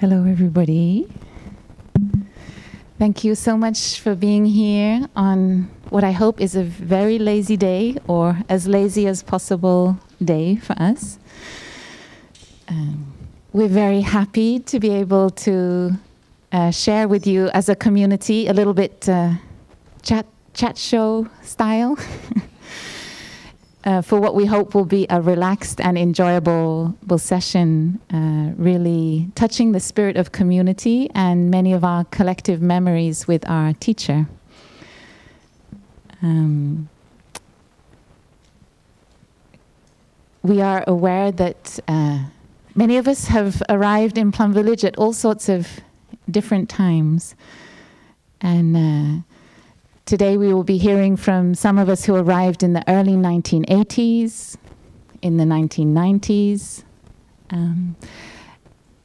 Hello, everybody. Thank you so much for being here on what I hope is a very lazy day or as lazy as possible day for us. Um, we're very happy to be able to uh, share with you as a community a little bit uh, chat chat show style uh, for what we hope will be a relaxed and enjoyable session, uh, really touching the spirit of community and many of our collective memories with our teacher. Um, we are aware that uh, many of us have arrived in Plum Village at all sorts of different times. And uh, today we will be hearing from some of us who arrived in the early 1980s, in the 1990s. Um,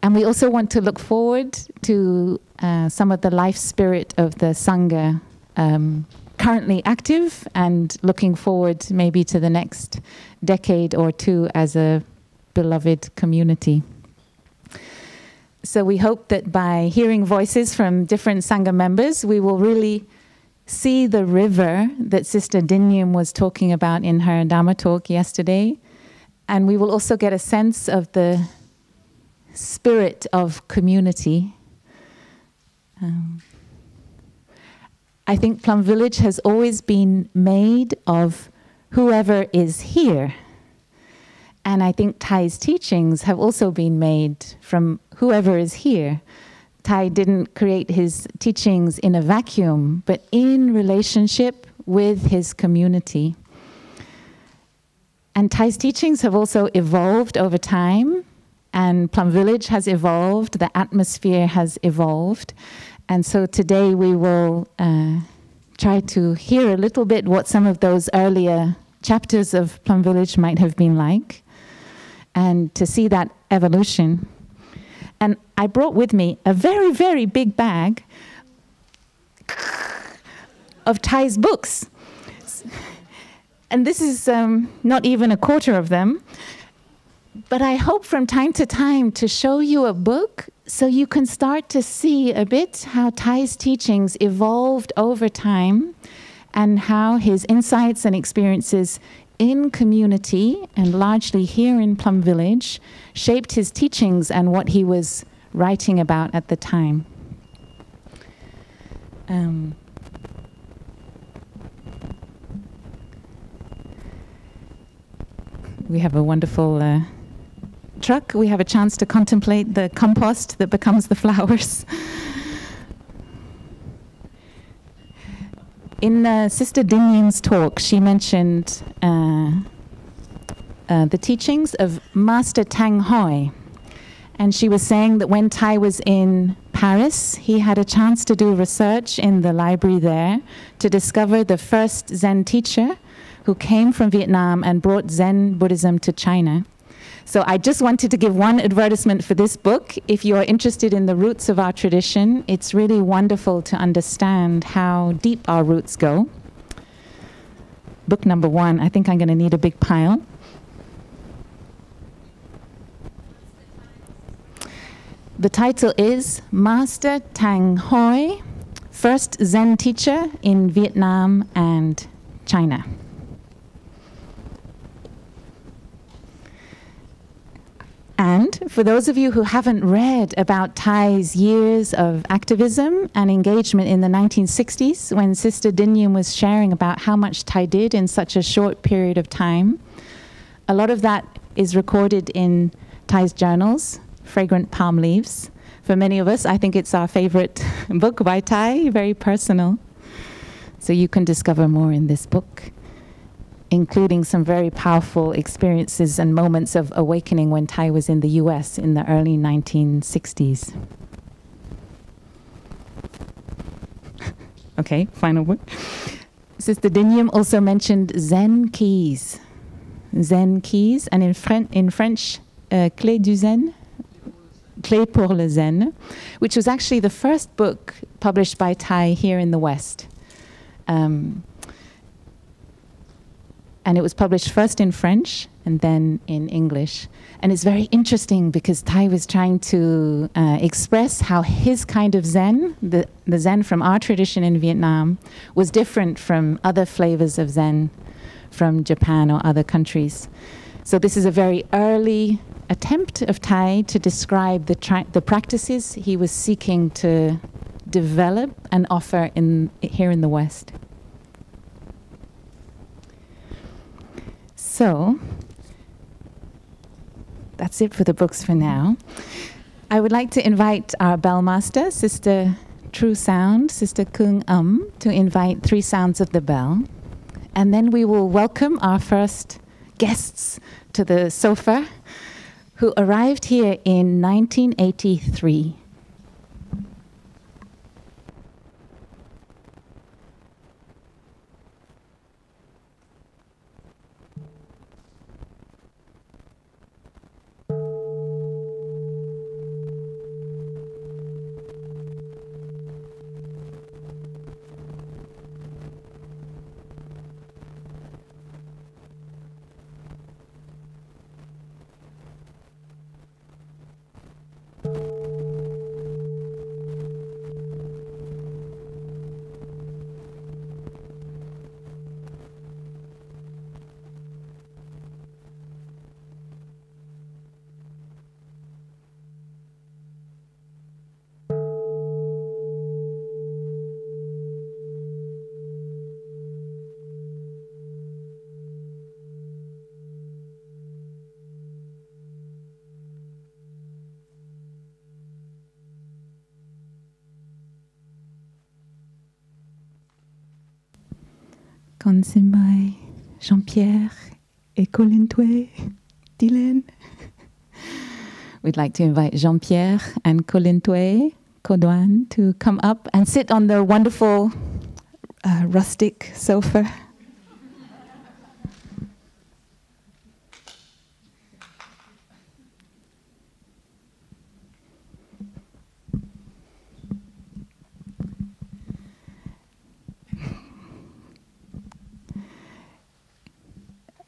and we also want to look forward to uh, some of the life spirit of the Sangha um, currently active and looking forward maybe to the next decade or two as a beloved community. So we hope that by hearing voices from different Sangha members, we will really see the river that Sister Dinyum was talking about in her Dharma talk yesterday. And we will also get a sense of the spirit of community. Um, I think Plum Village has always been made of whoever is here. And I think Thay's teachings have also been made from whoever is here. Thay didn't create his teachings in a vacuum, but in relationship with his community. And Thay's teachings have also evolved over time, and Plum Village has evolved, the atmosphere has evolved. And so today we will uh, try to hear a little bit what some of those earlier chapters of Plum Village might have been like, and to see that evolution. I brought with me a very, very big bag of Thay's books. And this is um, not even a quarter of them. But I hope from time to time to show you a book so you can start to see a bit how Thay's teachings evolved over time and how his insights and experiences in community and largely here in Plum Village shaped his teachings and what he was writing about at the time. Um, we have a wonderful uh, truck. We have a chance to contemplate the compost that becomes the flowers. In uh, Sister Dinyum's talk, she mentioned uh, uh, the teachings of Master Tang Hoi. And she was saying that when Thay was in Paris, he had a chance to do research in the library there to discover the first Zen teacher who came from Vietnam and brought Zen Buddhism to China. So I just wanted to give one advertisement for this book. If you are interested in the roots of our tradition, it's really wonderful to understand how deep our roots go. Book number one, I think I'm going to need a big pile. The title is Master Tang Hoi, first Zen teacher in Vietnam and China. And for those of you who haven't read about Thay's years of activism and engagement in the 1960s, when Sister Dinyum was sharing about how much Thay did in such a short period of time, a lot of that is recorded in Thay's journals, Fragrant Palm Leaves. For many of us, I think it's our favorite book by Thay, very personal. So you can discover more in this book including some very powerful experiences and moments of awakening when Thay was in the US in the early 1960s. okay, final word. Sister Dinyum also mentioned Zen keys. Zen keys, and in, Fren in French, uh, Clé du Zen, Clé pour le Zen, which was actually the first book published by Thay here in the West. Um, and it was published first in French and then in English. And it's very interesting because Thay was trying to uh, express how his kind of Zen, the, the Zen from our tradition in Vietnam, was different from other flavors of Zen from Japan or other countries. So this is a very early attempt of Thay to describe the, the practices he was seeking to develop and offer in, here in the West. So, that's it for the books for now. I would like to invite our bell master, Sister True Sound, Sister Kung Um, to invite three sounds of the bell. And then we will welcome our first guests to the sofa who arrived here in 1983. Consimbai, Jean-Pierre et Co Linh Tue, Dylan. We'd like to invite Jean-Pierre and Co Linh Tue, Kodwan, to come up and sit on the wonderful uh, rustic sofa.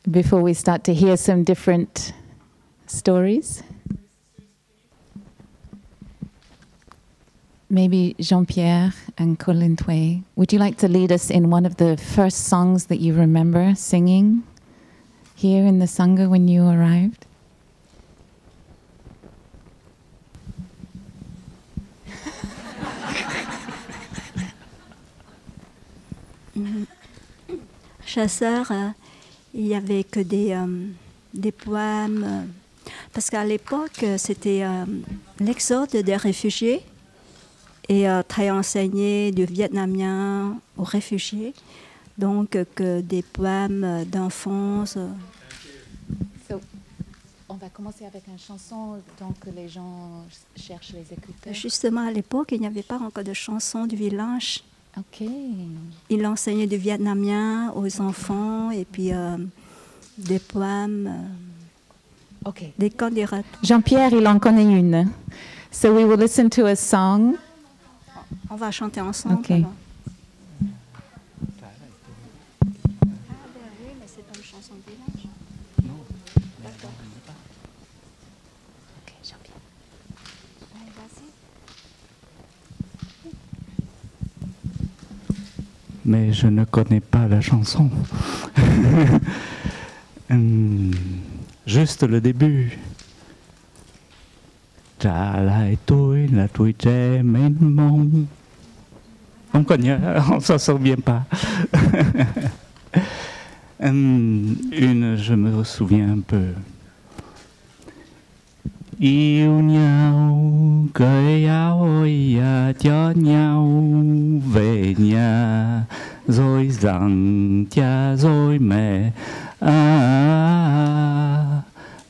Before we start to hear some different stories. Maybe Jean Pierre and Co Linh Tue, would you like to lead us in one of the first songs that you remember singing here in the Sangha when you arrived? Chasseur, euh, il n'y avait que des, euh, des poèmes. euh, parce qu'à l'époque, c'était euh, l'exode des réfugiés. Et euh, très enseigné du vietnamien aux réfugiés. Donc, que des poèmes d'enfance. So, on va commencer avec une chanson donc les gens cherchent les écouteurs. Justement, à l'époque, il n'y avait pas encore de chansons du village. Il enseignait du vietnamien aux enfants et puis euh, des poèmes, euh, des candidatures. Jean-Pierre, il en connaît une. So we will listen to a song. On va chanter ensemble. Ok. alors. Ah, ben oui, mais c'est pas une chanson de village. D'accord. Ok, Jean-Pierre. Allez, vas-y. mais je ne connais pas la chanson. Hum, Juste le début. Trả lại tôi là tuổi trẻ mênh mông. Còn nhớ, on s'en souvient pas. Hum, Une, je me souviens un peu. Yêu nhau, cởi áo ôi à, cho nhau về nhà, rồi rằng cha rồi mẹ à,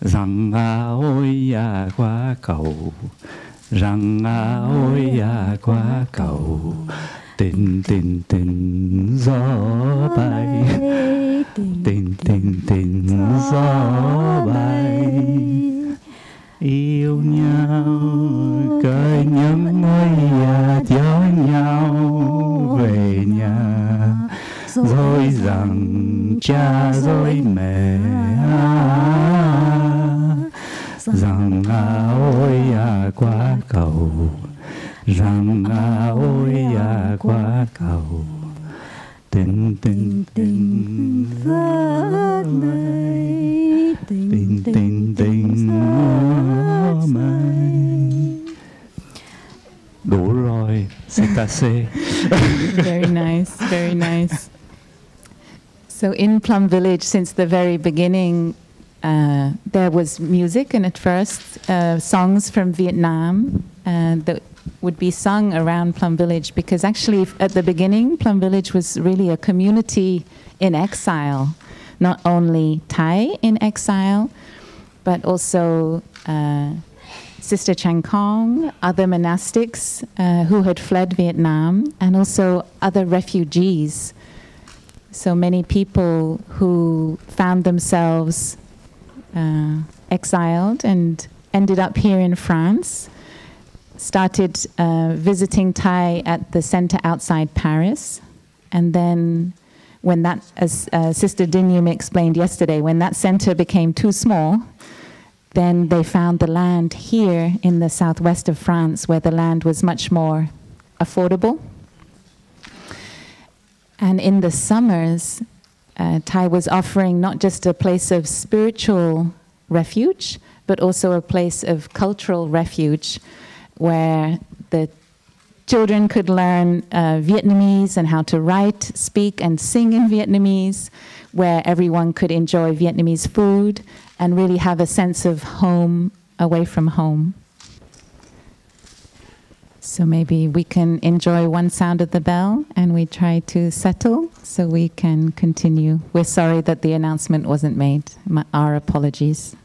rằng à ôi à quá cầu, rằng à ôi à quá cầu, tình tình tình gió bay, tình tình tình gió bay. Yêu nhau cởi những ngôi nhà cho nhau rồi rằng cha rồi mẹ rằng à ôi à qua cầu. Rằng à ôi à qua cầu. tình tình tình vớt mây tình tình tình mây đủ rồi assez very nice, very nice. So in Plum Village, since the very beginning, uh, there was music, and at first, uh, songs from Vietnam uh, that would be sung around Plum Village, because actually, at the beginning, Plum Village was really a community in exile, not only Thay in exile, but also. Uh, Sister Chan Khong, other monastics uh, who had fled Vietnam, and also other refugees. So many people who found themselves uh, exiled and ended up here in France started uh, visiting Thay at the center outside Paris. And then, when that, as uh, Sister Dinyum explained yesterday, when that center became too small, then they found the land here in the southwest of France where the land was much more affordable. And in the summers, uh, Thay was offering not just a place of spiritual refuge, but also a place of cultural refuge where the children could learn uh, Vietnamese and how to write, speak, and sing in Vietnamese, where everyone could enjoy Vietnamese food and really have a sense of home away from home. So maybe we can enjoy one sound of the bell and we try to settle so we can continue. We're sorry that the announcement wasn't made. My, our apologies.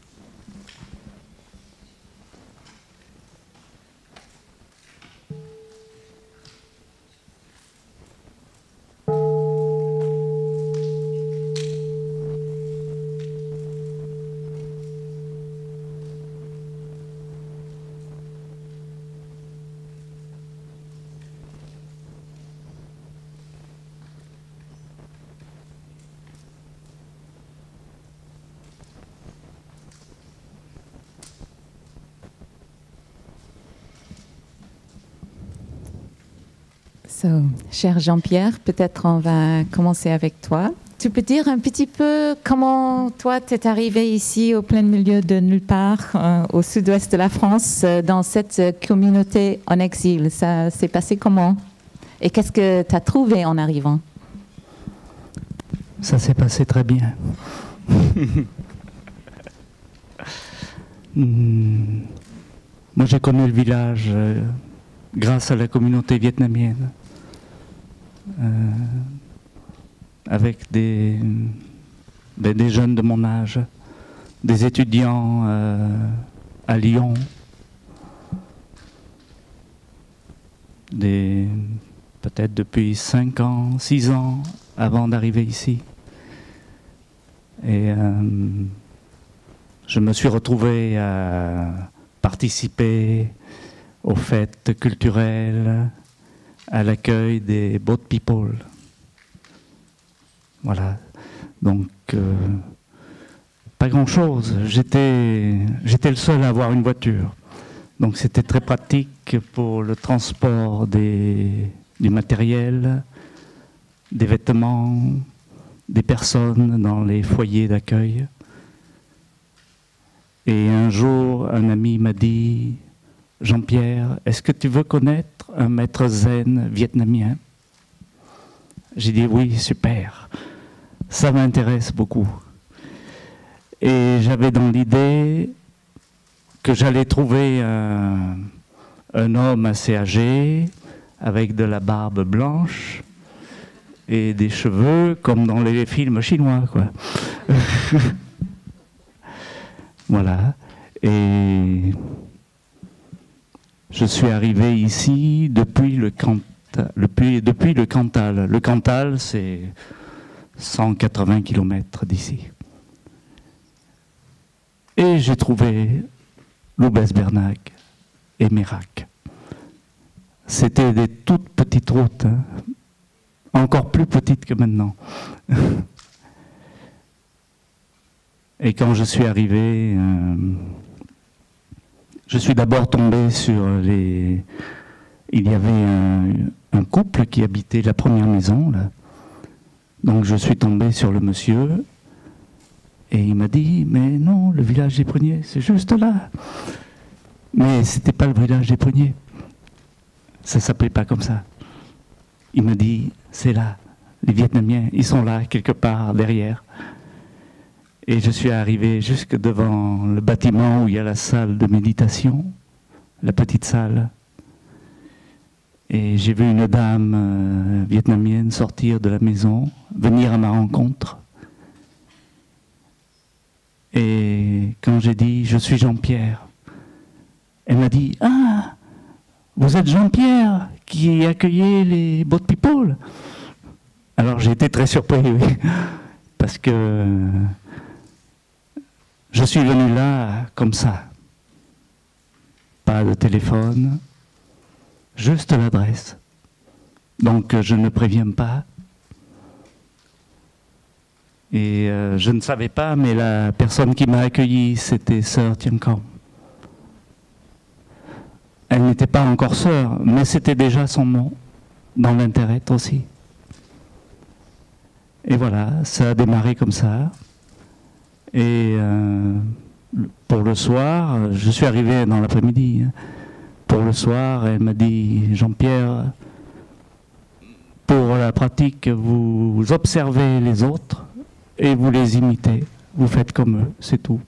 So, cher Jean-Pierre, peut-être on va commencer avec toi. Tu peux dire un petit peu comment toi t'es arrivé ici au plein milieu de nulle part, euh, au sud-ouest de la France, euh, dans cette communauté en exil. Ça s'est passé comment? Et qu'est-ce que tu as trouvé en arrivant? Ça s'est passé très bien. Hmm. Moi, j'ai connu le village euh, grâce à la communauté vietnamienne, avec des, ben, des jeunes de mon âge, des étudiants euh, à Lyon, peut-être depuis 5 ans, 6 ans avant d'arriver ici. Et euh, je me suis retrouvé à participer aux fêtes culturelles, à l'accueil des boat people. Voilà. Donc, euh, pas grand-chose. J'étais, le seul à avoir une voiture. Donc, c'était très pratique pour le transport du matériel, des vêtements, des personnes dans les foyers d'accueil. Et un jour, un ami m'a dit, Jean-Pierre, est-ce que tu veux connaître un maître zen vietnamien? J'ai dit oui, super. Ça m'intéresse beaucoup. Et j'avais dans l'idée que j'allais trouver un, homme assez âgé, avec de la barbe blanche et des cheveux comme dans les films chinois, voilà. Et je suis arrivé ici depuis le, Cantal, le Cantal. C'est 180 km d'ici. Et j'ai trouvé Loubès-Bernac et Mérac. C'était des toutes petites routes, hein, encore plus petites que maintenant. Et quand je suis arrivé, euh, je suis d'abord tombé sur les. Il y avait un, couple qui habitait la première maison. Là. Donc je suis tombé sur le monsieur et il m'a dit Mais non, le village des Pruniers, c'est juste là. Mais c'était pas le village des Pruniers. Ça s'appelait pas comme ça. Il me dit C'est là. Les Vietnamiens, ils sont là, quelque part derrière. Et je suis arrivé jusque devant le bâtiment où il y a la salle de méditation, la petite salle. Et j'ai vu une dame euh, vietnamienne sortir de la maison, venir à ma rencontre. Et quand j'ai dit je suis Jean-Pierre, elle m'a dit Ah, vous êtes Jean-Pierre qui accueillait les boat people? Alors j'ai été très surpris, oui, parce que je suis venu là comme ça. Pas de téléphone, juste l'adresse. Donc je ne préviens pas. Et euh, je ne savais pas, mais la personne qui m'a accueilli, c'était Sœur Tiankam. Elle n'était pas encore sœur, mais c'était déjà son nom, dans l'intérêt aussi. Et voilà, ça a démarré comme ça. Et euh, pour le soir, je suis arrivé dans l'après-midi. Hein. Pour le soir, elle m'a dit, Jean-Pierre, pour la pratique, vous observez les autres et vous les imitez. Vous faites comme eux, c'est tout.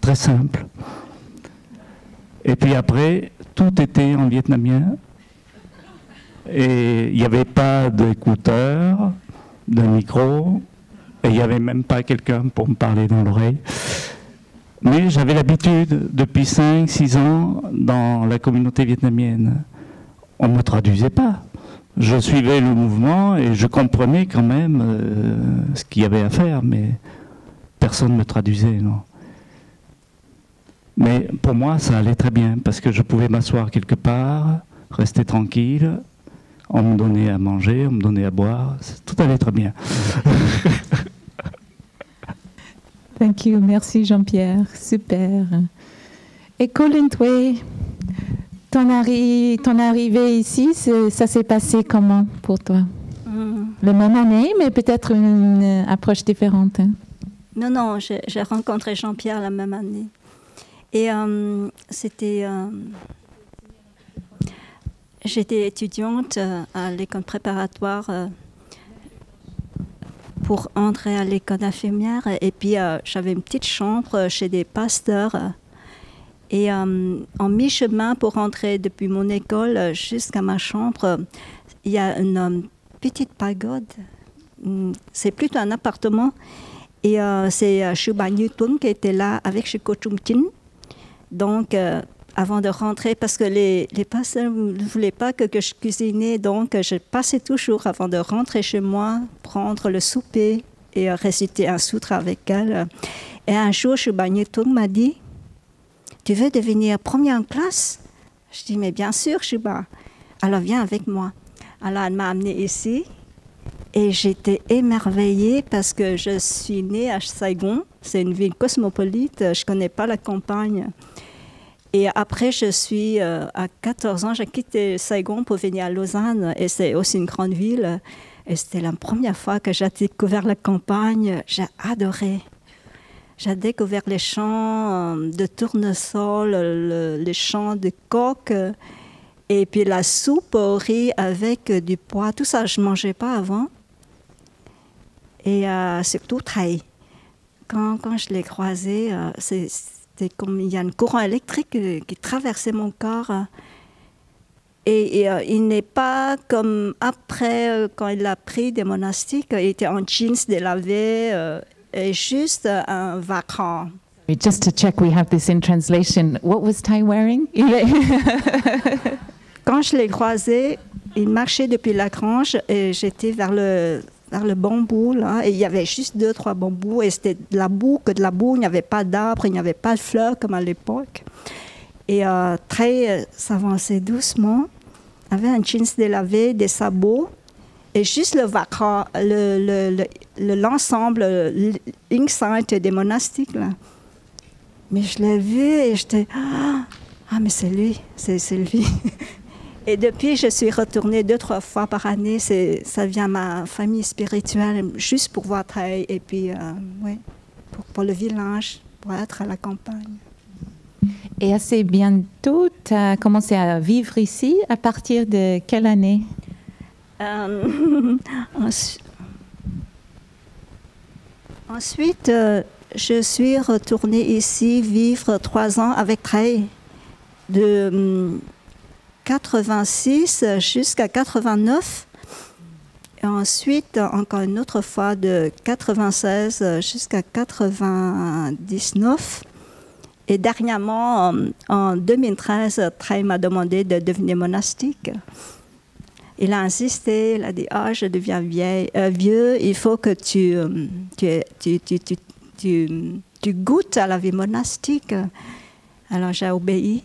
Très simple. Et puis après, tout était en vietnamien. Et il n'y avait pas d'écouteurs, de micro, et il n'y avait même pas quelqu'un pour me parler dans l'oreille. Mais j'avais l'habitude, depuis 5-6 ans, dans la communauté vietnamienne. On ne me traduisait pas. Je suivais le mouvement et je comprenais quand même euh, ce qu'il y avait à faire, mais personne ne me traduisait, non. Mais pour moi, ça allait très bien parce que je pouvais m'asseoir quelque part, rester tranquille, on me donnait à manger, on me donnait à boire, tout allait très bien. Thank you, merci Jean-Pierre, super. Et Colin, toi, ton, arri ton arrivée ici, ça s'est passé comment pour toi? Mm. La même année, mais peut-être une, approche différente. Hein? Non, non, j'ai rencontré Jean-Pierre la même année. Et euh, c'était. Euh, j'étais étudiante euh, à l'école préparatoire pour entrer à l'école infirmière. Et puis, j'avais une petite chambre chez des pasteurs. Et en mi-chemin pour entrer depuis mon école jusqu'à ma chambre, il y a une petite pagode. Hmm, c'est plutôt un appartement. Et c'est Shuba Newton qui était là avec Chico Chumchin. Donc, euh, avant de rentrer, parce que les, les ne voulaient pas que, je cuisinais, donc je passais toujours avant de rentrer chez moi, prendre le souper et réciter un soutre avec elle. Et un jour, Newton m'a dit Tu veux devenir première en classe? Je dis Mais bien sûr, Shuba. Alors viens avec moi. Alors elle m'a amenée ici et j'étais émerveillée parce que je suis née à Saigon. C'est une ville cosmopolite. Je ne connais pas la campagne. Et après, je suis, euh, à 14 ans, j'ai quitté Saigon pour venir à Lausanne. Et c'est aussi une grande ville. Et c'était la première fois que j'ai découvert la campagne. J'ai adoré. J'ai découvert les champs euh, de tournesol, les champs de coq, et puis la soupe au riz avec du pois. Tout ça, je ne mangeais pas avant et euh, surtout très. Quand, quand je l'ai croisé, euh, c'était comme il y a un courant électrique qui traversait mon corps. Et, euh, il n'est pas comme après, quand il a pris des monastiques, il était en jeans délavé et juste un vacant. Just to check, we have this in translation. What was Tai wearing? quand je l'ai croisé, il marchait depuis la grange et j'étais vers le le bambou, là, et il y avait juste deux, trois bambous, et c'était de la boue, que de la boue, il n'y avait pas d'arbres, il n'y avait pas de fleurs comme à l'époque. Et euh, très euh, s'avançait doucement, avait un jeans délavé, des sabots, et juste le vacra, le, le, l'ensemble, l'insight des monastiques. Là. Mais je l'ai vu et j'étais ah, ah mais c'est lui, c'est lui. Et depuis, je suis retournée deux, trois fois par année. Ça vient ma famille spirituelle, juste pour voir Thaï et puis, euh, oui, pour, pour, le village, pour être à la campagne. Et assez bientôt, tu as commencé à vivre ici. À partir de quelle année? Euh, Ensuite, euh, je suis retournée ici vivre trois ans avec Trey. De 86 jusqu'à 89. Et ensuite, encore une autre fois, de 96 jusqu'à 99. Et dernièrement, en 2013, Trey m'a demandé de devenir monastique. Il a insisté, il a dit Ah, je deviens vieille, euh, vieux, il faut que tu, tu, tu, tu goûtes à la vie monastique. Alors j'ai obéi.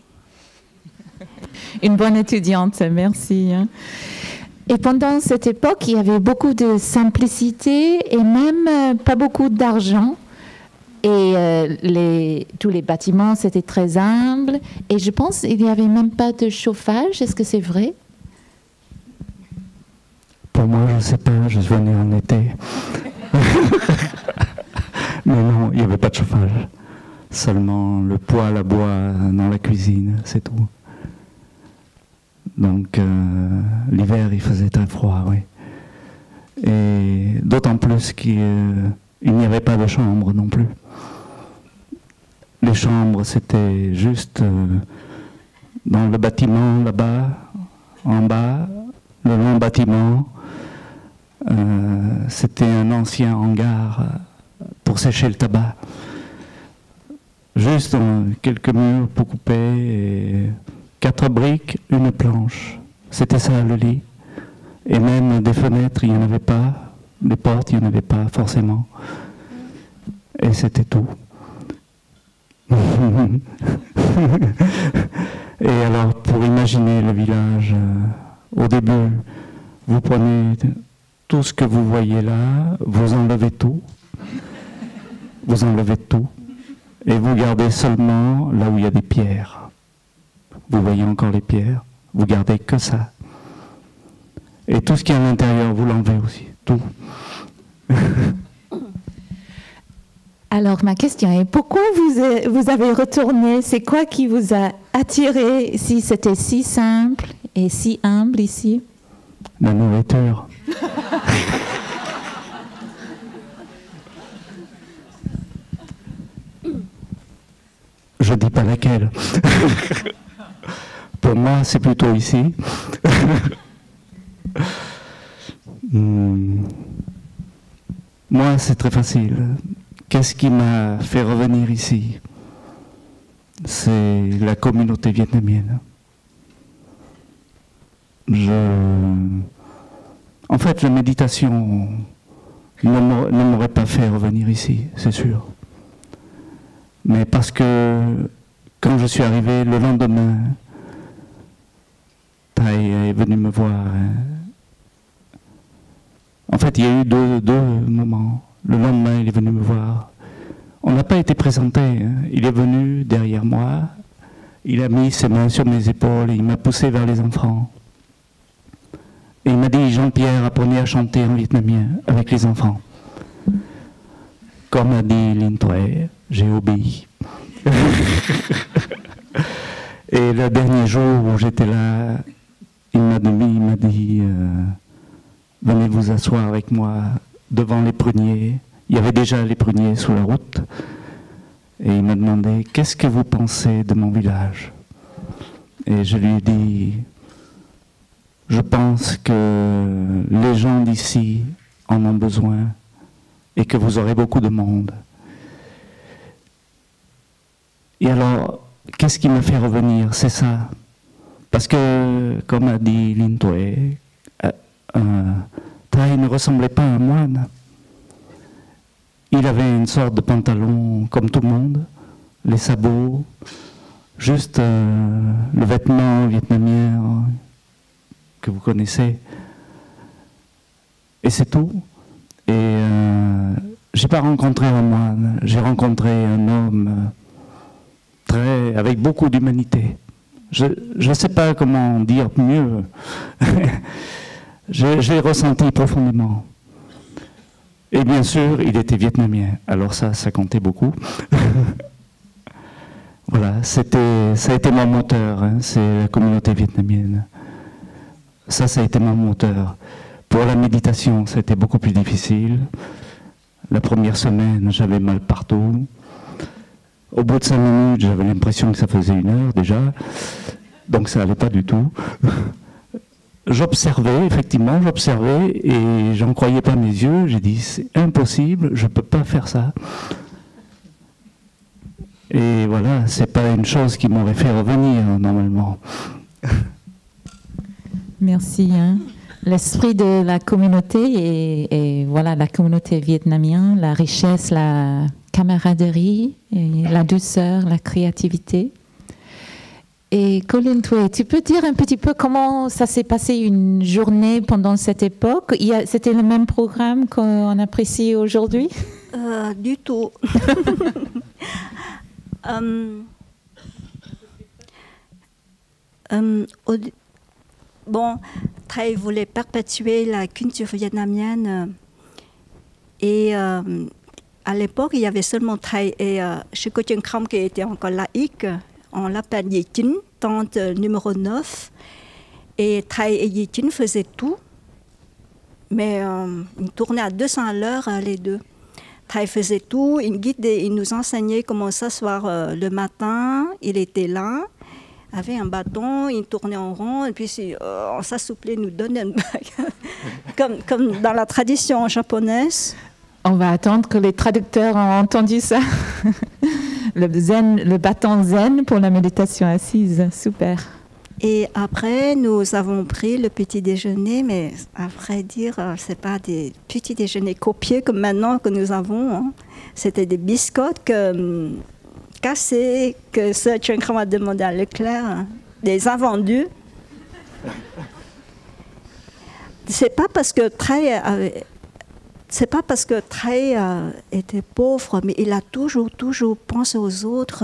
Une bonne étudiante, merci. Hein. Et pendant cette époque, il y avait beaucoup de simplicité et même euh, pas beaucoup d'argent. Et euh, les, tous les bâtiments, c'était très humble. Et je pense qu'il n'y avait même pas de chauffage. Est-ce que c'est vrai? Pour moi, je ne sais pas. Je suis venu en été. Mais non, il n'y avait pas de chauffage. Seulement le poêle à bois dans la cuisine, c'est tout. Donc euh, l'hiver, il faisait très froid, oui. Et d'autant plus qu'il n'y avait pas de chambre non plus. Les chambres, c'était juste euh, dans le bâtiment là-bas, en bas, le long bâtiment. Euh, c'était un ancien hangar pour sécher le tabac. Juste quelques murs pour couper et quatre briques, une planche. C'était ça le lit. Et même des fenêtres, il n'y en avait pas. Des portes, il n'y en avait pas forcément. Et c'était tout. Et alors, pour imaginer le village, euh, au début, vous prenez tout ce que vous voyez là, vous enlevez tout, vous enlevez tout, et vous gardez seulement là où il y a des pierres. Vous voyez encore les pierres. Vous gardez que ça. Et tout ce qui est à l'intérieur, vous l'enlevez aussi. Tout. Alors ma question est, pourquoi vous, vous avez retourné? C'est quoi qui vous a attiré si c'était si simple et si humble ici? La nourriture. Je dis pas laquelle. Pour moi, c'est plutôt ici. Hmm. Moi, c'est très facile. Qu'est-ce qui m'a fait revenir ici? C'est la communauté vietnamienne. En fait, la méditation ne m'aurait pas fait revenir ici, c'est sûr. Mais parce que quand je suis arrivé le lendemain, est venu me voir. Hein. En fait, il y a eu deux, moments. Le lendemain, il est venu me voir. On n'a pas été présenté. Hein. Il est venu derrière moi. Il a mis ses mains sur mes épaules et il m'a poussé vers les enfants. Et il m'a dit, Jean-Pierre, apprenez à chanter en vietnamien avec les enfants. Comme a dit Lin j'ai obéi. et le dernier jour où j'étais là, il m'a dit, euh, venez vous asseoir avec moi devant les pruniers. Il y avait déjà les pruniers sous la route. Et il m'a demandé, qu'est-ce que vous pensez de mon village? Et je lui ai dit, je pense que les gens d'ici en ont besoin et que vous aurez beaucoup de monde. Et alors, qu'est-ce qui me fait revenir? C'est ça. Parce que, comme a dit Lin Tué, euh, euh ne ressemblait pas à un moine. Il avait une sorte de pantalon comme tout le monde, les sabots, juste euh, le vêtement vietnamien que vous connaissez. Et c'est tout. Et euh, j'ai pas rencontré un moine, j'ai rencontré un homme euh, très, avec beaucoup d'humanité. Je ne sais pas comment dire mieux. l'ai ressenti profondément. Et bien sûr, il était vietnamien. Alors ça, ça comptait beaucoup. voilà, c'était, ça a été mon moteur. Hein, c'est la communauté vietnamienne. Ça, ça a été mon moteur. Pour la méditation, ça a été beaucoup plus difficile. La première semaine, j'avais mal partout. Au bout de cinq minutes, j'avais l'impression que ça faisait une heure déjà. Donc ça n'allait pas du tout. J'observais, effectivement, j'observais et j'en croyais pas mes yeux. J'ai dit, c'est impossible, je ne peux pas faire ça. Et voilà, c'est pas une chose qui m'aurait fait revenir normalement. Merci. Hein. L'esprit de la communauté et, voilà la communauté vietnamienne, la richesse, la camaraderie, et la douceur, la créativité. Et Colin Tway, tu peux dire un petit peu comment ça s'est passé une journée pendant cette époque? C'était le même programme qu'on apprécie aujourd'hui? Euh, Du tout. um, um, bon, Thầy voulait perpétuer la culture vietnamienne et euh, à l'époque, il y avait seulement Thầy et euh, Kram qui était encore laïque on l'appelle Yetin, tante numéro 9. Et Thai et Yetin faisaient tout, mais euh, ils tournaient à 200 à l'heure euh, les deux. Thai faisait tout, il, il nous enseignait comment s'asseoir euh, le matin, il était là, avait un bâton, il tournait en rond, et puis on s'assouplait, nous donnait une bague, comme dans la tradition japonaise. On va attendre que les traducteurs ont entendu ça. le, zen, le bâton zen pour la méditation assise. Super. Et après, nous avons pris le petit déjeuner, mais à vrai dire, euh, ce n'est pas des petits déjeuners copiés comme maintenant que nous avons. Hein. C'était des biscottes que, hum, cassés que ce Kram a demandé à Leclerc, hein. des invendus. C'est pas parce que très avait, c'est pas parce que Trey euh, était pauvre, mais il a toujours, toujours pensé aux autres.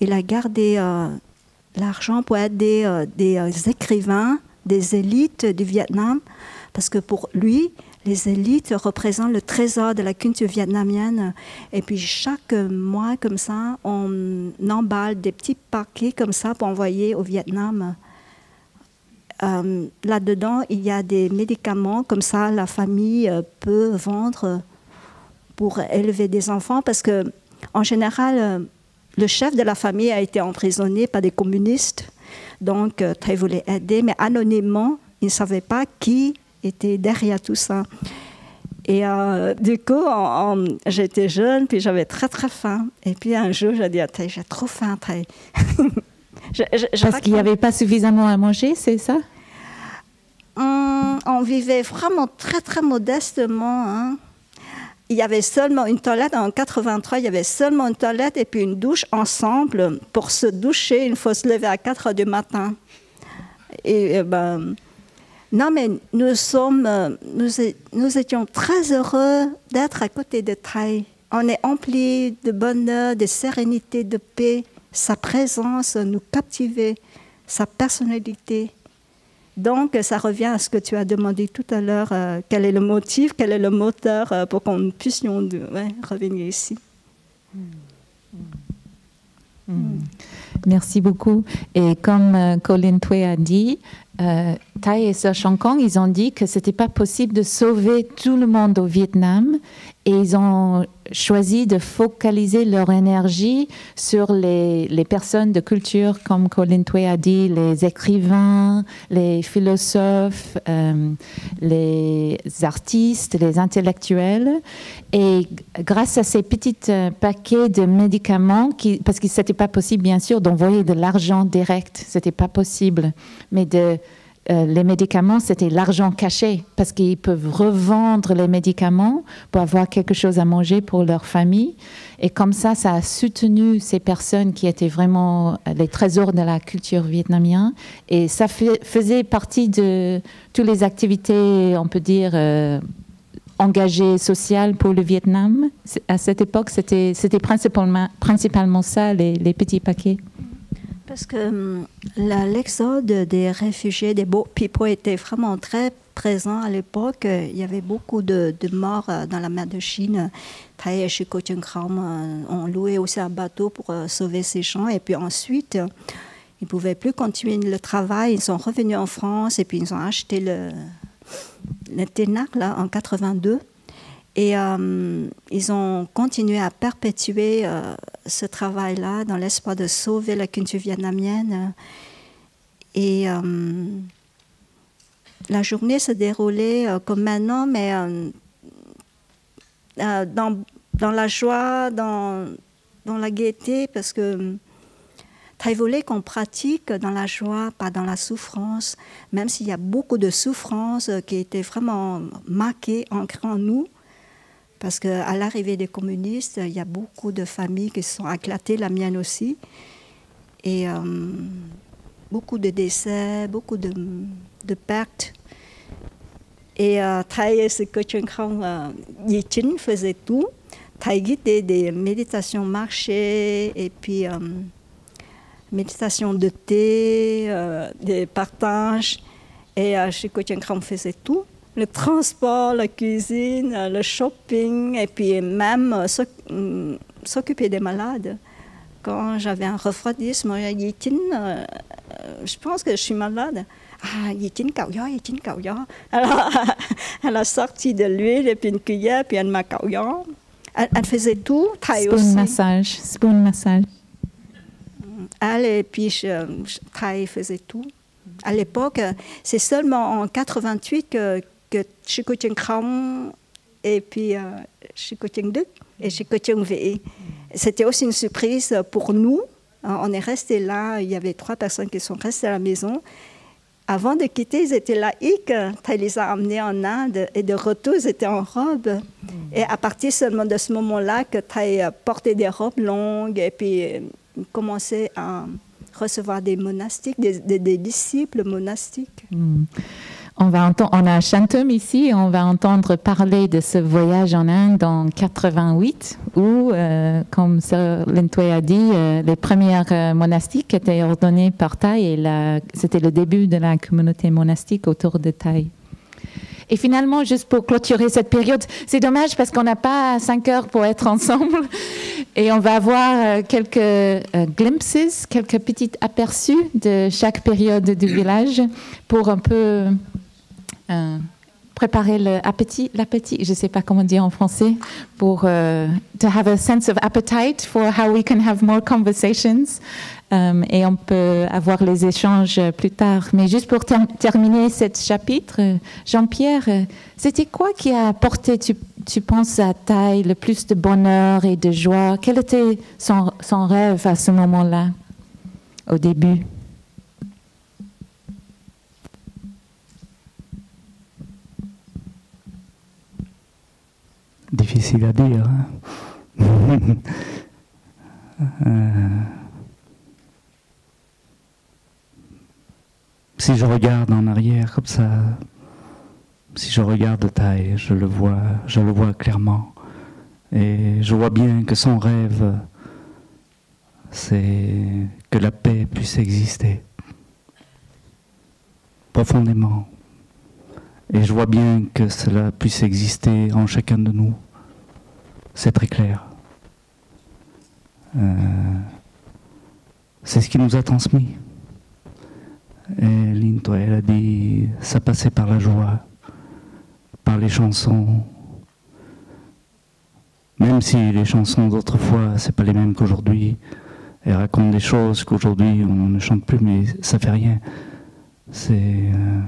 Il a gardé euh, l'argent pour aider euh, des écrivains, des élites du Vietnam, parce que pour lui, les élites représentent le trésor de la culture vietnamienne. Et puis chaque mois, comme ça, on emballe des petits paquets comme ça pour envoyer au Vietnam. Euh, là-dedans, il y a des médicaments, comme ça la famille euh, peut vendre pour élever des enfants, parce que en général, euh, le chef de la famille a été emprisonné par des communistes, donc il voulait aider, mais anonymement, il ne savait pas qui était derrière tout ça. Et du coup, j'étais jeune, puis j'avais très très faim. Et puis un jour, j'ai dit, j'ai trop faim, Parce qu'il n'y avait pas suffisamment à manger, c'est ça? Hum, On vivait vraiment très, très modestement. Hein. Il y avait seulement une toilette. En 83, il y avait seulement une toilette et puis une douche ensemble. Pour se doucher, il faut se lever à 4 heures du matin. Et, ben, non, mais nous, sommes, nous, nous étions très heureux d'être à côté de Thaï. On est empli de bonheur, de sérénité, de paix sa présence nous captivait, sa personnalité. Donc, ça revient à ce que tu as demandé tout à l'heure, euh, quel est le motif, quel est le moteur euh, pour qu'on puisse revenir ici. Hmm. Hmm. Merci beaucoup. Et comme euh, Colin Tway a dit, Thai et Sir Kong, ils ont dit que c'était pas possible de sauver tout le monde au Vietnam et ils ont choisi de focaliser leur énergie sur les, personnes de culture, comme Colin Tway a dit, les écrivains, les philosophes, euh, les artistes, les intellectuels. Et grâce à ces petits euh, paquets de médicaments, parce que c'était pas possible, bien sûr, d'envoyer de l'argent direct, c'était pas possible, mais de euh, les médicaments, c'était l'argent caché, parce qu'ils peuvent revendre les médicaments pour avoir quelque chose à manger pour leur famille. Et comme ça, ça a soutenu ces personnes qui étaient vraiment les trésors de la culture vietnamienne. Et ça faisait partie de toutes les activités, on peut dire, euh, engagées sociales pour le Vietnam. À cette époque, c'était principalement, ça, les petits paquets. Parce que hum, l'exode des réfugiés, des beaux people était vraiment très présent à l'époque. Il y avait beaucoup de, morts euh, dans la mer de Chine. Thaï et euh, ont loué aussi un bateau pour euh, sauver ces gens. Et puis ensuite, ils ne pouvaient plus continuer le travail. Ils sont revenus en France et puis ils ont acheté le, le là, en 82. Et euh, ils ont continué à perpétuer ce travail-là dans l'espoir de sauver la culture vietnamienne. Et euh, la journée se déroulait comme maintenant, mais dans, dans, la joie, dans, la gaieté, parce que Taï voulait qu'on pratique dans la joie, pas dans la souffrance, même s'il y a beaucoup de souffrances qui étaient vraiment marquées, ancrées en nous. Parce qu'à l'arrivée des communistes, il y a beaucoup de familles qui se sont éclatées, la mienne aussi. Et euh, beaucoup de décès, beaucoup de, pertes. Et euh, Thai Coaching euh, Yichin faisait tout. Thai guidait des méditations marchées et puis euh, méditation de thé, des partages. Et euh, chez Coaching faisait tout le transport, la cuisine, le shopping, et puis même euh, mm, s'occuper des malades. Quand j'avais un refroidissement, Yitin, euh, je pense que je suis malade. Ah, Alors, elle a sorti de l'huile, et puis une cuillère, puis elle m'a elle, elle faisait tout. Spoon aussi. massage. Spoon massage. Elle et puis je, faisait tout. À l'époque, c'est seulement en 88 que que Chico Khong et puis euh, Chico Duc et Chico Ve. C'était aussi une surprise pour nous. Euh, on est resté là, il y avait trois personnes qui sont restées à la maison. Avant de quitter, ils étaient laïcs. Tu les a amenés en Inde et de retour, ils étaient en robe. Et à partir seulement de ce moment-là, que tu as porté des robes longues et puis euh, commencé à recevoir des monastiques, des, disciples monastiques. Hmm. On, va entendre, a Shantum ici, on va entendre parler de ce voyage en Inde en 88, où, euh, comme Sir a dit, euh, les premières euh, monastiques étaient ordonnées par Thaï et c'était le début de la communauté monastique autour de Thaï. Et finalement, juste pour clôturer cette période, c'est dommage parce qu'on n'a pas cinq heures pour être ensemble. Et on va avoir quelques glimpses, quelques petits aperçus de chaque période du village pour un peu euh, préparer l'appétit, l'appétit, je ne sais pas comment dire en français, pour uh, to have a sense of appetite for how we can have more conversations. Um, et on peut avoir les échanges plus tard. Mais juste pour terminer ce chapitre, Jean-Pierre, c'était quoi qui a apporté, tu, tu penses, à taille le plus de bonheur et de joie? Quel était son, son rêve à ce moment-là, au début? Difficile à dire. Hein. Euh, si je regarde en arrière comme ça, si je regarde de je le vois, je le vois clairement. Et je vois bien que son rêve, c'est que la paix puisse exister profondément. Et je vois bien que cela puisse exister en chacun de nous. C'est très clair. Euh, c'est ce qui nous a transmis. Et Linto, elle a dit, ça passait par la joie, par les chansons. Même si les chansons d'autrefois, c'est pas les mêmes qu'aujourd'hui. Elles racontent des choses qu'aujourd'hui on ne chante plus, mais ça fait rien. C'est euh,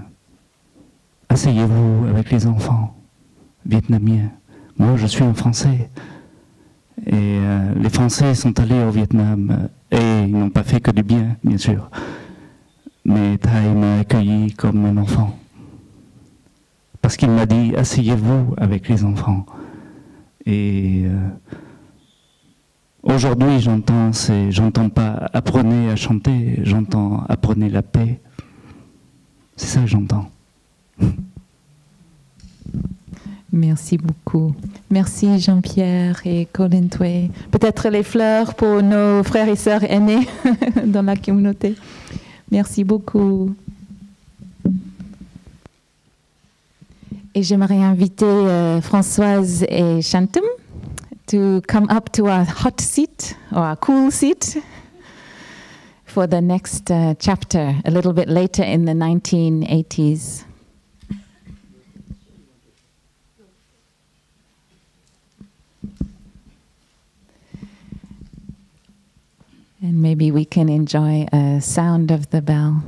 asseyez-vous avec les enfants vietnamiens. Moi, je suis un Français. Et euh, les Français sont allés au Vietnam et ils n'ont pas fait que du bien, bien sûr. Mais Thaï m'a accueilli comme un enfant. Parce qu'il m'a dit, asseyez-vous avec les enfants. Et euh, aujourd'hui, j'entends, c'est, j'entends pas apprenez à chanter, j'entends apprenez la paix. C'est ça que j'entends. Merci beaucoup. Merci Jean-Pierre et Colin Tway. Peut-être les fleurs pour nos frères et sœurs aînés dans la communauté. Merci beaucoup. Et j'aimerais inviter euh, Françoise et Chantum to come up to our hot seat or our cool seat for the next uh, chapter a little bit later in the 1980s. And maybe we can enjoy a sound of the bell.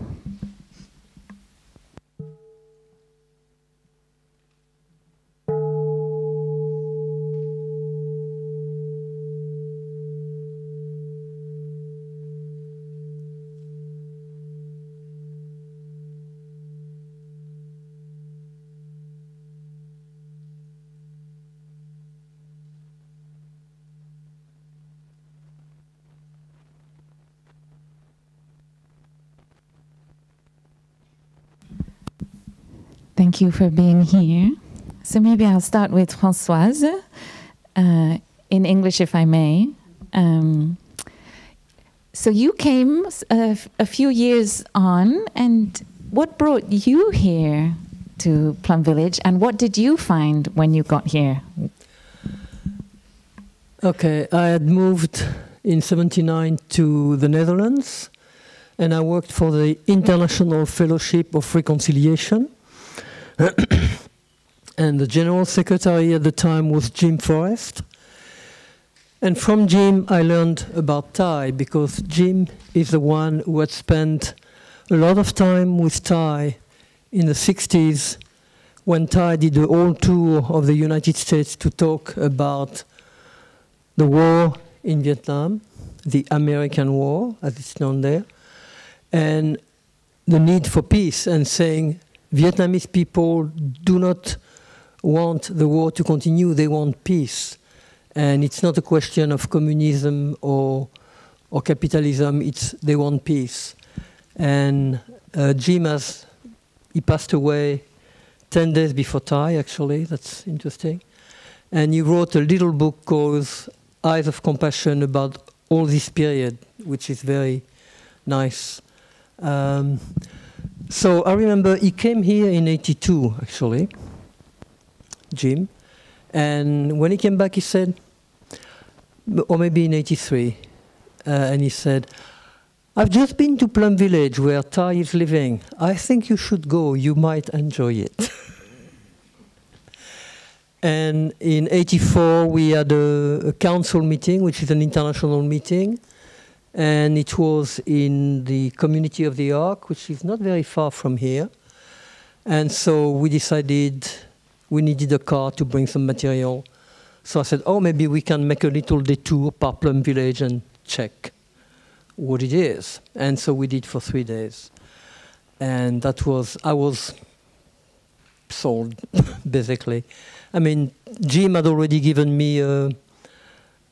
Thank you for being here. So maybe I'll start with Françoise, uh, in English, if I may. Um, so you came a, a few years on, and what brought you here to Plum Village, and what did you find when you got here? Okay, I had moved in 79 to the Netherlands and I worked for the International Fellowship of Reconciliation. and the general secretary at the time was Jim Forest. And from Jim, I learned about Thay because Jim is the one who had spent a lot of time with Thay in the 60s when Thay did the whole tour of the United States to talk about the war in Vietnam, the American war, as it's known there, and the need for peace, and saying Vietnamese people do not want the war to continue, they want peace. And it's not a question of communism or, or capitalism, it's they want peace. And uh, Jim has, he passed away 10 days before Thay, actually, that's interesting. And he wrote a little book called Eyes of Compassion about all this period, which is very nice. Um, so I remember he came here in 82, actually, Jim. And when he came back, he said, or maybe in 83, uh, and he said, I've just been to Plum Village where Thay is living. I think you should go. You might enjoy it. and in 84, we had a, a, council meeting, which is an international meeting. And it was in the community of the Ark, which is not very far from here. And so we decided we needed a car to bring some material. So I said, oh, maybe we can make a little detour par Plum Village and check what it is. And so we did for three days. And that was, I was sold, basically. I mean, Jim had already given me a, a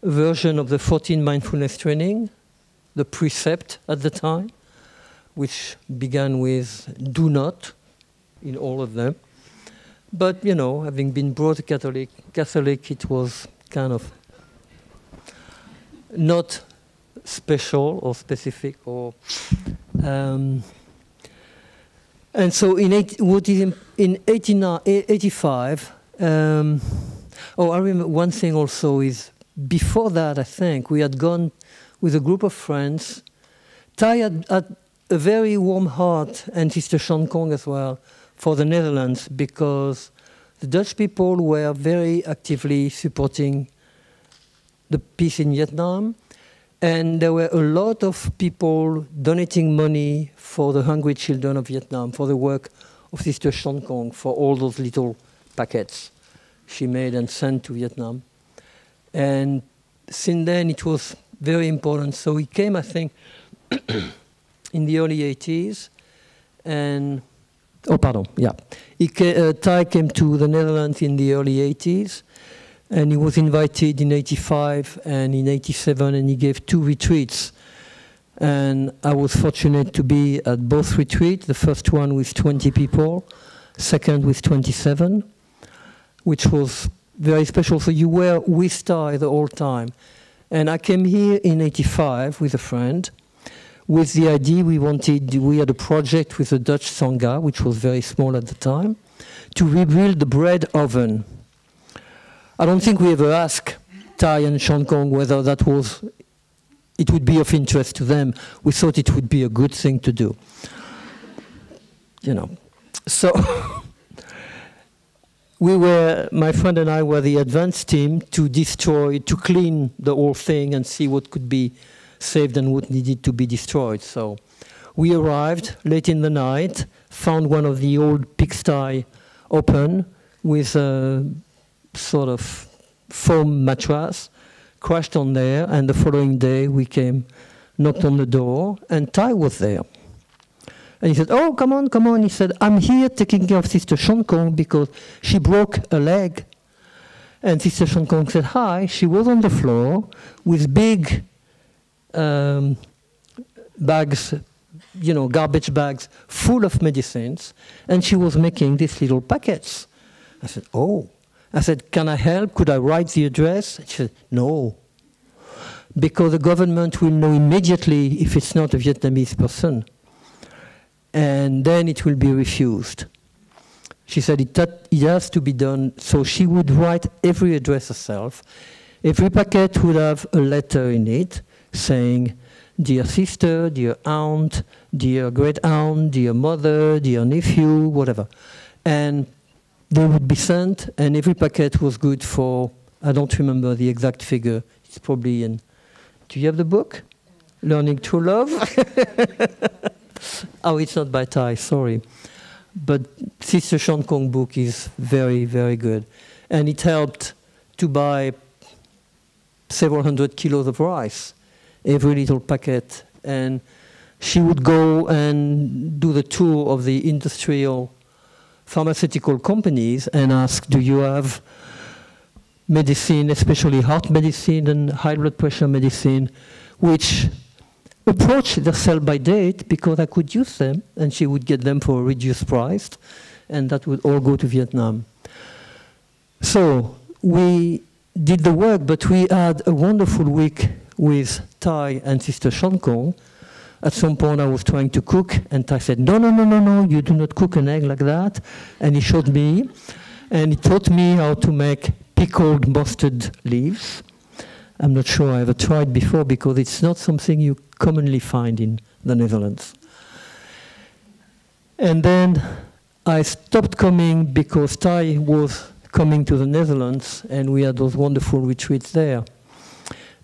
version of the 14 mindfulness training, the precept at the time, which began with do not in all of them. But, you know, having been brought Catholic, Catholic, it was kind of not special or specific or um, and so in eight, what is in, in 89, 85 um, oh I remember one thing also is before that I think we had gone with a group of friends Thay had, had a very warm heart and Sister Chan Khong as well for the Netherlands because the Dutch people were very actively supporting the peace in Vietnam and there were a lot of people donating money for the hungry children of Vietnam, for the work of Sister Chan Khong, for all those little packets she made and sent to Vietnam. And since then, it was very important. So he came, I think, in the early 80s. And Oh, pardon. Yeah, he uh, Thay came to the Netherlands in the early 80s, and he was invited in 85 and in 87, and he gave two retreats. And I was fortunate to be at both retreats. The first one with 20 people, second with 27, which was very special. So you were with Thay the whole time. And I came here in 85 with a friend with the idea we wanted, we had a project with a Dutch Sangha, which was very small at the time, to rebuild the bread oven. I don't think we ever asked Thay and Chan Khong whether that was, it would be of interest to them. We thought it would be a good thing to do. You know, so we were, my friend and I were the advance team to destroy, to clean the whole thing and see what could be saved and what needed to be destroyed. So we arrived late in the night, found one of the old pigsty open with a sort of foam mattress, crashed on there, and the following day we came, knocked on the door, and Thay was there. And he said, Oh, come on, come on. He said, I'm here taking care of Sister Khong because she broke a leg. And Sister Khong said, Hi. She was on the floor with big um, bags, you know, garbage bags full of medicines, and she was making these little packets. I said, Oh. I said, Can I help? Could I write the address? She said, No. Because the government will know immediately if it's not a Vietnamese person and then it will be refused. She said it, it has to be done, so she would write every address herself. Every packet would have a letter in it saying, Dear sister, dear aunt, dear great aunt, dear mother, dear nephew, whatever. And they would be sent, and every packet was good for, I don't remember the exact figure. It's probably in. Do you have the book? Learning to Love? oh, it's not by Thay, sorry. But Sister Chan Khong book is very, very good. And it helped to buy several hundred kilos of rice, every little packet. And she would go and do the tour of the industrial pharmaceutical companies and ask, do you have medicine, especially heart medicine and high blood pressure medicine, which approach the sell by date because I could use them and she would get them for a reduced price and that would all go to Vietnam. So we did the work, but we had a wonderful week with Thay and Sister Chan Khong. At some point, I was trying to cook, and Thay said, No, no, no, no, no, you do not cook an egg like that. And he showed me, and he taught me how to make pickled mustard leaves. I'm not sure I ever tried before because it's not something you commonly find in the Netherlands. And then I stopped coming because Thay was coming to the Netherlands and we had those wonderful retreats there.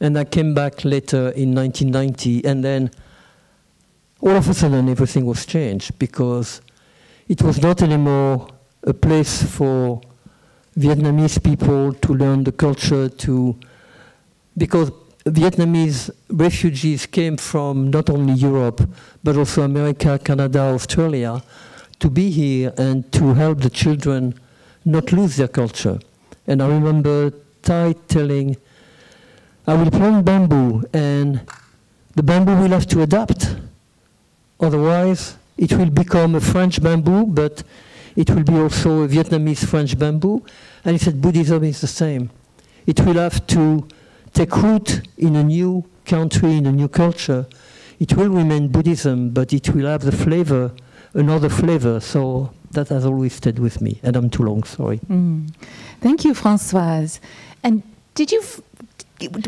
And I came back later in 1990 and then all of a sudden everything was changed because it was not anymore a place for Vietnamese people to learn the culture to because Vietnamese refugees came from not only Europe, but also America, Canada, Australia, to be here and to help the children not lose their culture. And I remember Thay telling, I will plant bamboo, and the bamboo will have to adapt. Otherwise, it will become a French bamboo, but it will be also a Vietnamese French bamboo. And he said Buddhism is the same. It will have to take root in a new country, in a new culture, it will remain Buddhism, but it will have the flavor, another flavor. So that has always stayed with me. And I'm too long, sorry. Mm. Thank you, Francoise. And did you, f-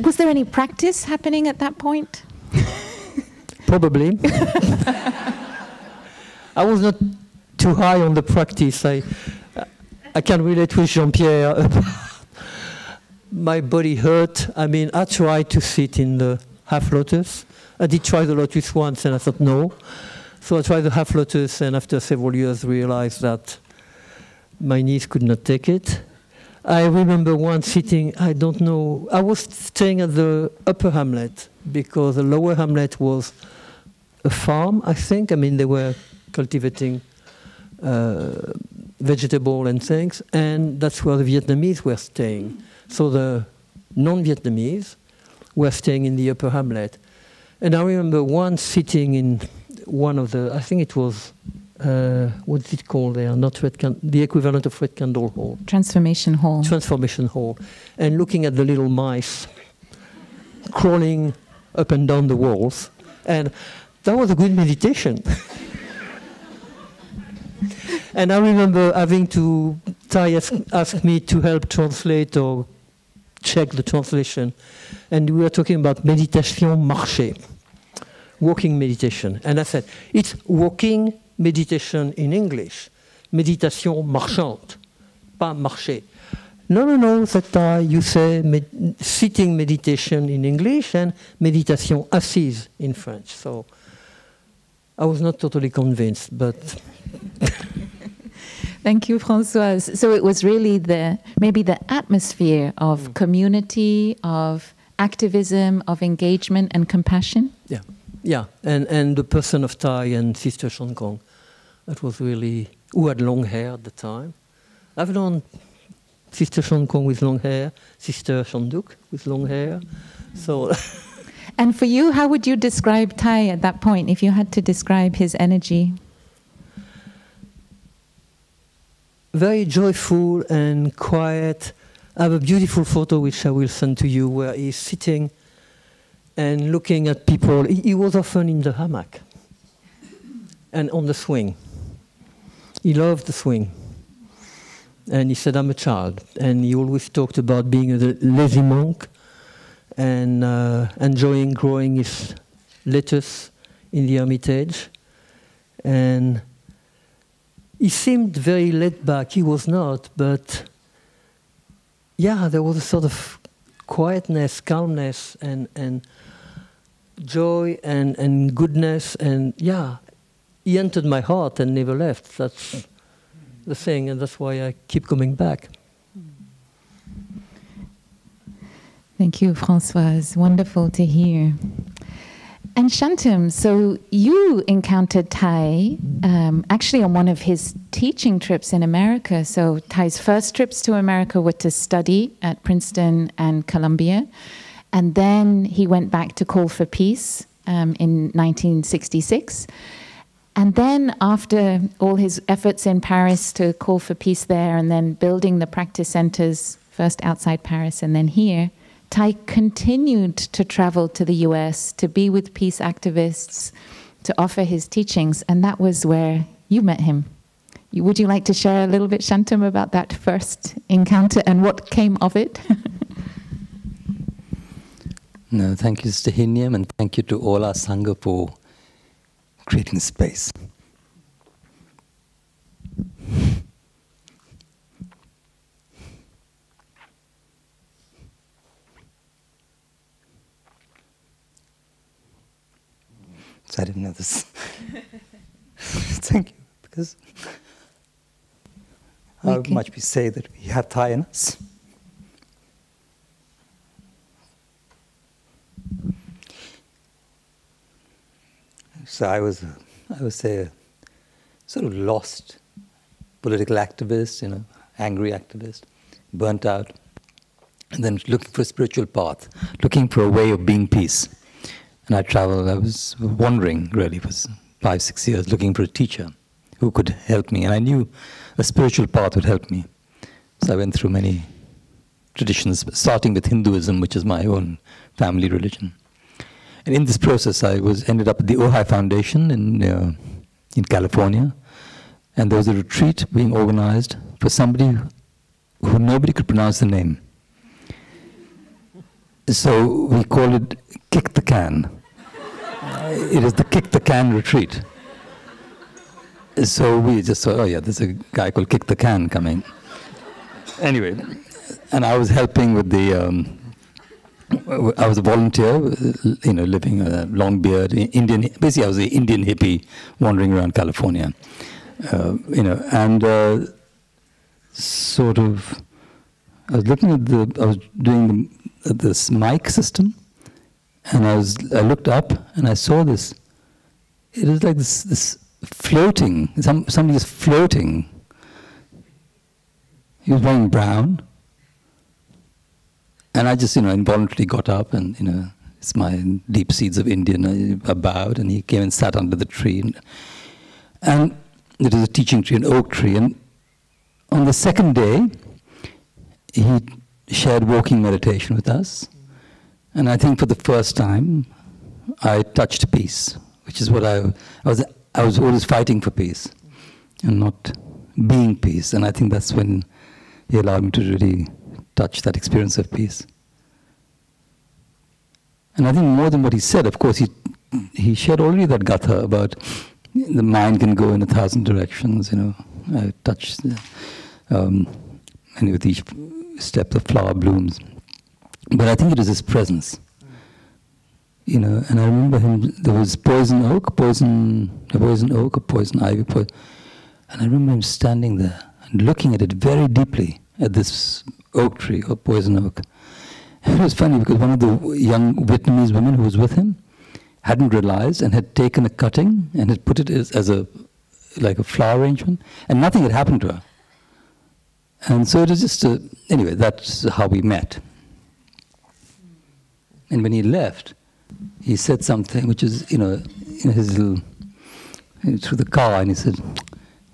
was there any practice happening at that point? Probably. I was not too high on the practice. I, I can relate with Jean Pierre my body hurt. I mean, I tried to sit in the half lotus. I did try the lotus once, and I thought no. So I tried the half lotus, and after several years, realized that my knees could not take it. I remember once sitting, I don't know, I was staying at the upper hamlet because the lower hamlet was a farm, I think. I mean, they were cultivating uh, vegetable and things, and that's where the Vietnamese were staying. So the non-Vietnamese were staying in the upper hamlet. And I remember once sitting in one of the, I think it was, uh, what's it called there? Not Red Can- the equivalent of Red Candle Hall. Transformation Hall. Transformation Hall, and looking at the little mice crawling up and down the walls. And that was a good meditation. and I remember having to, Thay ask, me to help translate or check the translation. And we were talking about meditation marché, walking meditation. And I said, it's walking meditation in English, meditation marchante, pas marché. No, no, no, that uh, you say med- sitting meditation in English and meditation assise in French. So I was not totally convinced, but Thank you, Françoise. So it was really the maybe the atmosphere of mm. community, of activism, of engagement and compassion. yeah, yeah. And, and the person of Thay and Sister Chan Khong, that was really, who had long hair at the time. I've known Sister Chan Khong with long hair, Sister Chan Duc with long hair. So And for you, how would you describe Thay at that point if you had to describe his energy? Very joyful and quiet. I have a beautiful photo which I will send to you where he's sitting and looking at people. He, he was often in the hammock and on the swing. He loved the swing. And he said, I'm a child. And he always talked about being a lazy monk and uh, enjoying growing his lettuce in the Hermitage. And he seemed very laid back. He was not, but yeah, there was a sort of quietness, calmness, and and joy and and goodness, and yeah, he entered my heart and never left. That's the thing, and that's why I keep coming back. Thank you, Françoise. Wonderful to hear. And Shantum, so you encountered Thay um, actually on one of his teaching trips in America. So Thay's first trips to America were to study at Princeton and Columbia. And then he went back to Call for Peace um, in 1966. And then, after all his efforts in Paris to call for peace there and then building the practice centers, first outside Paris and then here, Thay continued to travel to the US to be with peace activists, to offer his teachings, and that was where you met him. Would you like to share a little bit, Shantum, about that first encounter and what came of it? No, thank you, Sister Hien Nghiem, and thank you to all our Sangha for creating space. So I didn't know this. thank you, because how Okay. much we say that we have Thay in us. So I was, I would say, a sort of lost political activist, you know, angry activist, burnt out, and then looking for a spiritual path, looking for a way of being peace. And I traveled, I was wandering really for five, six years, looking for a teacher who could help me. And I knew a spiritual path would help me. So I went through many traditions, starting with Hinduism, which is my own family religion. And in this process, I was ended up at the Ojai Foundation in uh, in California, and there was a retreat being organized for somebody who, nobody could pronounce the name. So we call it "Kick the Can." It is the "Kick the Can" retreat. So we just thought, oh yeah, there's a guy called Kick the Can coming. Anyway, and I was helping with the. Um, I was a volunteer, you know, living a long beard, Indian. Basically, I was an Indian hippie wandering around California, uh, you know, and uh, sort of. I was looking at the. I was doing the, this mic system, and I was. I looked up and I saw this. It was like this this floating. Some, somebody is floating. He was wearing brown. And I just, you know, involuntarily got up and, you know, it's my deep seeds of Indian. Uh, I bowed and he came and sat under the tree. And, and it is a teaching tree, an oak tree. And on the second day, he shared walking meditation with us. And I think for the first time, I touched peace, which is what I, I was. I was always fighting for peace, and not being peace. And I think that's when he allowed me to really touch that experience of peace. And I think more than what he said, of course, he he shared already that gatha about the mind can go in a thousand directions. You know, I touched, um, and with each step the flower blooms. But I think it is his presence. You know, and I remember him, there was poison oak, poison, a poison oak, a poison ivy, poison, and I remember him standing there and looking at it very deeply, at this oak tree or poison oak. It was funny because one of the young Vietnamese women who was with him hadn't realized and had taken a cutting and had put it as, as a like a flower arrangement, and nothing had happened to her. And so it was just a, anyway, that's how we met. And when he left, he said something which is, you know, in his little, through the car, and he said,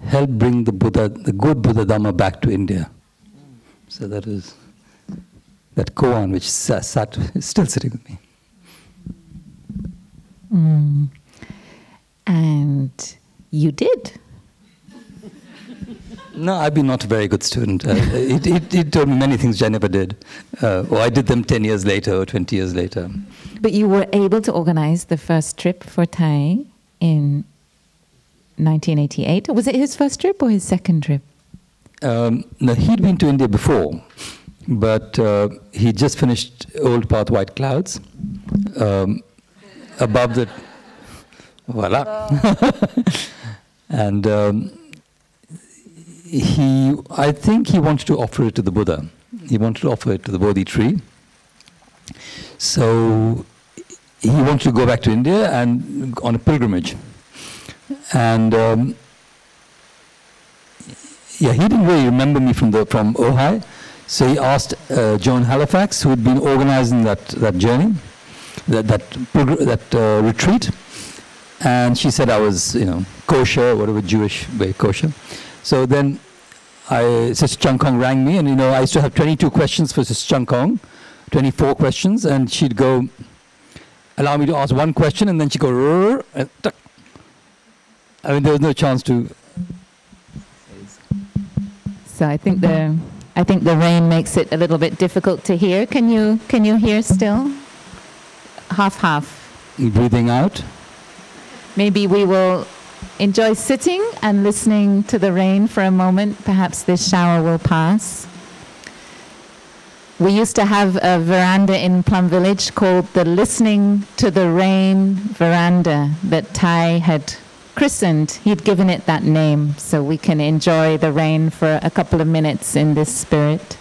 help bring the Buddha, the good Buddha Dhamma back to India. So that is that koan which sat, sat is still sitting with me. Mm. And you did. No, I've been not a very good student. Uh, it, it, it, told me many things I never did. Uh, or I did them 10 years later or 20 years later. But you were able to organize the first trip for Thay in 1988. Was it his first trip or his second trip? Um, no, he'd been to India before, but uh, he just finished Old Path White Clouds. Um, above the. Voila. and. Um, he, I think he wanted to offer it to the Buddha. He wanted to offer it to the Bodhi tree. So he wanted to go back to India and on a pilgrimage. And um, yeah, he didn't really remember me from the from Ojai. So he asked uh, Joan Halifax, who had been organizing that, that journey, that that, that uh, retreat, and she said I was, you know, kosher, whatever Jewish way kosher. So then I, Sister Chan Khong rang me, and you know, I used to have 22 questions for Sister Chan Khong, 24 questions, and she'd go, allow me to ask one question, and then she'd go, and I mean, there was no chance to. So I think the, I think the rain makes it a little bit difficult to hear. Can you, can you hear still? Half, half. Breathing out. Maybe we will Enjoy sitting and listening to the rain for a moment. Perhaps this shower will pass. We used to have a veranda in Plum Village called the Listening to the Rain Veranda that Thay had christened. He'd given it that name so we can enjoy the rain for a couple of minutes in this spirit.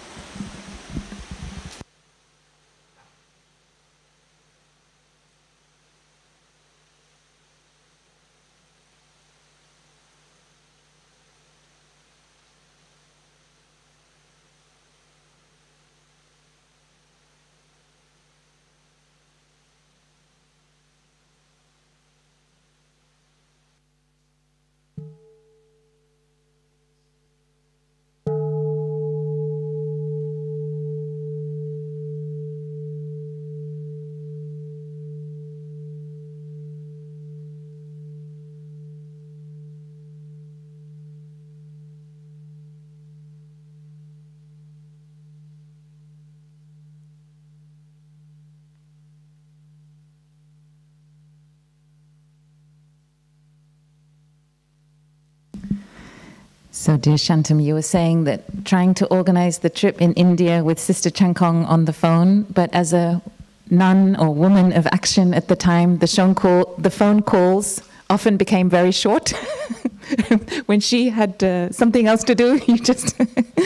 So, dear Shantum, you were saying that trying to organize the trip in India with Sister Chan Khong on the phone, but as a nun or woman of action at the time, the, call, the phone calls often became very short. when she had uh, something else to do, you just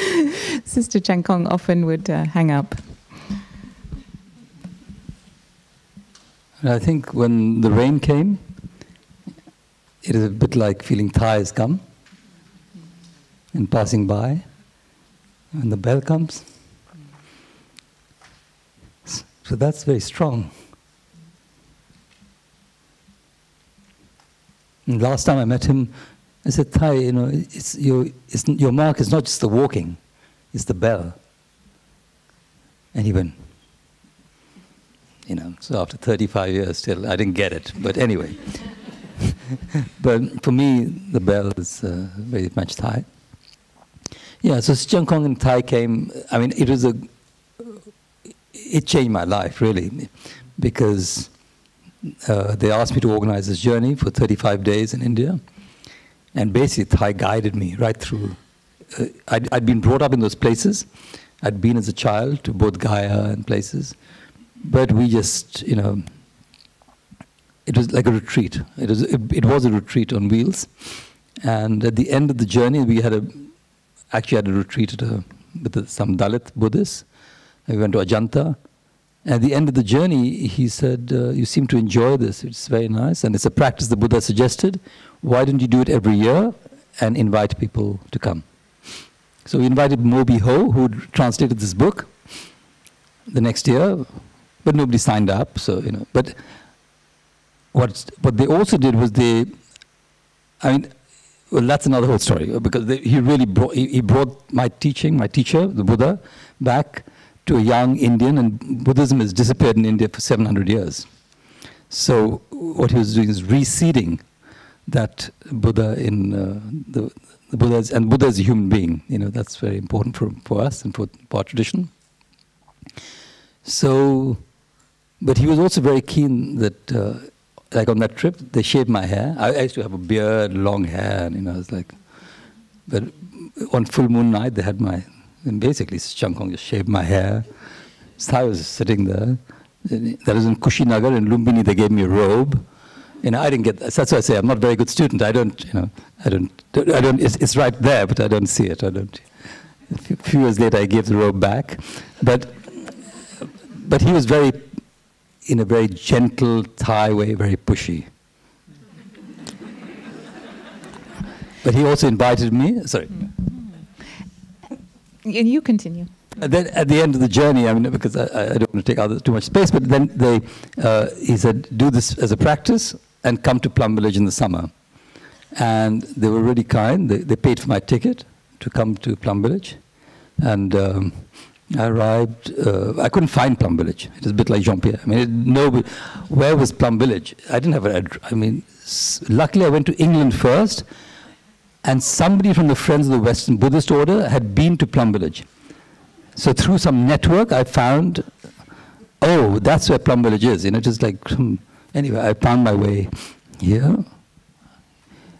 Sister often would uh, hang up. I think when the rain came, it is a bit like feeling Thay has come and passing by. And the bell comes. So that's very strong. And last time I met him, I said, Thay, you know, it's your, it's, your mark is not just the walking, it's the bell. And he went, you know, so after 35 years still, I didn't get it. But anyway. but for me, the bell is uh, very much Thay. Yeah, so Chan Khong and Thay came, I mean, it was a, it changed my life really, because uh, they asked me to organize this journey for 35 days in India. And basically, Thay guided me right through. Uh, I'd, I'd been brought up in those places. I'd been as a child to Bodh Gaya and places. But we just, you know, it was like a retreat. It was, it, it was a retreat on wheels. And at the end of the journey, we had a, actually had a retreat at a, with some Dalit Buddhists. We went to Ajanta. At the end of the journey, he said, uh, You seem to enjoy this. It's very nice. And it's a practice the Buddha suggested. Why don't you do it every year and invite people to come? So we invited Mobi Ho, who translated this book, the next year, but nobody signed up. So, you know, but what, what they also did was they, I mean, well, that's another whole story because they, he really brought, he, he brought my teaching, my teacher, the Buddha, back to a young Indian, and Buddhism has disappeared in India for 700 years. So what he was doing is reseeding that Buddha in uh, the, the Buddha, is, and Buddha is a human being. You know that's very important for, for us and for, for our tradition. So, but he was also very keen that, uh, like on that trip, they shaved my hair. I, I, used to have a beard, long hair, and you know, it's like, but on full moon night they had my and basically, Chan Khong just shaved my hair. So I was sitting there. That was in Kushinagar, in Lumbini, they gave me a robe. You know, I didn't get that. That's why I say I'm not a very good student. I don't, you know, I don't, I don't, it's, it's right there, but I don't see it. I don't. A few years later, I gave the robe back. But, but he was very, in a very gentle Thay way, very pushy. but he also invited me, sorry. And you continue. And then at the end of the journey, I mean, because I, I don't want to take other, too much space, but then they, uh, he said, do this as a practice and come to Plum Village in the summer. And they were really kind. They, they paid for my ticket to come to Plum Village. And um, I arrived, uh, I couldn't find Plum Village. It was a bit like Jean Pierre. I mean, it, where was Plum Village? I didn't have an address. I mean, luckily I went to England first and somebody from the Friends of the Western Buddhist Order had been to Plum Village. So through some network, I found, oh, that's where Plum Village is. You know, just like, hmm. anyway, I found my way here.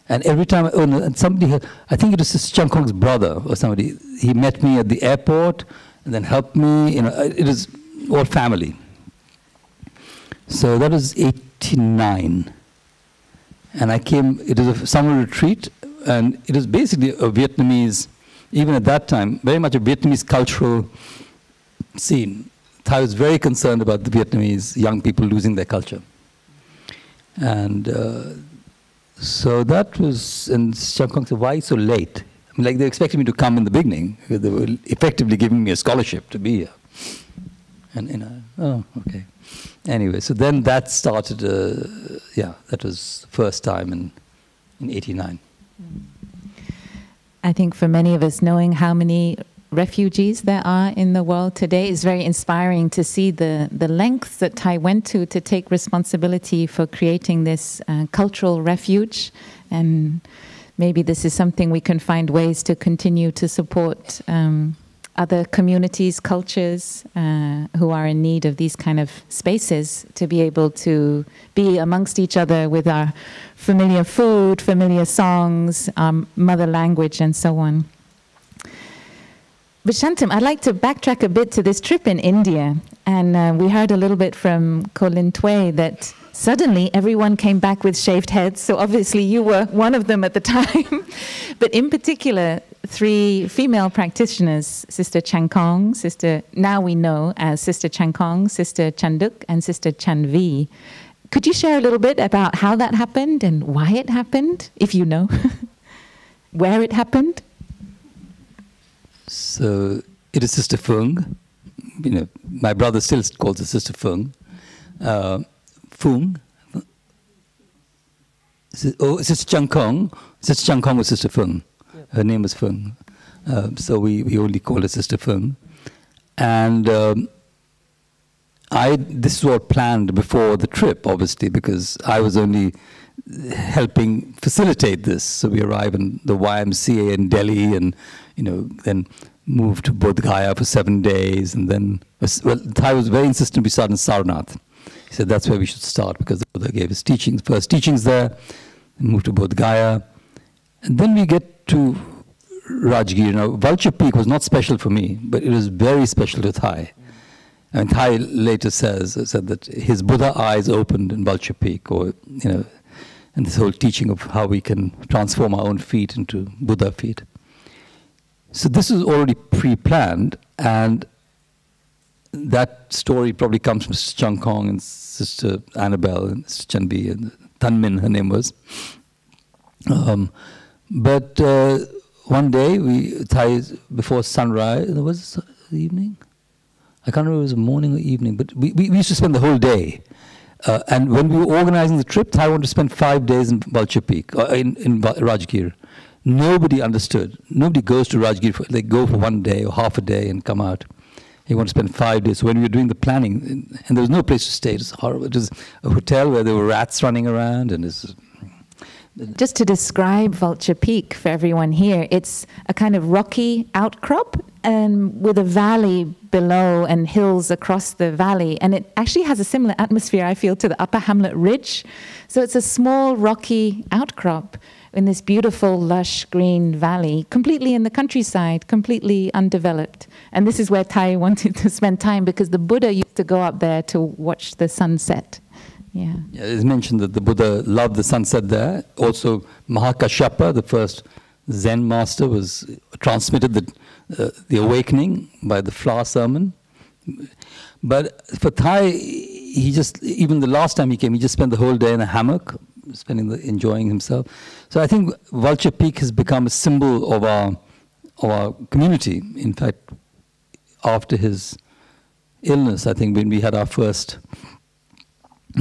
And every time, oh, and somebody, I think it was Chan Khong's brother or somebody, he met me at the airport and then help me. You know, it was all family. So that was 89. And I came, it was a summer retreat, and it is basically a Vietnamese, even at that time, very much a Vietnamese cultural scene. Thay was very concerned about the Vietnamese young people losing their culture. And uh, so that was, and Chan Khong said, why so late? Like they expected me to come in the beginning. They were effectively giving me a scholarship to be here. And, you know, oh, okay. Anyway, so then that started, uh, yeah, that was the first time in, in 89. I think for many of us, knowing how many refugees there are in the world today is very inspiring to see the, the lengths that Thay went to to take responsibility for creating this uh, cultural refuge. And maybe this is something we can find ways to continue to support um, other communities, cultures uh, who are in need of these kind of spaces to be able to be amongst each other with our familiar food, familiar songs, um, mother language, and so on. But Shantum, I'd like to backtrack a bit to this trip in India. And uh, we heard a little bit from Co Linh Tue that suddenly everyone came back with shaved heads. So obviously you were one of them at the time. but in particular, three female practitioners, Sister Chan Khong, Sister, now we know as Sister Chan Khong, Sister Chan Duc, and Sister Chan Vi, could you share a little bit about how that happened and why it happened, if you know, where it happened? So it is Sister Fung. You know, my brother still calls her Sister Fung. Uh, Fung. Oh, Sister Chan Khong. Sister Chan Khong was Sister Fung. Her name was Fung. Uh, so we, we only call her Sister Fung. And um, I this was planned before the trip, obviously, because I was only helping facilitate this. So we arrive in the YMCA in Delhi, and you know, then move to Bodh Gaya for seven days, and then well, Thay was very insistent we start in Sarnath. He said that's where we should start because the Buddha gave his teachings, first teachings there, and move to Bodh Gaya, and then we get to Rajgir. Now, Vulture Peak was not special for me, but it was very special to Thay. And Thay later says said that his Buddha eyes opened in Vulture Peak, or you know, and this whole teaching of how we can transform our own feet into Buddha feet. So this is already pre-planned, and that story probably comes from Sister Chan Khong and Sister Annabelle and Sister Chan Vi and Tanmin, her name was. Um, but uh, one day, we Thay before sunrise, was evening. I can't remember if it was morning or evening, but we, we, we used to spend the whole day. Uh, and when we were organizing the trip, Thay wanted to spend five days in Vulture Peak, uh, in, in Rajgir. Nobody understood. Nobody goes to Rajgir. For, they go for one day or half a day and come out. He wanted to spend five days. So when we were doing the planning, and there was no place to stay, it was horrible. It was a hotel where there were rats running around, and it's just to describe Vulture Peak for everyone here, it's a kind of rocky outcrop and with a valley below and hills across the valley. And it actually has a similar atmosphere, I feel, to the Upper Hamlet Ridge. So it's a small rocky outcrop in this beautiful, lush green valley, completely in the countryside, completely undeveloped. And this is where Thay wanted to spend time because the Buddha used to go up there to watch the sunset. Yeah. yeah. It's mentioned that the Buddha loved the sunset there. Also, Mahakashyapa, the first Zen master, was transmitted the, uh, the awakening by the flower sermon. But for Thay, he just, even the last time he came, he just spent the whole day in a hammock, spending the, enjoying himself. So I think Vulture Peak has become a symbol of our, of our community. In fact, after his illness, I think when we had our first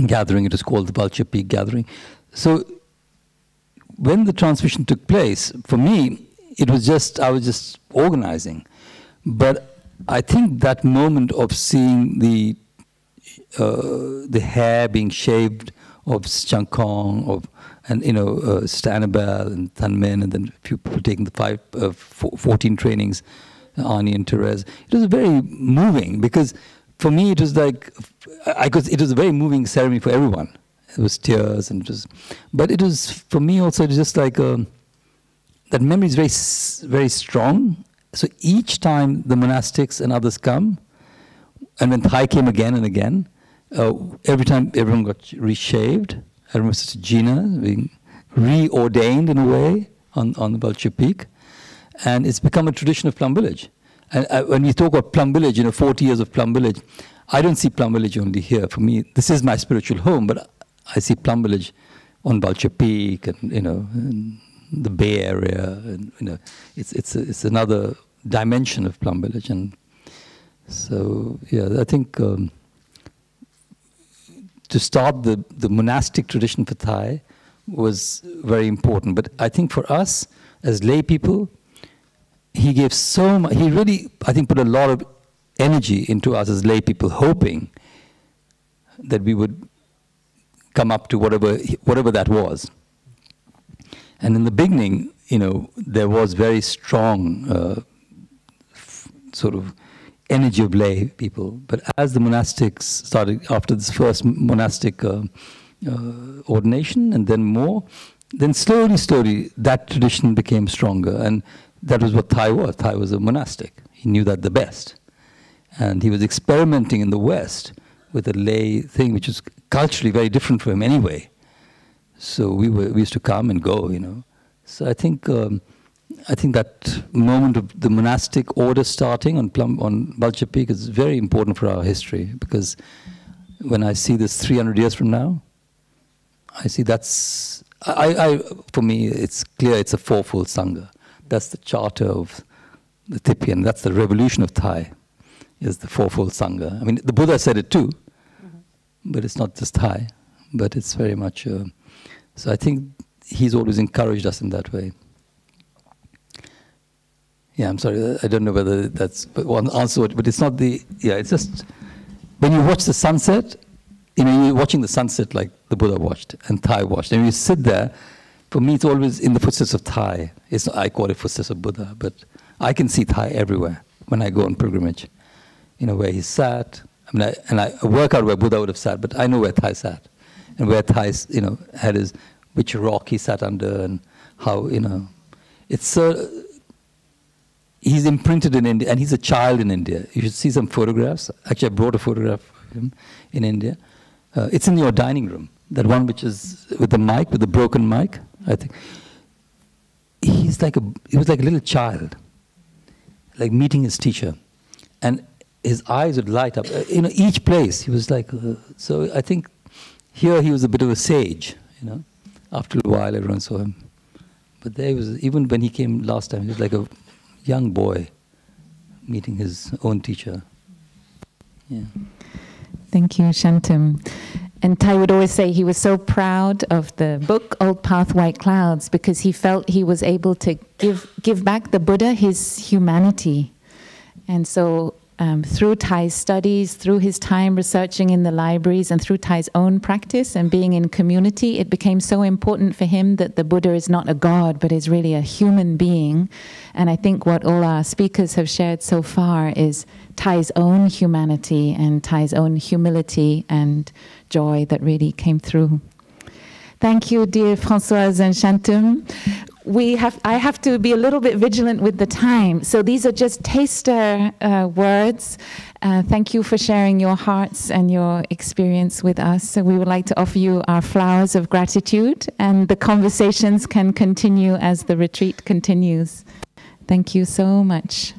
gathering. It was called the Vulture Peak Gathering. So when the transmission took place, for me, it was just, I was just organizing. But I think that moment of seeing the, uh, the hair being shaved of Chan Khong, of, and you know, uh, Sister Annabelle and Tanmen, and then a few people taking the five, uh, 14 trainings, Ani and Therese. It was very moving because for me, it was like, I could, it was a very moving ceremony for everyone. It was tears and it was, but it was, for me also, just like, a, um, that memory is very, very strong. So each time the monastics and others come, and when Thay came again and again, uh, every time everyone got reshaved. I remember Sister Jina being reordained in a way on, on the Vulture Peak. And it's become a tradition of Plum Village. And uh, when we talk about Plum Village, you know, 40 years of Plum Village, I don't see Plum Village only here. For me, this is my spiritual home, but I see Plum Village on Vulture Peak and, you know, the Bay Area. And, you know, it's, it's, it's another dimension of Plum Village. And so, yeah, I think um, to start the, the monastic tradition for Thay was very important. But I think for us, as lay people, he gave so much, he really, I think, put a lot of energy into us as lay people, hoping that we would come up to whatever, whatever that was. And in the beginning, you know, there was very strong uh, sort of energy of lay people. But as the monastics started, after this first monastic uh, uh, ordination and then more, then slowly, slowly, that tradition became stronger. And that was what Thay was. Thay was a monastic. He knew that the best. And he was experimenting in the West with a lay thing, which was culturally very different from him anyway. So we, were, we used to come and go, you know. So I think, um, I think that moment of the monastic order starting on, Plum, on Vulture Peak is very important for our history because when I see this 300 years from now, I see that's I, I for me it's clear it's a fourfold sangha. That's the charter of the Tibetan. That's the revolution of Thay. Is the fourfold sangha. I mean, the Buddha said it too, mm-hmm. but it's not just Thay. But it's very much. Uh, so I think he's always encouraged us in that way. Yeah, I'm sorry. I don't know whether that's one answer, but it's not the. Yeah, it's just when you watch the sunset, you know, you're watching the sunset like the Buddha watched and Thay watched, and you sit there. For me, it's always in the footsteps of Thay. It's I call it footsteps of Buddha, but I can see Thay everywhere when I go on pilgrimage. You know where he sat. I mean, I, and I work out where Buddha would have sat, but I know where Thay sat, and where Thay, you know, had his which rock he sat under, and how you know. It's so. He's imprinted in India, and he's a child in India. You should see some photographs. Actually, I brought a photograph of him in India. Uh, it's in your dining room. That one which is with the mic, with the broken mic, I think. He's like a, he was like a little child, like meeting his teacher, and his eyes would light up. Uh, you know, each place he was like. Uh, so I think here he was a bit of a sage. You know, after a while everyone saw him, but there he was. Even when he came last time, he was like a young boy meeting his own teacher. Yeah. Thank you, Shantum. And Thay would always say he was so proud of the book Old Path, White Clouds because he felt he was able to give, give back the Buddha his humanity. And so um, through Thay's studies, through his time researching in the libraries, and through Thay's own practice and being in community, it became so important for him that the Buddha is not a god, but is really a human being. And I think what all our speakers have shared so far is Thay's own humanity and Thay's own humility and joy that really came through. Thank you, dear Francoise and Shantum we have, I have to be a little bit vigilant with the time. So these are just taster uh, words. Uh, thank you for sharing your hearts and your experience with us. So we would like to offer you our flowers of gratitude, and the conversations can continue as the retreat continues. Thank you so much.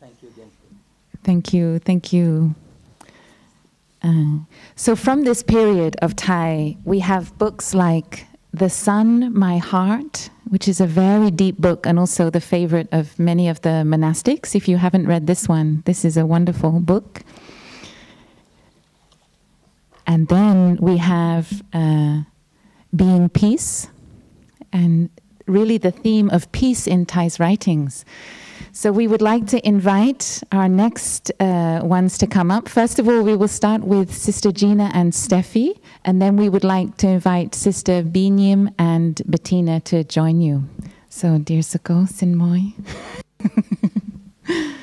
Thank you again. Thank you. Thank you. So, from this period of Thay, we have books like the Sun, My Heart, which is a very deep book and also the favorite of many of the monastics. If you haven't read this one, this is a wonderful book. And then we have uh, Being Peace, and really the theme of peace in Thay's writings. So we would like to invite our next uh, ones to come up. First of all, we will start with Sister Jina and Steffi, and then we would like to invite Sister Bi Nghiem and Bettina to join you. So, dear Sako, Sinmoy.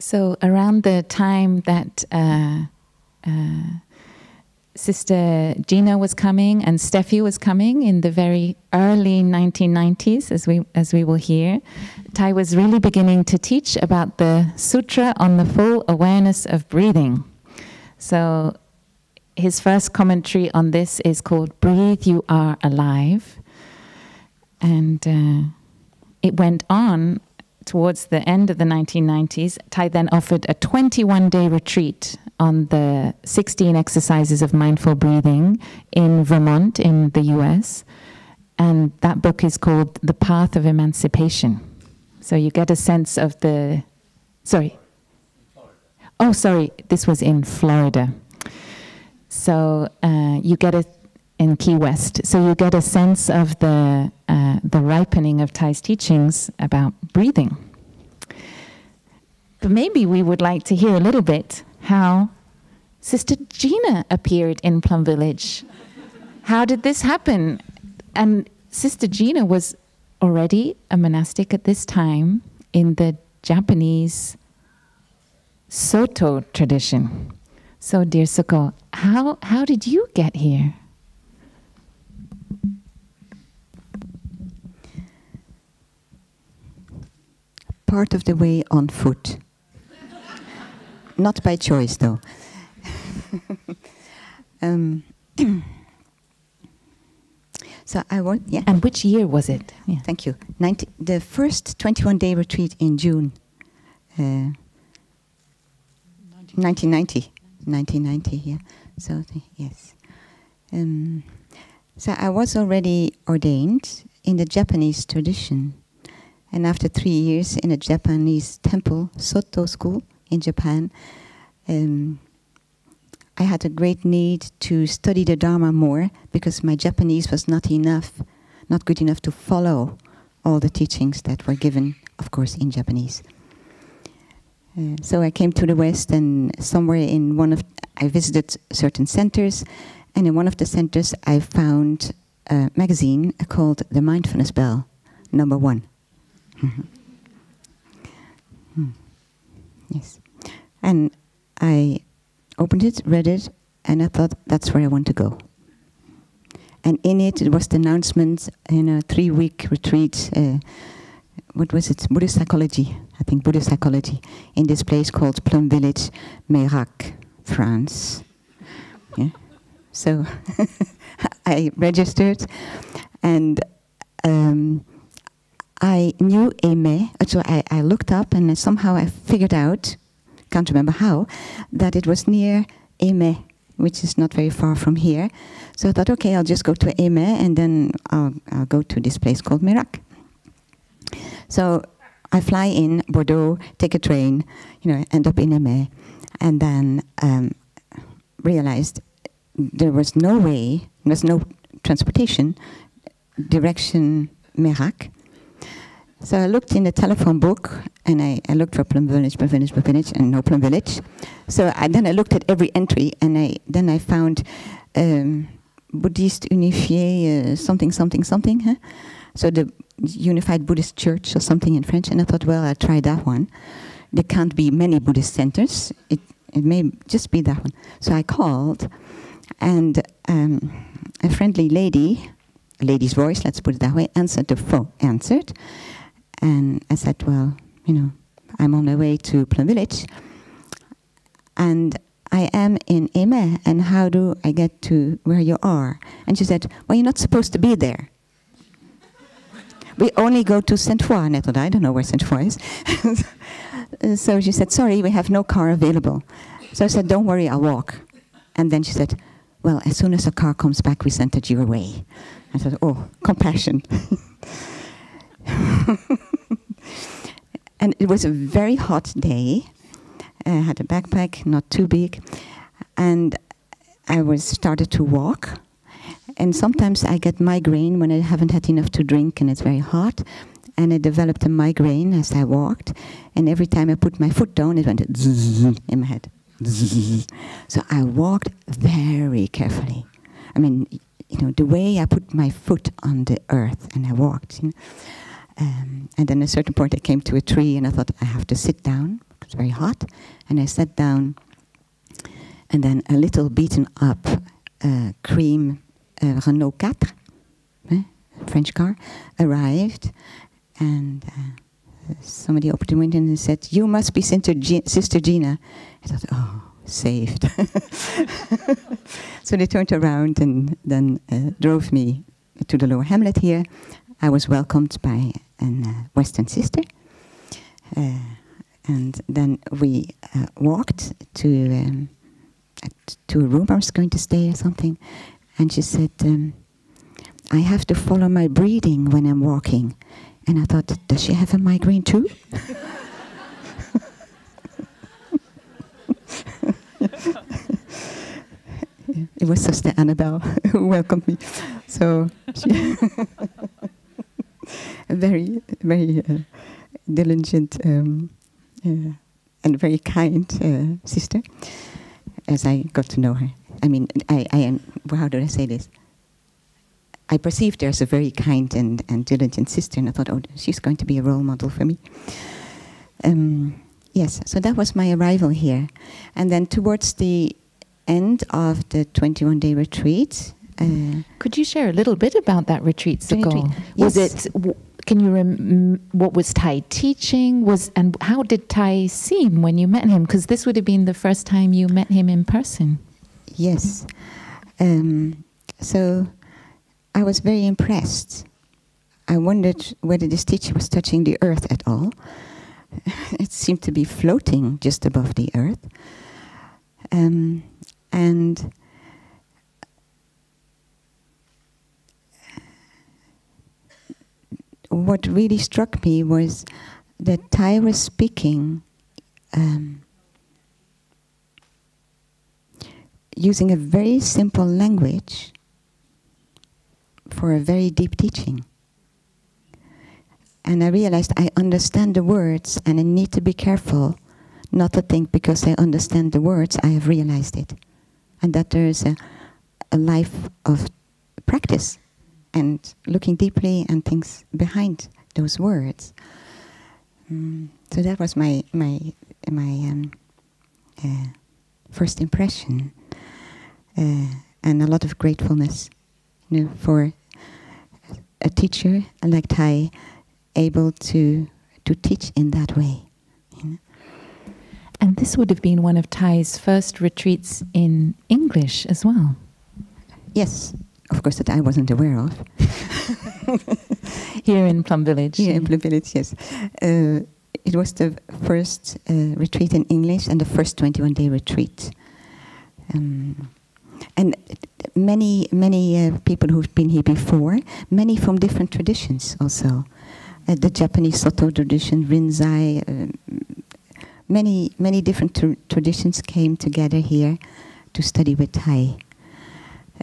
so, around the time that uh, uh, Sister Jina was coming and Steffi was coming in the very early 1990s, as we as we will hear. Thay was really beginning to teach about the sutra on the full awareness of breathing. So, his first commentary on this is called "Breathe, You Are Alive," and uh, it went on towards the end of the 1990s. Thay then offered a 21-day retreat on the 16 exercises of mindful breathing in Vermont, in the US. And that book is called The Path of Emancipation. So you get a sense of the. Sorry. Oh, sorry, this was in Florida. So uh, you get a in Key West. So you get a sense of the uh, the ripening of Thay's teachings about breathing. But maybe we would like to hear a little bit how Sister Jina appeared in Plum Village. How did this happen? And Sister Gina was already a monastic at this time in the Japanese Soto tradition. So, dear Sako, how, how did you get here? Part of the way on foot. Not by choice, though. um, So I was, yeah. And which year was it? Yeah. Thank you. 90, the first 21 day retreat in June. Uh, 1990. 1990, yeah. So, yes. Um, so I was already ordained in the Japanese tradition. And after three years in a Japanese temple, Soto school in Japan, um, I had a great need to study the Dharma more because my Japanese was not enough, not good enough to follow all the teachings that were given, of course, in Japanese. Uh, so I came to the West, and somewhere in one of I visited certain centers, and in one of the centers I found a magazine called The Mindfulness Bell, number one. Mm-hmm. Hmm. Yes, and I opened it, read it, and I thought that's where I want to go. And in it, it was the announcement in a three-week retreat. Uh, what was it? Buddhist psychology. I think Buddhist psychology in this place called Plum Village, Meyrac, France. Yeah. So I registered, and um, I knew Eymet. So I, I looked up, and somehow I figured out can't remember how, that it was near Eymet, which is not very far from here. So I thought, okay, I'll just go to Eymet and then I'll, I'll go to this place called Meyrac. So I fly in Bordeaux, take a train, you know, end up in Eymet, and then um, realized there was no way, there was no transportation, direction Meyrac. So I looked in the telephone book and I, I looked for Plum Village, Plum Village, Plum Village, and no Plum Village. So I, then I looked at every entry and I then I found um, Buddhist Unifié uh, something, something, something. Huh? So the Unified Buddhist Church or something in French. And I thought, well, I'll try that one. There can't be many Buddhist centers. It, it may just be that one. So I called and um, a friendly lady, lady's voice, let's put it that way, answered the phone, answered. And I said, Well, you know, I'm on my way to Plum Village. And I am in Eymet, and how do I get to where you are? And she said, Well, you're not supposed to be there. we only go to Saint Foy. And I thought, I don't know where Saint Foy is. so she said, Sorry, we have no car available. So I said, Don't worry, I'll walk. And then she said, Well, as soon as a car comes back, we send it your way. I said, Oh, compassion. and it was a very hot day. I had a backpack, not too big, and I was started to walk. And sometimes I get migraine when I haven't had enough to drink and it's very hot. And I developed a migraine as I walked. And every time I put my foot down, it went in my head. So I walked very carefully. I mean, you know, the way I put my foot on the earth and I walked. You know, um, and then at a certain point, I came to a tree and I thought, I have to sit down. It was very hot. And I sat down. And then a little beaten up uh, cream uh, Renault 4, eh, French car, arrived. And uh, somebody opened the window and said, You must be Sister, G- Sister Jina. I thought, Oh, saved. so they turned around and then uh, drove me to the lower hamlet here. I was welcomed by a uh, Western sister. Uh, and then we uh, walked to um, to a room I was going to stay or something. And she said, um, I have to follow my breathing when I'm walking. And I thought, does she have a migraine too? it was Sister Annabelle who welcomed me. So very, very uh, diligent um, uh, and very kind uh, sister as I got to know her. I mean, I, I am, how do I say this? I perceived her as a very kind and, and diligent sister, and I thought, oh, she's going to be a role model for me. Um, yes, so that was my arrival here. And then towards the end of the 21 day retreat, uh, Could you share a little bit about that retreat? Retreat, Was yes. it? w- Can you rem- what was Thay teaching? Was and how did Thay seem when you met him? Because this would have been the first time you met him in person. Yes. Um, so I was very impressed. I wondered whether this teacher was touching the earth at all. it seemed to be floating just above the earth. Um, and what really struck me was that Thay was speaking um, using a very simple language for a very deep teaching. And I realized I understand the words and I need to be careful not to think because I understand the words, I have realized it. And that there is a, a life of practice and looking deeply and things behind those words. Mm, so that was my my my um, uh, first impression, uh, and a lot of gratefulness, you know, for a teacher like Thay, able to to teach in that way. You know? And this would have been one of Thay's first retreats in English as well. Yes, of course, that I wasn't aware of. Here in Plum Village. Here in Plum Village, yes. Uh, it was the first uh, retreat in English and the first 21 day retreat. Um, and many, many uh, people who've been here before, many from different traditions also. Uh, the Japanese Soto tradition, Rinzai, uh, many, many different tr traditions came together here to study with Thay.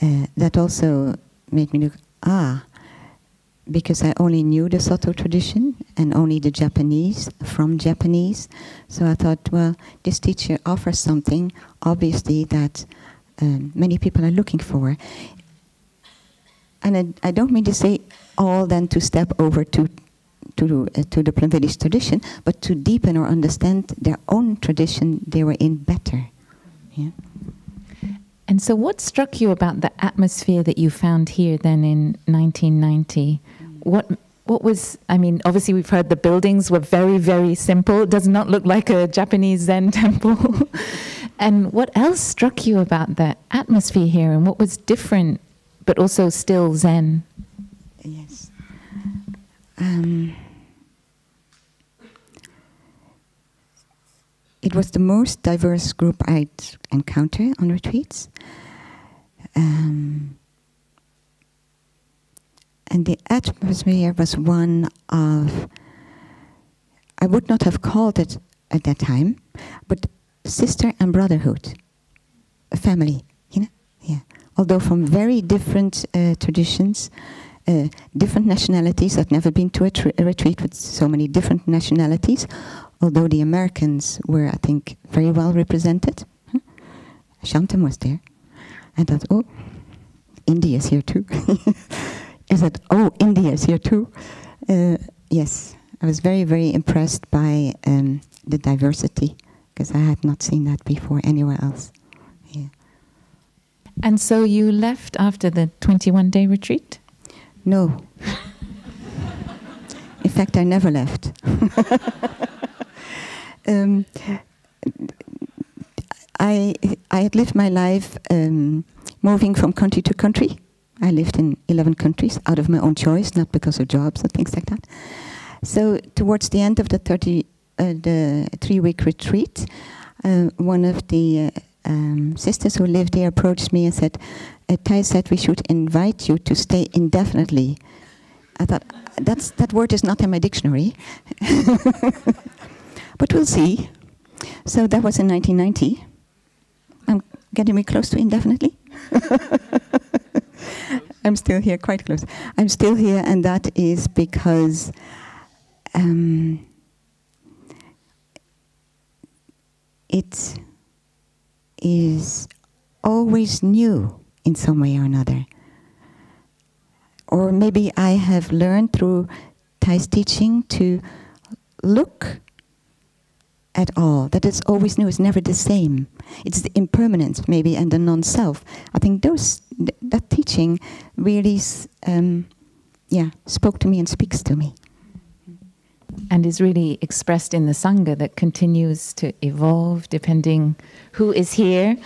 Uh, that also made me look, ah, because I only knew the Soto tradition and only the Japanese from Japanese. So I thought, well, this teacher offers something obviously that um, many people are looking for. And I, I, don't mean to say all then to step over to to uh, to the Plum Village tradition, but to deepen or understand their own tradition they were in better. Yeah. And so, what struck you about the atmosphere that you found here then in 1990? What what was I mean, obviously we've heard the buildings were very, very simple. It does not look like a Japanese Zen temple. and what else struck you about the atmosphere here and what was different but also still Zen? Yes. Um, it was the most diverse group I'd encounter on retreats. Um, and the atmosphere was one of, I would not have called it at that time, but sister and brotherhood, a family, you know? Yeah. Although from very different uh, traditions, uh, different nationalities. I've never been to a, a, retreat with so many different nationalities, although the Americans were, I think, very well represented. Huh? Shantum was there. I thought, oh, India is here too. is it, oh, India is here too? Uh, yes, I was very, very impressed by um, the diversity because I had not seen that before anywhere else. Yeah. And so you left after the 21 day retreat? No. In fact, I never left. um, I I had lived my life um, moving from country to country. I lived in 11 countries out of my own choice, not because of jobs or things like that. So towards the end of the 30, uh, the three-week retreat, uh, one of the uh, um, sisters who lived there approached me and said, uh, said we should invite you to stay indefinitely. I thought, that's, that word is not in my dictionary. but we'll see. So that was in 1990. I'm getting me close to indefinitely. I'm still here, quite close. I'm still here, and that is because um, it is always new in some way or another. Or maybe I have learned through Thay's teaching to look at all, that it's always new, it's never the same. It's the impermanence, maybe, and the non self. I think those, th that teaching really um, yeah, spoke to me and speaks to me. And is really expressed in the Sangha that continues to evolve depending who is here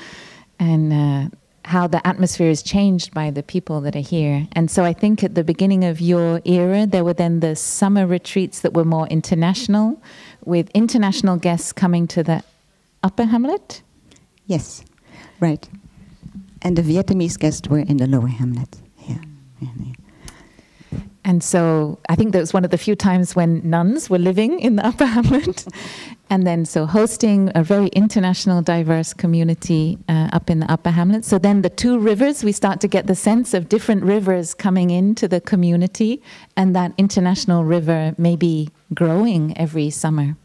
and uh, how the atmosphere is changed by the people that are here. And so I think at the beginning of your era, there were then the summer retreats that were more international, with international guests coming to the upper hamlet. Yes, right. And the Vietnamese guests were in the lower hamlet. Yeah. yeah, yeah. And so I think that was one of the few times when nuns were living in the Upper Hamlet. and then, so hosting a very international, diverse community uh, up in the Upper Hamlet. So then, the two rivers, we start to get the sense of different rivers coming into the community, and that international river maybe growing every summer.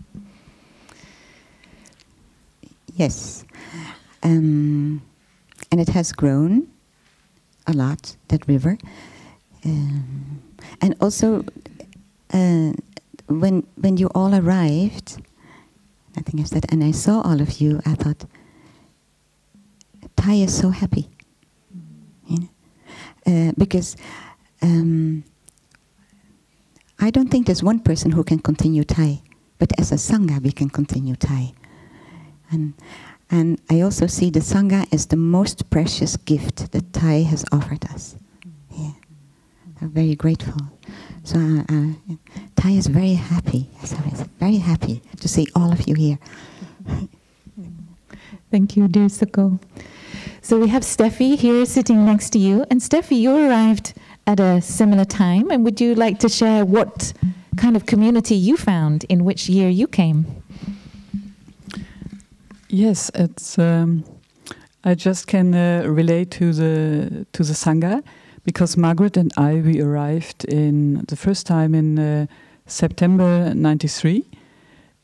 Yes. Um, and it has grown a lot, that river. Um, and also, uh, when when you all arrived, I think I said, and I saw all of you, I thought, Thay is so happy, you know? uh, because um, I don't think there's one person who can continue Thay, but as a sangha we can continue Thay, and and I also see the sangha as the most precious gift that Thay has offered us. Yeah. I'm very grateful. So uh, uh, Thay is very happy. very happy to see all of you here. Thank you, dear Sako. So we have Steffi here sitting next to you. And Steffi, you arrived at a similar time. And would you like to share what kind of community you found in which year you came? Yes, it's. Um, I just can uh, relate to the to the sangha because Margaret and I we arrived in the first time in uh, September '93,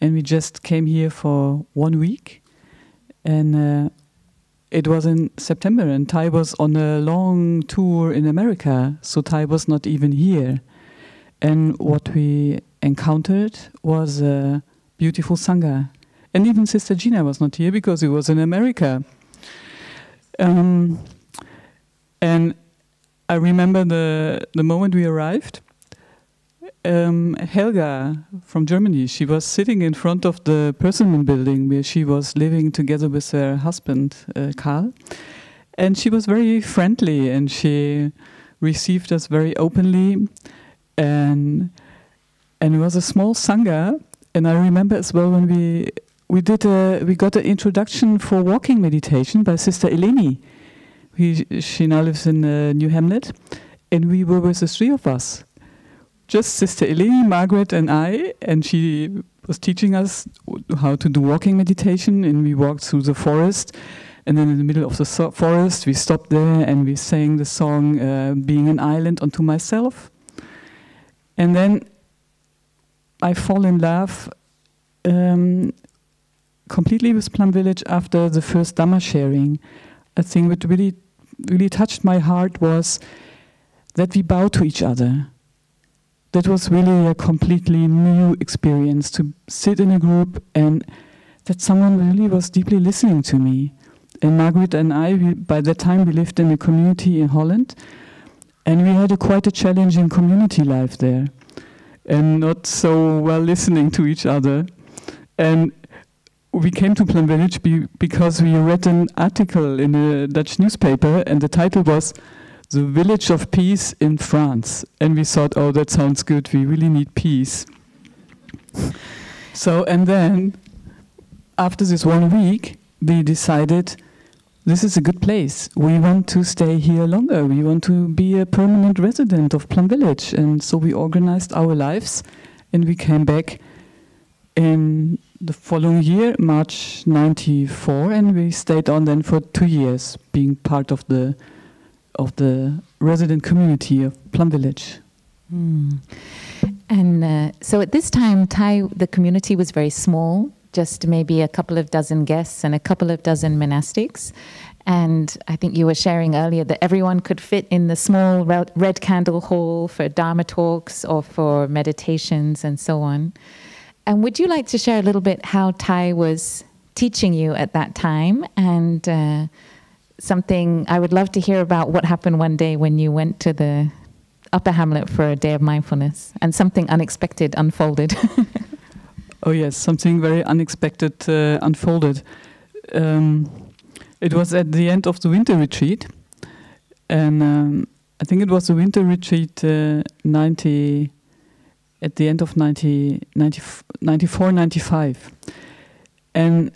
and we just came here for one week, and uh, it was in September, and Thay was on a long tour in America, so Thay was not even here, and what we encountered was a beautiful sangha, and even Sister Jina was not here because he was in America. Um, and I remember the the moment we arrived. Um, Helga from Germany, she was sitting in front of the Persimmon building where she was living together with her husband, uh, Karl. And she was very friendly and she received us very openly. And, and it was a small Sangha. And I remember as well when we, we, did a, we got an introduction for walking meditation by Sister Eleni he, she now lives in uh, New Hamlet, and we were with the three of us, just Sister Eleni, Margaret, and I, and she was teaching us how to do walking meditation, and we walked through the forest. And then in the middle of the so forest, we stopped there and we sang the song uh, Being an Island Unto Myself. And then I fall in love um, completely with Plum Village after the first Dhamma sharing. A thing that really really touched my heart was that we bow to each other. That was really a completely new experience to sit in a group and that someone really was deeply listening to me. And Margaret and I, we, by that time, we lived in a community in Holland, and we had a quite a challenging community life there, and not so well listening to each other. And we came to Plum Village be because we read an article in a Dutch newspaper, and the title was "The Village of Peace in France," and we thought, "Oh, that sounds good. We really need peace." so, and then after this one week, we decided this is a good place. We want to stay here longer. We want to be a permanent resident of Plum Village, and so we organized our lives, and we came back in the following year, March 94, and we stayed on then for two years, being part of the of the resident community of Plum Village. Mm. And uh, so at this time, Thay, the community was very small, just maybe a couple of dozen guests and a couple of dozen monastics. And I think you were sharing earlier that everyone could fit in the small red candle hall for Dharma talks or for meditations and so on. And would you like to share a little bit how Thay was teaching you at that time and uh, something I would love to hear about what happened one day when you went to the Upper Hamlet for a day of mindfulness and something unexpected unfolded. oh, yes, something very unexpected uh, unfolded. Um, it was at the end of the winter retreat, and um, I think it was the winter retreat uh, 90 at the end of 90, 90, 94, 95. And,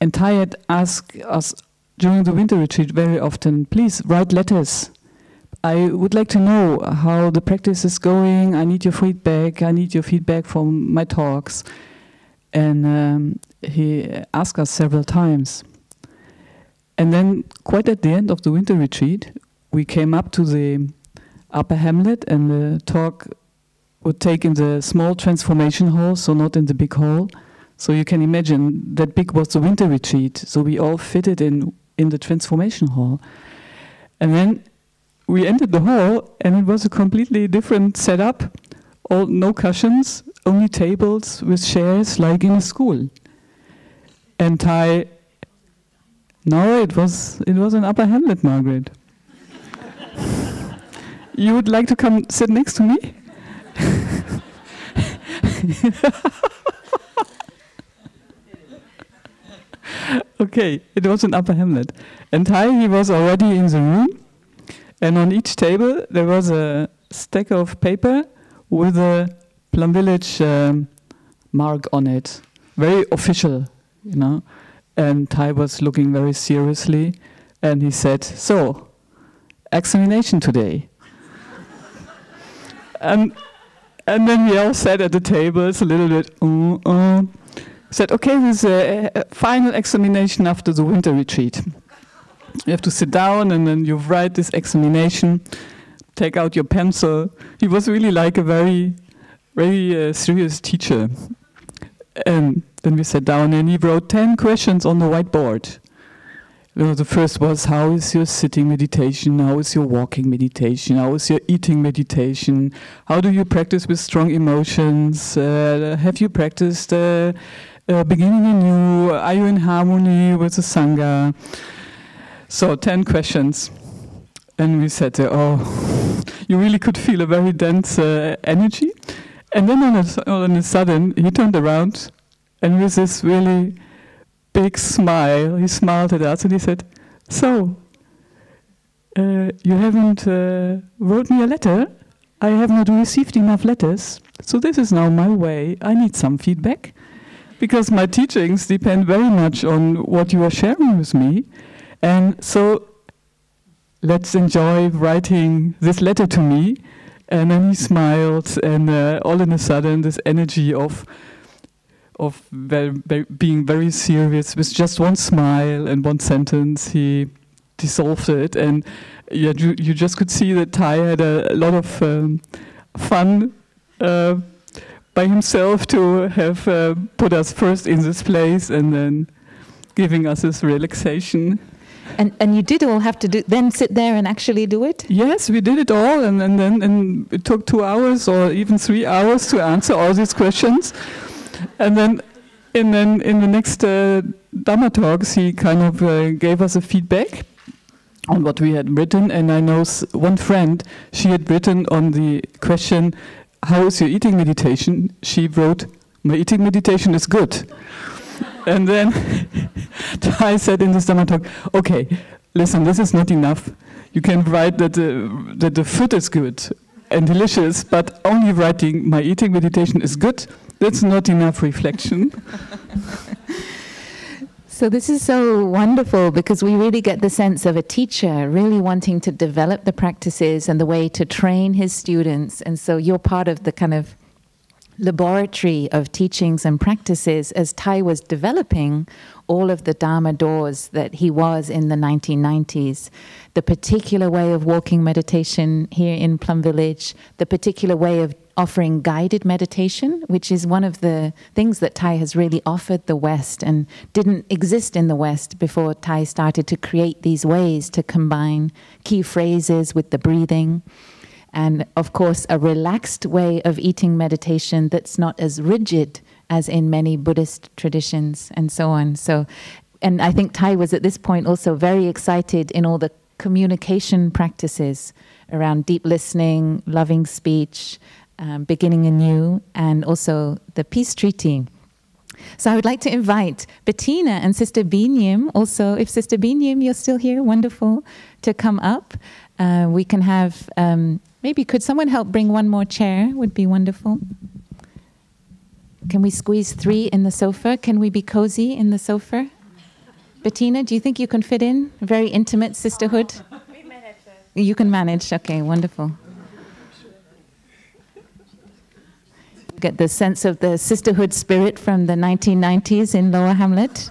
and Thay asked us during the winter retreat very often, please write letters. I would like to know how the practice is going. I need your feedback. I need your feedback from my talks. And um, he asked us several times. And then, quite at the end of the winter retreat, we came up to the upper hamlet, and the talk would take in the small transformation hall, so not in the big hall. So you can imagine that big was the winter retreat. So we all fitted in in the transformation hall, and then we entered the hall, and it was a completely different setup. All no cushions, only tables with chairs, like in a school. And Thay no, it was it was an Upper Hamlet, Margaret. you would like to come sit next to me? okay, it was in Upper Hamlet, and Thay he was already in the room, and on each table there was a stack of paper with a Plum Village um, mark on it, very official, you know. And Thay was looking very seriously, and he said, "So, examination today." and and then we all sat at the tables a little bit. Uh, uh, said, "Okay, this is a, final examination after the winter retreat. You have to sit down, and then you write this examination. Take out your pencil." He was really like a very, very uh, serious teacher, and then we sat down and he wrote 10 questions on the whiteboard. The first was how is your sitting meditation? How is your walking meditation? How is your eating meditation? How do you practice with strong emotions? Uh, have you practiced uh, uh, beginning anew? Are you in harmony with the Sangha? So, 10 questions. And we said, oh, you really could feel a very dense uh, energy. And then on a, on a sudden, he turned around and with this really big smile, he smiled at us and he said, So, uh, you haven't uh, wrote me a letter? I have not received enough letters. So, this is now my way. I need some feedback because my teachings depend very much on what you are sharing with me. And so, let's enjoy writing this letter to me. And then he smiled, and uh, all in a sudden, this energy of of very, very, being very serious with just one smile and one sentence he dissolved it and yeah, you, you just could see that Thay had a, a lot of um, fun uh, by himself to have uh, put us first in this place and then giving us this relaxation. And and you did all have to do then sit there and actually do it? Yes, we did it all, and, and then and it took two hours or even three hours to answer all these questions and then and then in the next uh, Dhamma talks, he kind of uh, gave us a feedback on what we had written. And I know one friend, she had written on the question, How is your eating meditation? She wrote, My eating meditation is good. and then I said in this Dhamma talk, Okay, listen, this is not enough. You can write that the, that the food is good and delicious, but only writing, My eating meditation is good that's not enough reflection. So, this is so wonderful because we really get the sense of a teacher really wanting to develop the practices and the way to train his students. And so, you're part of the kind of laboratory of teachings and practices as Thay was developing all of the Dharma doors that he was in the 1990s. The particular way of walking meditation here in Plum Village, the particular way of offering guided meditation, which is one of the things that Thay has really offered the West and didn't exist in the West before Thay started to create these ways to combine key phrases with the breathing. And of course, a relaxed way of eating meditation that's not as rigid as in many Buddhist traditions and so on. So, and I think Thay was at this point also very excited in all the communication practices around deep listening, loving speech, um, beginning anew, and also the peace treaty So I would like to invite Bettina and Sister Bi Nghiem, also, if Sister Bi Nghiem, you're still here, wonderful, to come up. Uh, we can have, um, maybe could someone help bring one more chair? Would be wonderful. Can we squeeze three in the sofa? Can we be cozy in the sofa? Bettina, do you think you can fit in? Very intimate sisterhood? You can manage. Okay, wonderful. Get the sense of the sisterhood spirit from the 1990s in Lower Hamlet.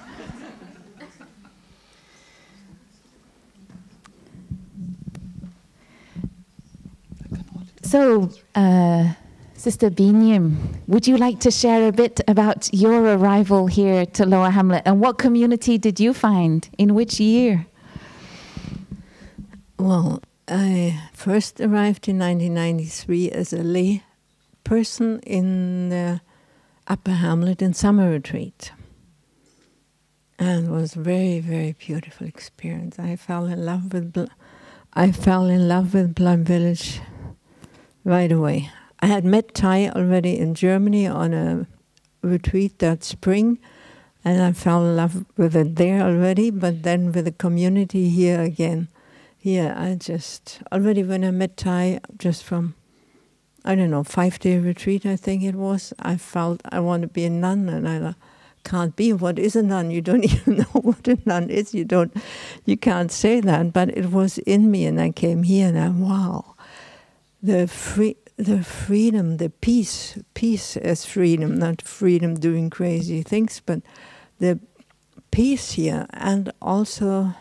So, uh, Sister Bi Nghiem, would you like to share a bit about your arrival here to Lower Hamlet and what community did you find? In which year? Well, I first arrived in 1993 as a lay person in the Upper Hamlet in summer retreat. And it was a very, very beautiful experience. I fell in love with Bl- I fell in love with Plum Village right away. I had met Thay already in Germany on a retreat that spring, and I fell in love with it there already, but then with the community here again. Here, I just, already when I met Thay, just from, I don't know, five day retreat, I think it was, I felt I want to be a nun, and I can't be. What is a nun? You don't even know what a nun is. You don't, you can't say that, but it was in me, and I came here, and I, wow, the free, the freedom, the peace, peace as freedom, not freedom doing crazy things, but the peace here, and also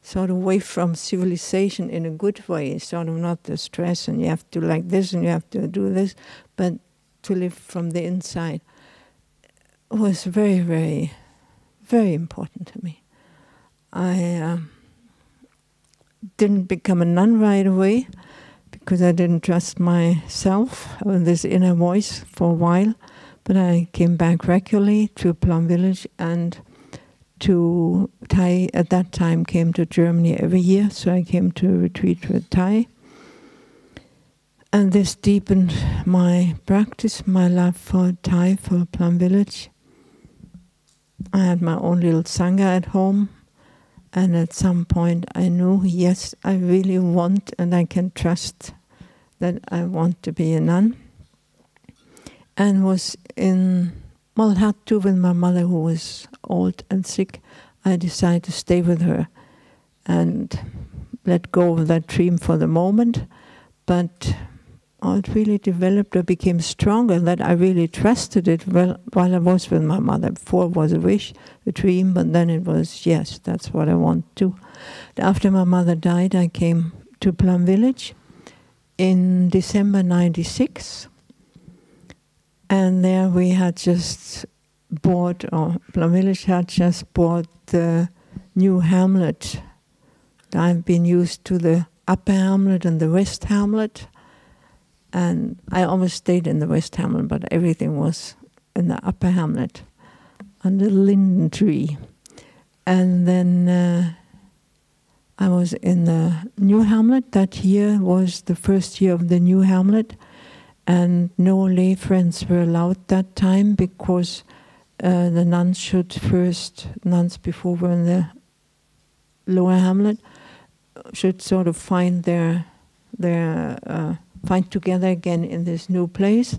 sort of away from civilization in a good way, sort of not the stress and you have to like this and you have to do this, but to live from the inside was very, very, very important to me. I um, didn't become a nun right away because I didn't trust myself this inner voice for a while. But I came back regularly to Plum Village and to Thay at that time came to Germany every year, so I came to a retreat with Thay. And this deepened my practice, my love for Thay, for Plum Village. I had my own little Sangha at home, and at some point, I knew, yes, I really want and I can trust that I want to be a nun. And was in, well, had to with my mother who was old and sick. I decided to stay with her and let go of that dream for the moment. But oh, it really developed or became stronger that I really trusted it well, while I was with my mother. Before it was a wish, a dream, but then it was, yes, that's what I want to. After my mother died, I came to Plum Village in December 96. And there we had just bought, or Plum Village had just bought the new hamlet. I've been used to the upper hamlet and the west hamlet and I almost stayed in the West Hamlet, but everything was in the Upper Hamlet under the linden tree. And then uh, I was in the New Hamlet. That year was the first year of the New Hamlet, and no lay friends were allowed that time because uh, the nuns should first, nuns before were in the Lower Hamlet, should sort of find their their uh, find together again in this new place.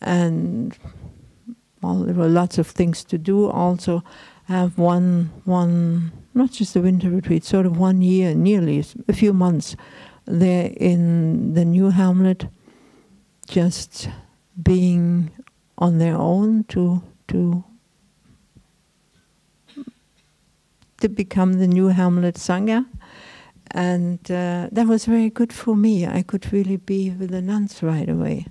And well, there were lots of things to do. Also, have one one not just the winter retreat, sort of one year, nearly a few months there in the new hamlet, just being on their own to to to become the new hamlet sangha and uh, that was very good for me. I could really be with the nuns right away.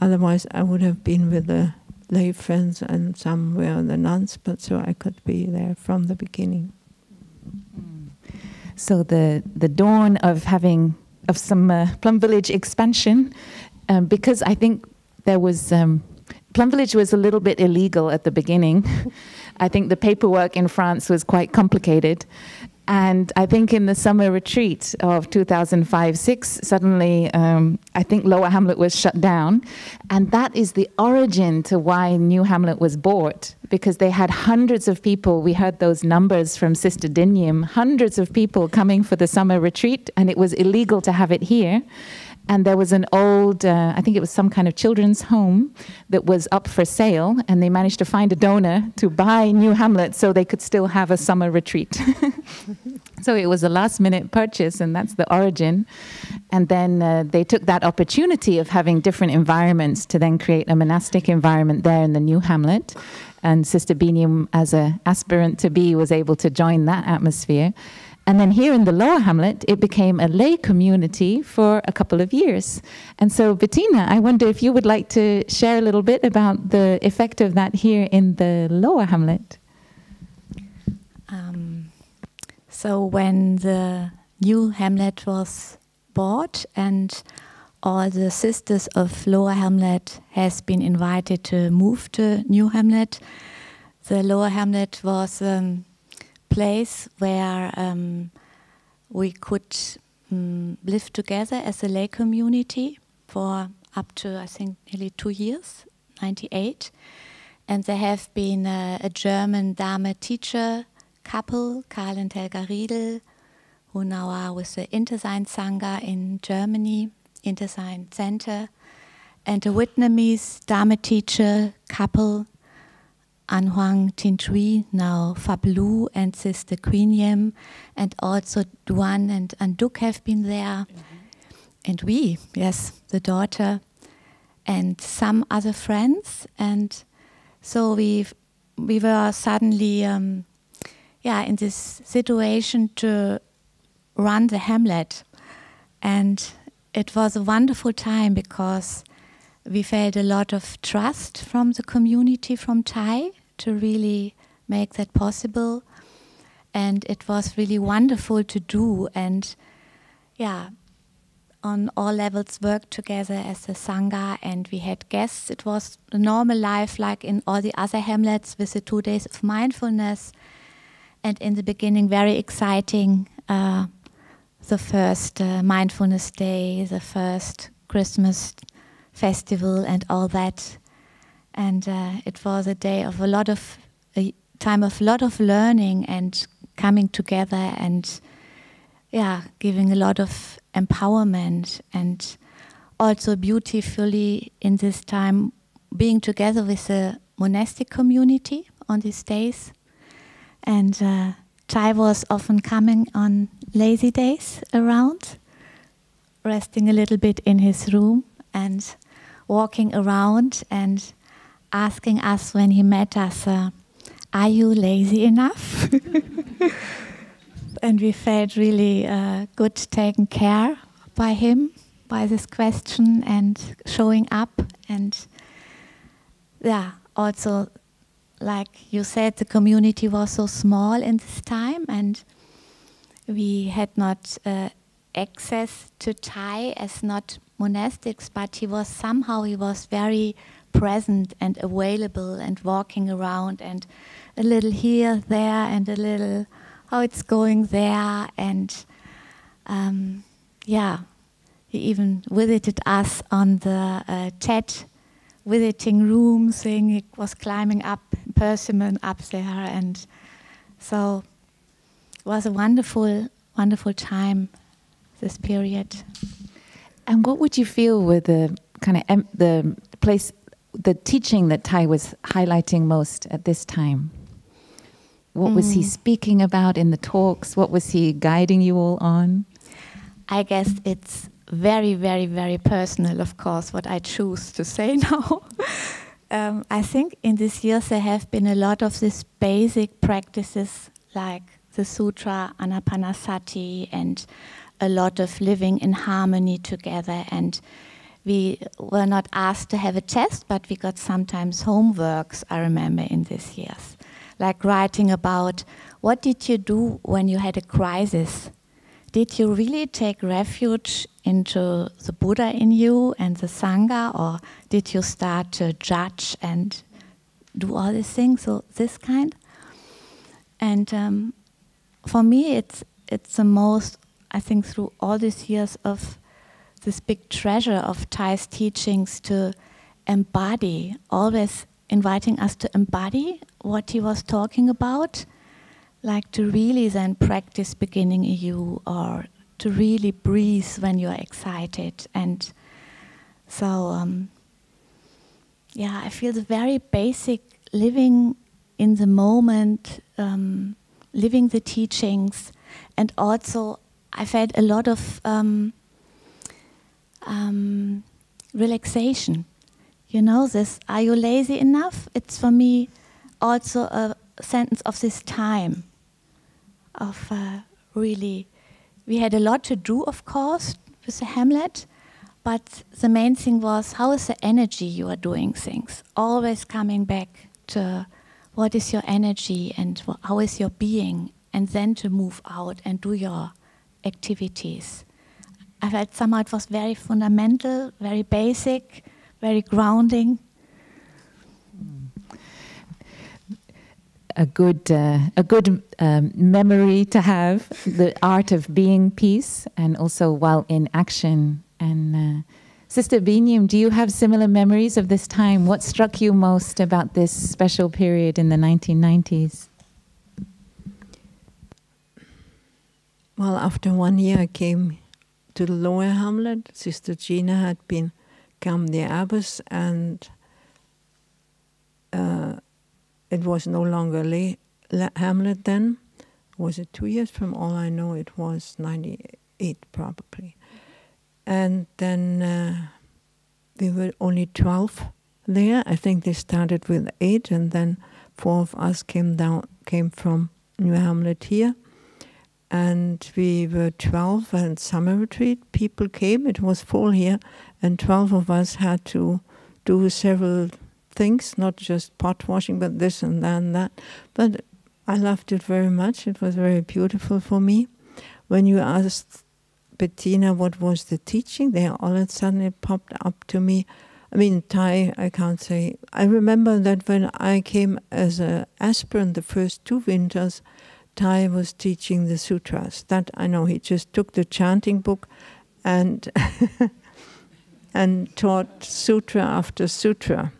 Otherwise, I would have been with the lay friends and somewhere the nuns, but so I could be there from the beginning. So the the dawn of having of some uh, Plum Village expansion, um, because I think there was um, Plum Village was a little bit illegal at the beginning. I think the paperwork in France was quite complicated, And I think in the summer retreat of 2005 6, suddenly um, I think Lower Hamlet was shut down. And that is the origin to why New Hamlet was bought, because they had hundreds of people. We heard those numbers from Sister Bi Nghiem hundreds of people coming for the summer retreat, and it was illegal to have it here and there was an old, uh, I think it was some kind of children's home that was up for sale, and they managed to find a donor to buy New Hamlet so they could still have a summer retreat. so it was a last minute purchase, and that's the origin. And then uh, they took that opportunity of having different environments to then create a monastic environment there in the New Hamlet. And Sister Bi Nghiem, as an aspirant to be, was able to join that atmosphere. And then here in the Lower Hamlet, it became a lay community for a couple of years. And so, Bettina, I wonder if you would like to share a little bit about the effect of that here in the Lower Hamlet. Um, so, when the new Hamlet was bought and all the sisters of Lower Hamlet has been invited to move to New Hamlet, the Lower Hamlet was um, place where um, we could um, live together as a lay community for up to, I think, nearly two years, 98. And there have been a, a German Dharma teacher couple, Karl and Helga Riedel, who now are with the Intersein Sangha in Germany, Intersein Center, and a Vietnamese Dharma teacher couple, An Huang Tin Tui, now Fablu and Sister Queen Yem, and also Duan and Anduk have been there. Mm-hmm. And we, yes, the daughter, and some other friends. And so we we were suddenly, um, yeah, in this situation to run the Hamlet. And it was a wonderful time because we felt a lot of trust from the community from Thay to really make that possible. And it was really wonderful to do. And yeah, on all levels worked together as a Sangha and we had guests. It was a normal life like in all the other hamlets with the two days of mindfulness. And in the beginning, very exciting. Uh, the first uh, mindfulness day, the first Christmas festival, and all that. And uh, it was a day of a lot of a time of a lot of learning and coming together and yeah giving a lot of empowerment and also beautifully in this time being together with a monastic community on these days. And uh, Thay was often coming on lazy days around resting a little bit in his room and walking around and asking us when he met us, uh, Are you lazy enough? and we felt really uh, good taken care by him, by this question and showing up. And yeah, also, like you said, the community was so small in this time, and we had not uh, access to Thay as not monastics, but he was somehow he was very present and available and walking around and a little here, there, and a little how it's going there. And um, yeah, he even visited us on the uh, TED visiting room, saying he was climbing up persimmon up there. And so it was a wonderful, wonderful time, this period. And what would you feel with the kind of em- the place the teaching that Thay was highlighting most at this time? What mm. was he mm. speaking about in the talks? What was he guiding you all on? I guess it's very, very, very personal, of course, what I choose to say now. um, I think in these years there have been a lot of these basic practices like the Sutra, Anapanasati, and a lot of living in harmony together and we were not asked to have a test, but we got sometimes homeworks, I remember, in these years. Like writing about what did you do when you had a crisis? Did you really take refuge into the Buddha in you and the Sangha, or did you start to judge and do all these things? So, this kind. And um, for me, it's it's the most. I think through all these years of this big treasure of Thay's teachings to embody, always inviting us to embody what he was talking about, like to really then practice beginning anew or to really breathe when you're excited. And so, um, yeah, I feel the very basic living in the moment, um, living the teachings, and also I've had a lot of um, um, relaxation. You know, this, are you lazy enough? It's for me also a sentence of this time, of uh, really, we had a lot to do, of course, with the Hamlet, but the main thing was how is the energy you are doing things? Always coming back to what is your energy and how is your being, and then to move out and do your activities. I felt somehow it was very fundamental, very basic, very grounding. A good, uh, a good um, memory to have the art of being peace, and also while in action. And uh, Sister Bi Nghiem, do you have similar memories of this time? What struck you most about this special period in the 1990s? Well, after one year, I came to the lower hamlet. Sister Jina had been come the abbess, and uh, it was no longer lay, la, hamlet then. Was it two years? From all I know, it was ninety-eight probably. And then uh, we were only twelve there. I think they started with eight, and then four of us came down, came from New Hamlet here and we were 12 and summer retreat. People came. It was fall here. And 12 of us had to do several things not just pot washing but this and that and that. But i loved it very much. It was very beautiful for me. When you asked bettina what was the teaching there all of a sudden it popped up to me. I mean Thay i can't say. I remember that when i came as an aspirant the first two winters Thay was teaching the sutras. That I know. He just took the chanting book and and taught sutra after sutra.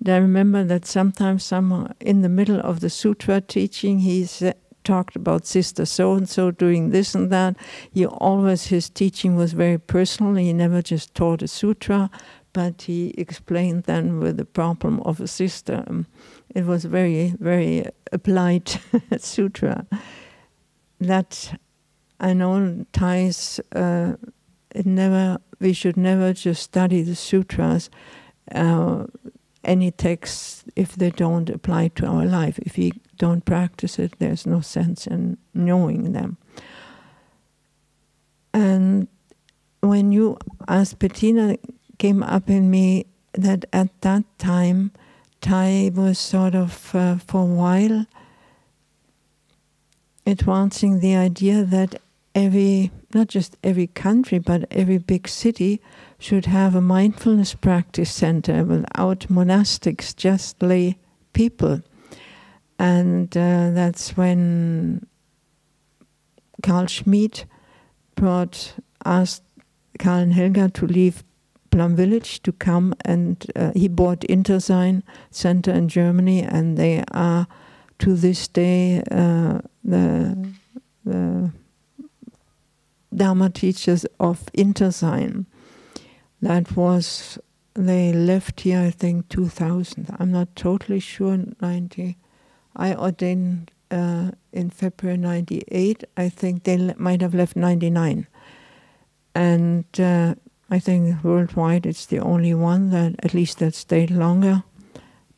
And I remember that sometimes, some uh, in the middle of the sutra teaching, he said, talked about sister so and so doing this and that. He always his teaching was very personal. He never just taught a sutra, but he explained then with the problem of a sister. Um, it was very, very applied sutra. That I know Thay's. Uh, it never. We should never just study the sutras, uh, any texts, if they don't apply to our life. If we don't practice it, there's no sense in knowing them. And when you, as Bettina came up in me, that at that time Thay was sort of, uh, for a while, advancing the idea that every, not just every country, but every big city should have a mindfulness practice center without monastics, just lay people. And uh, that's when Carl Schmid brought, asked Karl and Helga to leave Plum Village to come and uh, he bought Intersein Center in Germany, and they are to this day uh, the, the Dharma teachers of Intersein. That was they left here, I think, 2000. I'm not totally sure. 90. I ordained uh, in February 98. I think they might have left 99. And uh, I think worldwide it's the only one that at least that stayed longer.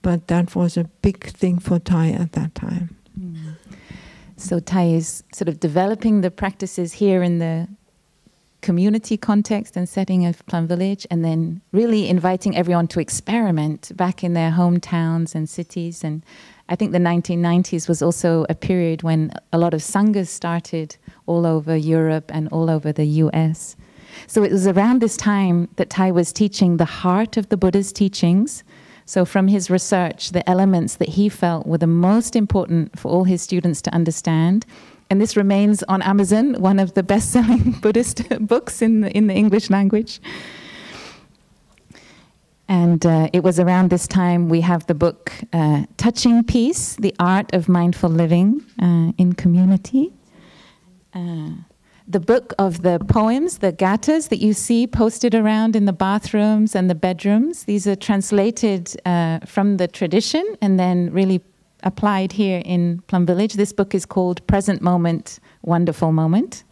But that was a big thing for Thay at that time. Mm. So Thay is sort of developing the practices here in the community context and setting of Plum Village, and then really inviting everyone to experiment back in their hometowns and cities. And I think the 1990s was also a period when a lot of sanghas started all over Europe and all over the US. So it was around this time that Thay was teaching the heart of the Buddha's teachings. So, from his research, the elements that he felt were the most important for all his students to understand. and this remains on Amazon, one of the best-selling Buddhist books in the, in the English language. And uh, it was around this time we have the book uh, Touching Peace The Art of Mindful Living uh, in Community. The book of the poems, the gathas that you see posted around in the bathrooms and the bedrooms. These are translated uh, from the tradition and then really applied here in Plum Village. This book is called Present Moment, Wonderful Moment.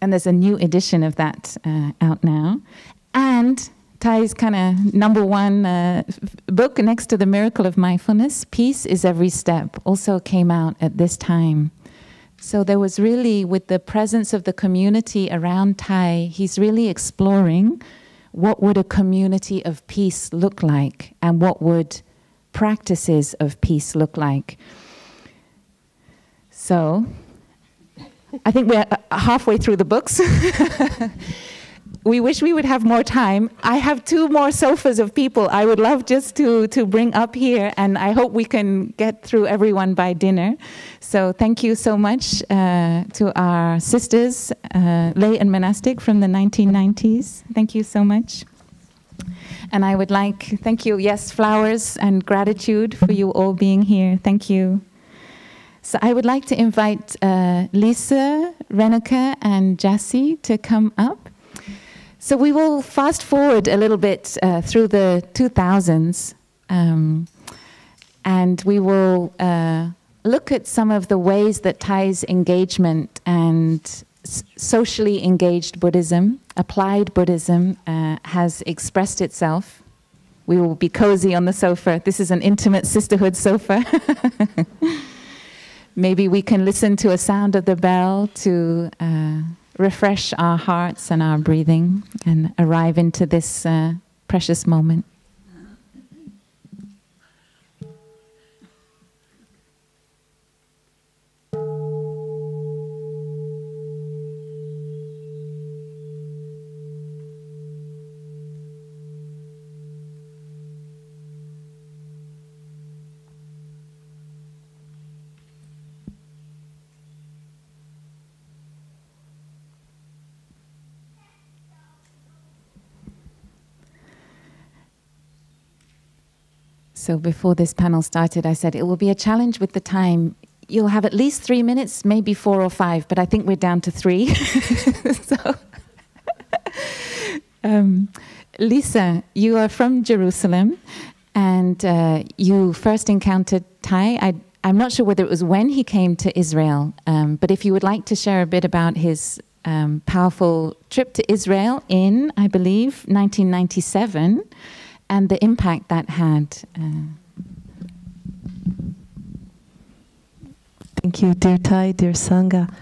And there's a new edition of that uh, out now. And Thay's kind of number one uh, book next to The Miracle of Mindfulness, Peace is Every Step, also came out at this time. So there was really, with the presence of the community around Thay, he's really exploring what would a community of peace look like and what would practices of peace look like. So I think we're uh, halfway through the books. we wish we would have more time. I have two more sofas of people I would love just to, to bring up here, and I hope we can get through everyone by dinner. So, thank you so much uh, to our sisters, uh, lay and monastic from the 1990s. Thank you so much. And I would like, thank you, yes, flowers and gratitude for you all being here. Thank you. So I would like to invite uh, Lisa, Reneke, and Jassy to come up. So we will fast forward a little bit uh, through the 2000s, um, and we will uh, look at some of the ways that Thay's engagement and socially engaged Buddhism, applied Buddhism, uh, has expressed itself. We will be cozy on the sofa. This is an intimate sisterhood sofa. Maybe we can listen to a sound of the bell to uh, refresh our hearts and our breathing and arrive into this uh, precious moment. So before this panel started, I said it will be a challenge with the time. You'll have at least three minutes, maybe four or five, but I think we're down to three. so, um, Lisa, you are from Jerusalem, and uh, you first encountered Thay. I, am not sure whether it was when he came to Israel, um, but if you would like to share a bit about his um, powerful trip to Israel in, I believe, 1997 and the impact that had. Uh, Thank you, dear Thay, dear Sangha.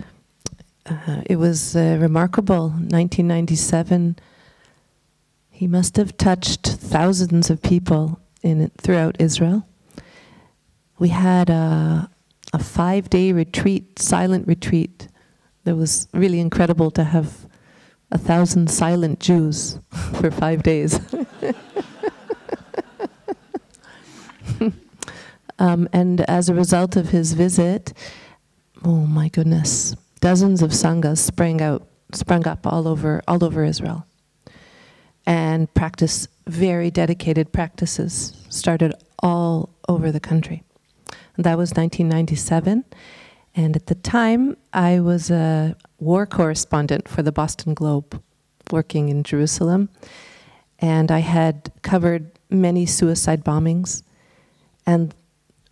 Uh, it was uh, remarkable. 1997. He must have touched thousands of people in throughout Israel. We had a, a five-day retreat, silent retreat. That was really incredible to have a thousand silent Jews for five days. um, and as a result of his visit, oh my goodness, dozens of sanghas sprang out, sprung up all over, all over Israel, and practice very dedicated practices started all over the country. And that was 1997. And at the time, I was a war correspondent for the Boston Globe, working in Jerusalem. And I had covered many suicide bombings and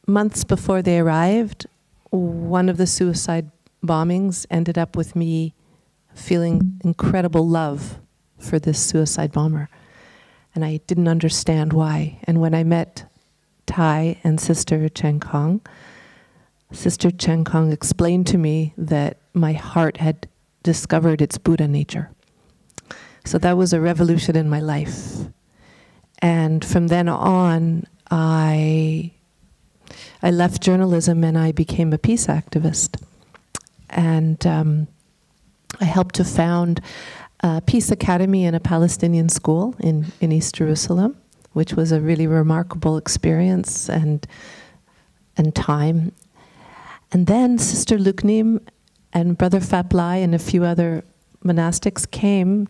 months before they arrived, one of the suicide bombings ended up with me feeling incredible love for this suicide bomber. And I didn't understand why. And when I met Thay and Sister Chan Khong, Sister Chan Khong explained to me that my heart had discovered its Buddha nature. So that was a revolution in my life. And from then on, I I left journalism and I became a peace activist. And um, I helped to found a Peace Academy in a Palestinian school in, in East Jerusalem, which was a really remarkable experience and, and time. And then Sister Luknim and Brother Faplai and a few other monastics came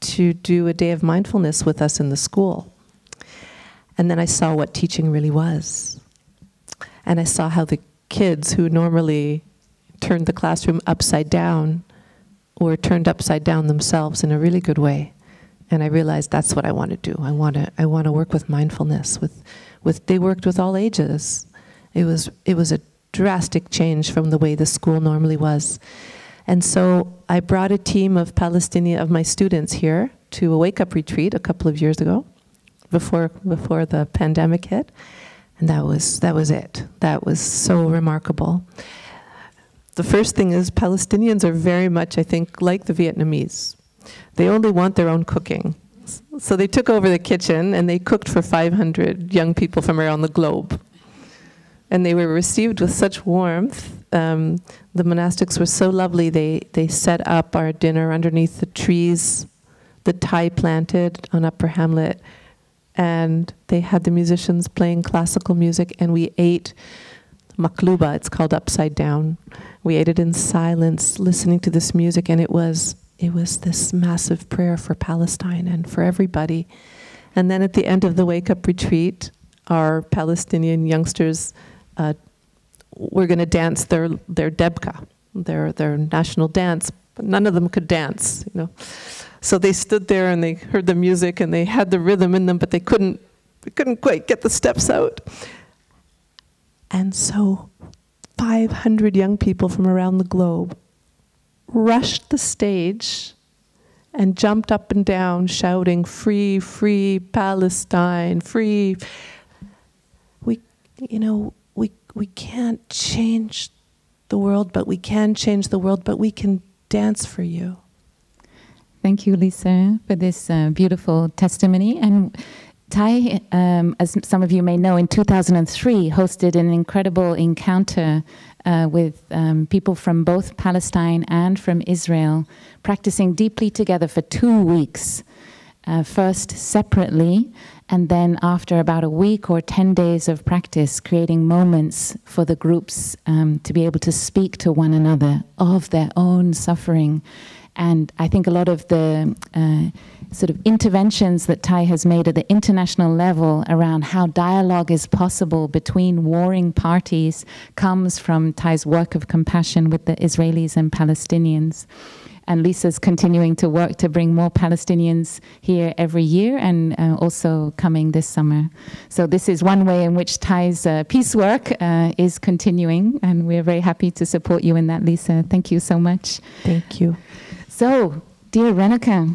to do a day of mindfulness with us in the school. And then I saw what teaching really was. And I saw how the kids who normally turned the classroom upside down were turned upside down themselves in a really good way. And I realized that's what I want to do. I want to I want to work with mindfulness with with they worked with all ages. It was it was a drastic change from the way the school normally was. And so I brought a team of Palestinian of my students here to a wake up retreat a couple of years ago before before the pandemic hit. And that was that was it. That was so remarkable. The first thing is Palestinians are very much, I think, like the Vietnamese. They only want their own cooking. So they took over the kitchen and they cooked for 500 young people from around the globe and they were received with such warmth. Um, the monastics were so lovely. They they set up our dinner underneath the trees that Thay planted on Upper Hamlet, and they had the musicians playing classical music, and we ate makluba. It's called upside down. We ate it in silence, listening to this music, and it was it was this massive prayer for Palestine and for everybody. And then at the end of the wake up retreat, our Palestinian youngsters uh, were going to dance their their debka, their their national dance, but none of them could dance, you know. So they stood there and they heard the music and they had the rhythm in them, but they couldn't they couldn't quite get the steps out. And so 500 young people from around the globe rushed the stage and jumped up and down shouting free free palestine free we you know we we can't change the world, but we can change the world, but we can dance for you. Thank you, Lisa, for this uh, beautiful testimony. And Thay, um, as some of you may know, in 2003 hosted an incredible encounter uh, with um, people from both Palestine and from Israel, practicing deeply together for two weeks. Uh, first separately, and then after about a week or 10 days of practice, creating moments for the groups um, to be able to speak to one another of their own suffering. And I think a lot of the uh, sort of interventions that Thay has made at the international level around how dialogue is possible between warring parties comes from Thay's work of compassion with the Israelis and Palestinians. And Lisa's continuing to work to bring more Palestinians here every year and uh, also coming this summer. So, this is one way in which Thay's uh, peace work uh, is continuing, and we're very happy to support you in that, Lisa. Thank you so much. Thank you. So, dear Renuka,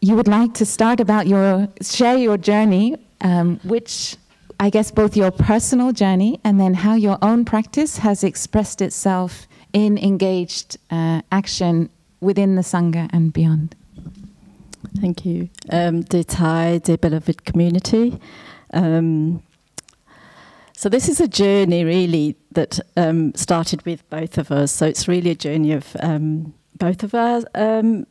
you would like to start about your, share your journey, um, which I guess both your personal journey and then how your own practice has expressed itself in engaged uh, action within the Sangha and beyond. Thank you. Um, dear Thay, dear beloved community. Um, so this is a journey really that um, started with both of us. So it's really a journey of um, both of us um,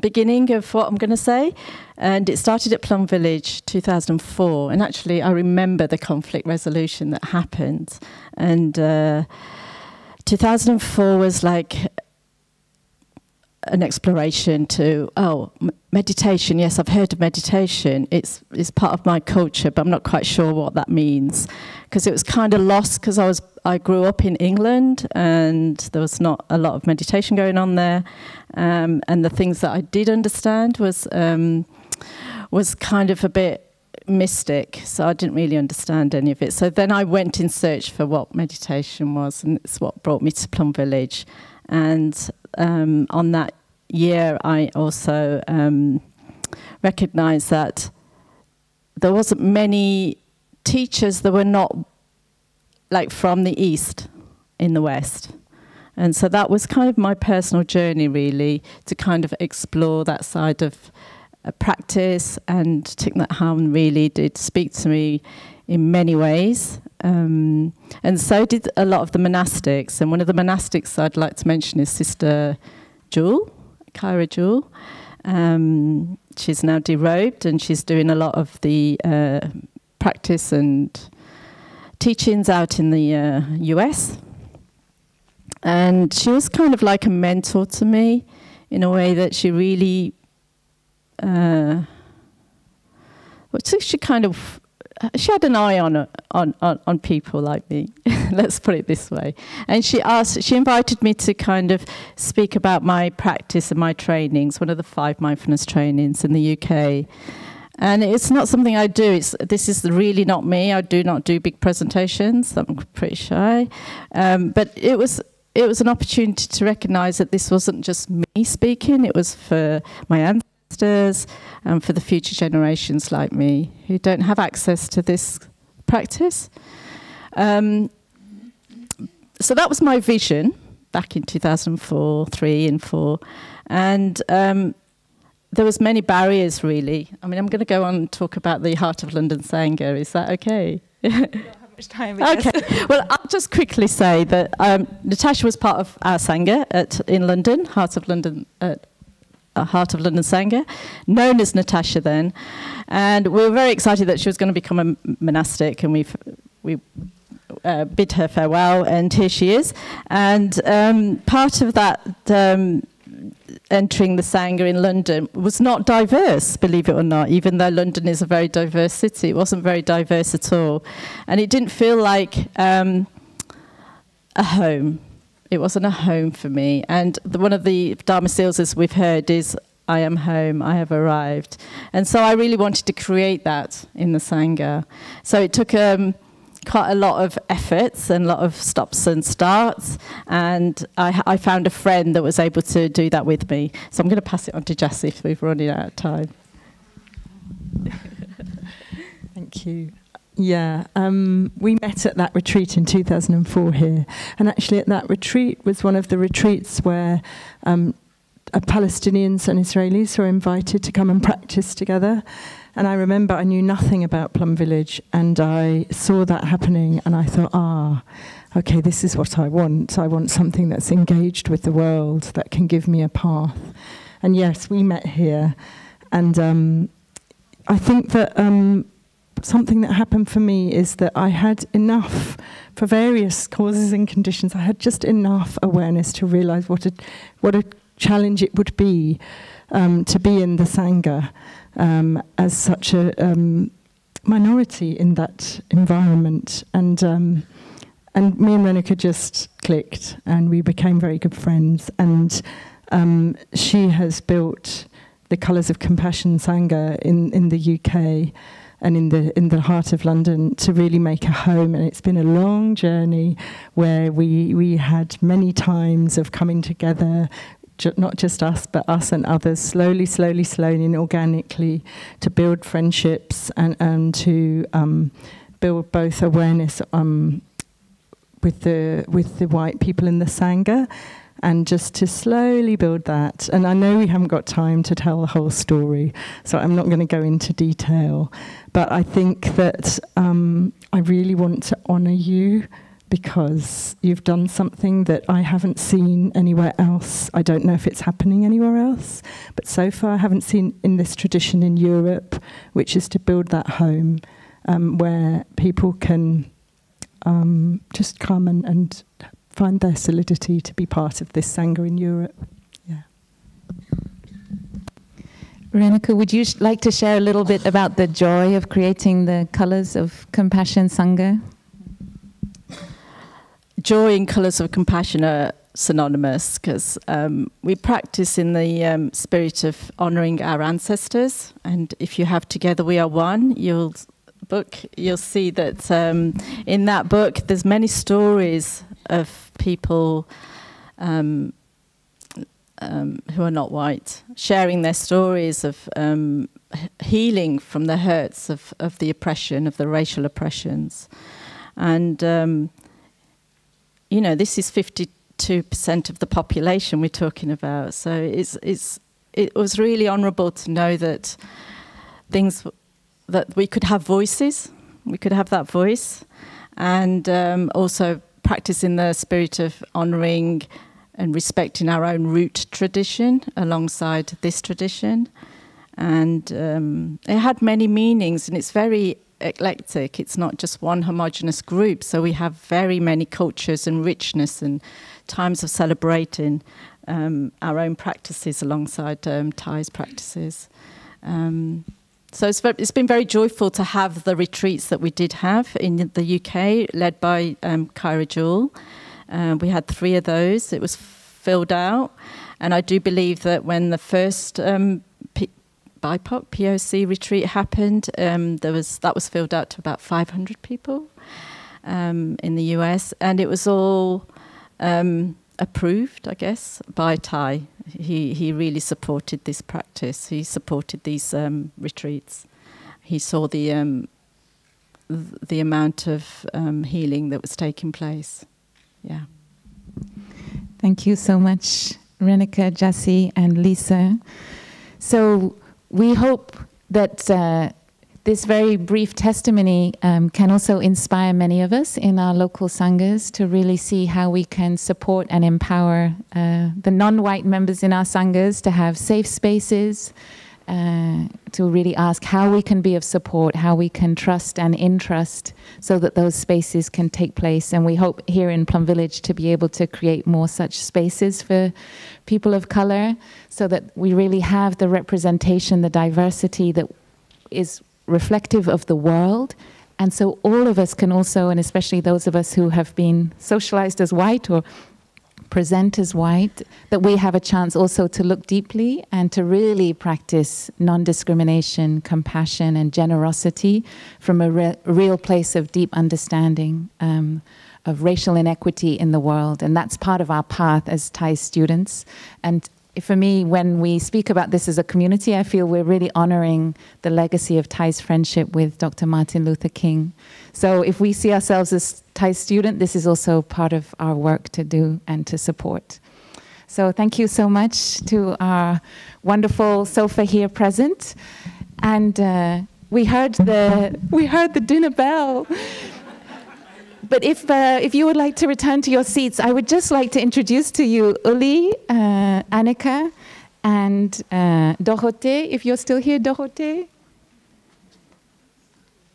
beginning of what I'm going to say. And it started at Plum Village 2004. And actually, I remember the conflict resolution that happened. And uh, 2004 was like an exploration to oh meditation yes i've heard of meditation it's it's part of my culture but i'm not quite sure what that means because it was kind of lost because i was i grew up in england and there was not a lot of meditation going on there um, and the things that i did understand was um, was kind of a bit mystic, so I didn't really understand any of it. So then I went in search for what meditation was, and it's what brought me to Plum Village. And um, on that year, I also um, recognized that there wasn't many teachers that were not like from the East in the West. And so that was kind of my personal journey, really, to kind of explore that side of practice, and Thich Nhat really did speak to me in many ways. Um, and so did a lot of the monastics. And one of the monastics I'd like to mention is Sister Jewel, Kaira Jewel. Um, she's now derobed and she's doing a lot of the uh, practice and teachings out in the uh, US. and she was kind of like a mentor to me in a way that she really, uh, well, she kind of she had an eye on, on, on, on people like me, let's put it this way. And she asked, she invited me to kind of speak about my practice and my trainings, one of the five mindfulness trainings in the UK. And it's not something I do. It's, this is really not me. I do not do big presentations. I'm pretty shy. Um, but it was it was an opportunity to recognise that this wasn't just me speaking. It was for my ancestors and for the future generations like me who don't have access to this practice. Um, so that was my vision back in 2004, 3 and 4. And um, there was many barriers really. I mean, I'm going to go on and talk about the Heart of London Sangha. Is that okay? Time, okay. well, I'll just quickly say that um, Natasha was part of our Sangha at, in London, Heart of London, uh, Heart of London Sangha, known as Natasha then. And we were very excited that she was going to become a monastic, and we we uh, bid her farewell, and here she is. And um, part of that um, entering the Sangha in London was not diverse, believe it or not, even though London is a very diverse city. It wasn't very diverse at all. And it didn't feel like um, a home. It wasn't a home for me. And the, one of the Dharma seals, as we've heard, is I am home, I have arrived. And so I really wanted to create that in the Sangha. So it took. Um, quite a lot of efforts and a lot of stops and starts. And I, I found a friend that was able to do that with me. So I'm going to pass it on to Jessie if we've running out of time. Thank you. Yeah, um, we met at that retreat in 2004 here. And actually, at that retreat was one of the retreats where um, Palestinians and Israelis were invited to come and practice together. And I remember I knew nothing about Plum Village, and I saw that happening, and I thought, ah, okay, this is what I want. I want something that's engaged with the world, that can give me a path. And yes, we met here, and um, I think that um, something that happened for me is that I had enough, for various causes and conditions, I had just enough awareness to realize what a, what a challenge it would be um, to be in the Sangha um, as such a um, minority in that environment. And, um, and me and Renika just clicked and we became very good friends. And um, she has built the Colours of Compassion Sangha in, in the UK and in the in the heart of London to really make a home. And it's been a long journey where we we had many times of coming together, ju- not just us, but us and others, slowly, slowly, slowly, and organically, to build friendships and, and to um, build both awareness um, with the with the white people in the sangha, and just to slowly build that. And I know we haven't got time to tell the whole story, so I'm not going to go into detail. But I think that um, I really want to honour you because you've done something that I haven't seen anywhere else. I don't know if it's happening anywhere else, but so far I haven't seen in this tradition in Europe, which is to build that home um, where people can um, just come and, and find their solidity to be part of this Sangha in Europe. Yeah. Renika, would you like to share a little bit about the joy of creating the colors of Compassion Sangha? Joy and colours of compassion are synonymous because um, we practice in the um, spirit of honouring our ancestors. And if you have Together We Are One, you'll book, you'll see that um, in that book there's many stories of people um, um, who are not white sharing their stories of um, healing from the hurts of, of the oppression, of the racial oppressions. And you know, this is 52% of the population we're talking about. So it's, it's, it was really honourable to know that things, that we could have voices, we could have that voice, and um, also practice in the spirit of honouring and respecting our own root tradition alongside this tradition. And um, it had many meanings, and it's very eclectic. It's not just one homogenous group. So we have very many cultures and richness and times of celebrating um, our own practices alongside um, Thay's practices. Um, so it's, very, it's been very joyful to have the retreats that we did have in the UK, led by um, Kaira Jewel. Uh, we had three of those. It was filled out, and I do believe that when the first um, BIPOC POC retreat happened, um, there was that was filled out to about 500 people um, in the US, and it was all um, approved, I guess, by Thay. He he really supported this practice. He supported these um, retreats. He saw the um, th- the amount of um, healing that was taking place. Yeah. Thank you so much, Renika, Jassi, and Lisa. So we hope that uh, this very brief testimony um, can also inspire many of us in our local sanghas to really see how we can support and empower uh, the non-white members in our sanghas to have safe spaces, uh, to really ask how we can be of support, how we can trust and entrust so that those spaces can take place. And we hope here in Plum Village to be able to create more such spaces for people of color so that we really have the representation, the diversity that is reflective of the world. And so all of us can also, and especially those of us who have been socialized as white or present as white, that we have a chance also to look deeply and to really practice non discrimination, compassion, and generosity from a re- real place of deep understanding um, of racial inequity in the world. And that's part of our path as Thay students. And for me, when we speak about this as a community, I feel we're really honoring the legacy of Thay's friendship with Dr. Martin Luther King. So if we see ourselves as Thay student, this is also part of our work to do and to support. So thank you so much to our wonderful sofa here present. And uh, we heard the we heard the dinner bell. But if, uh, if you would like to return to your seats, I would just like to introduce to you Uli, uh, Annika, and uh, Dorothée, if you're still here, Dorothée.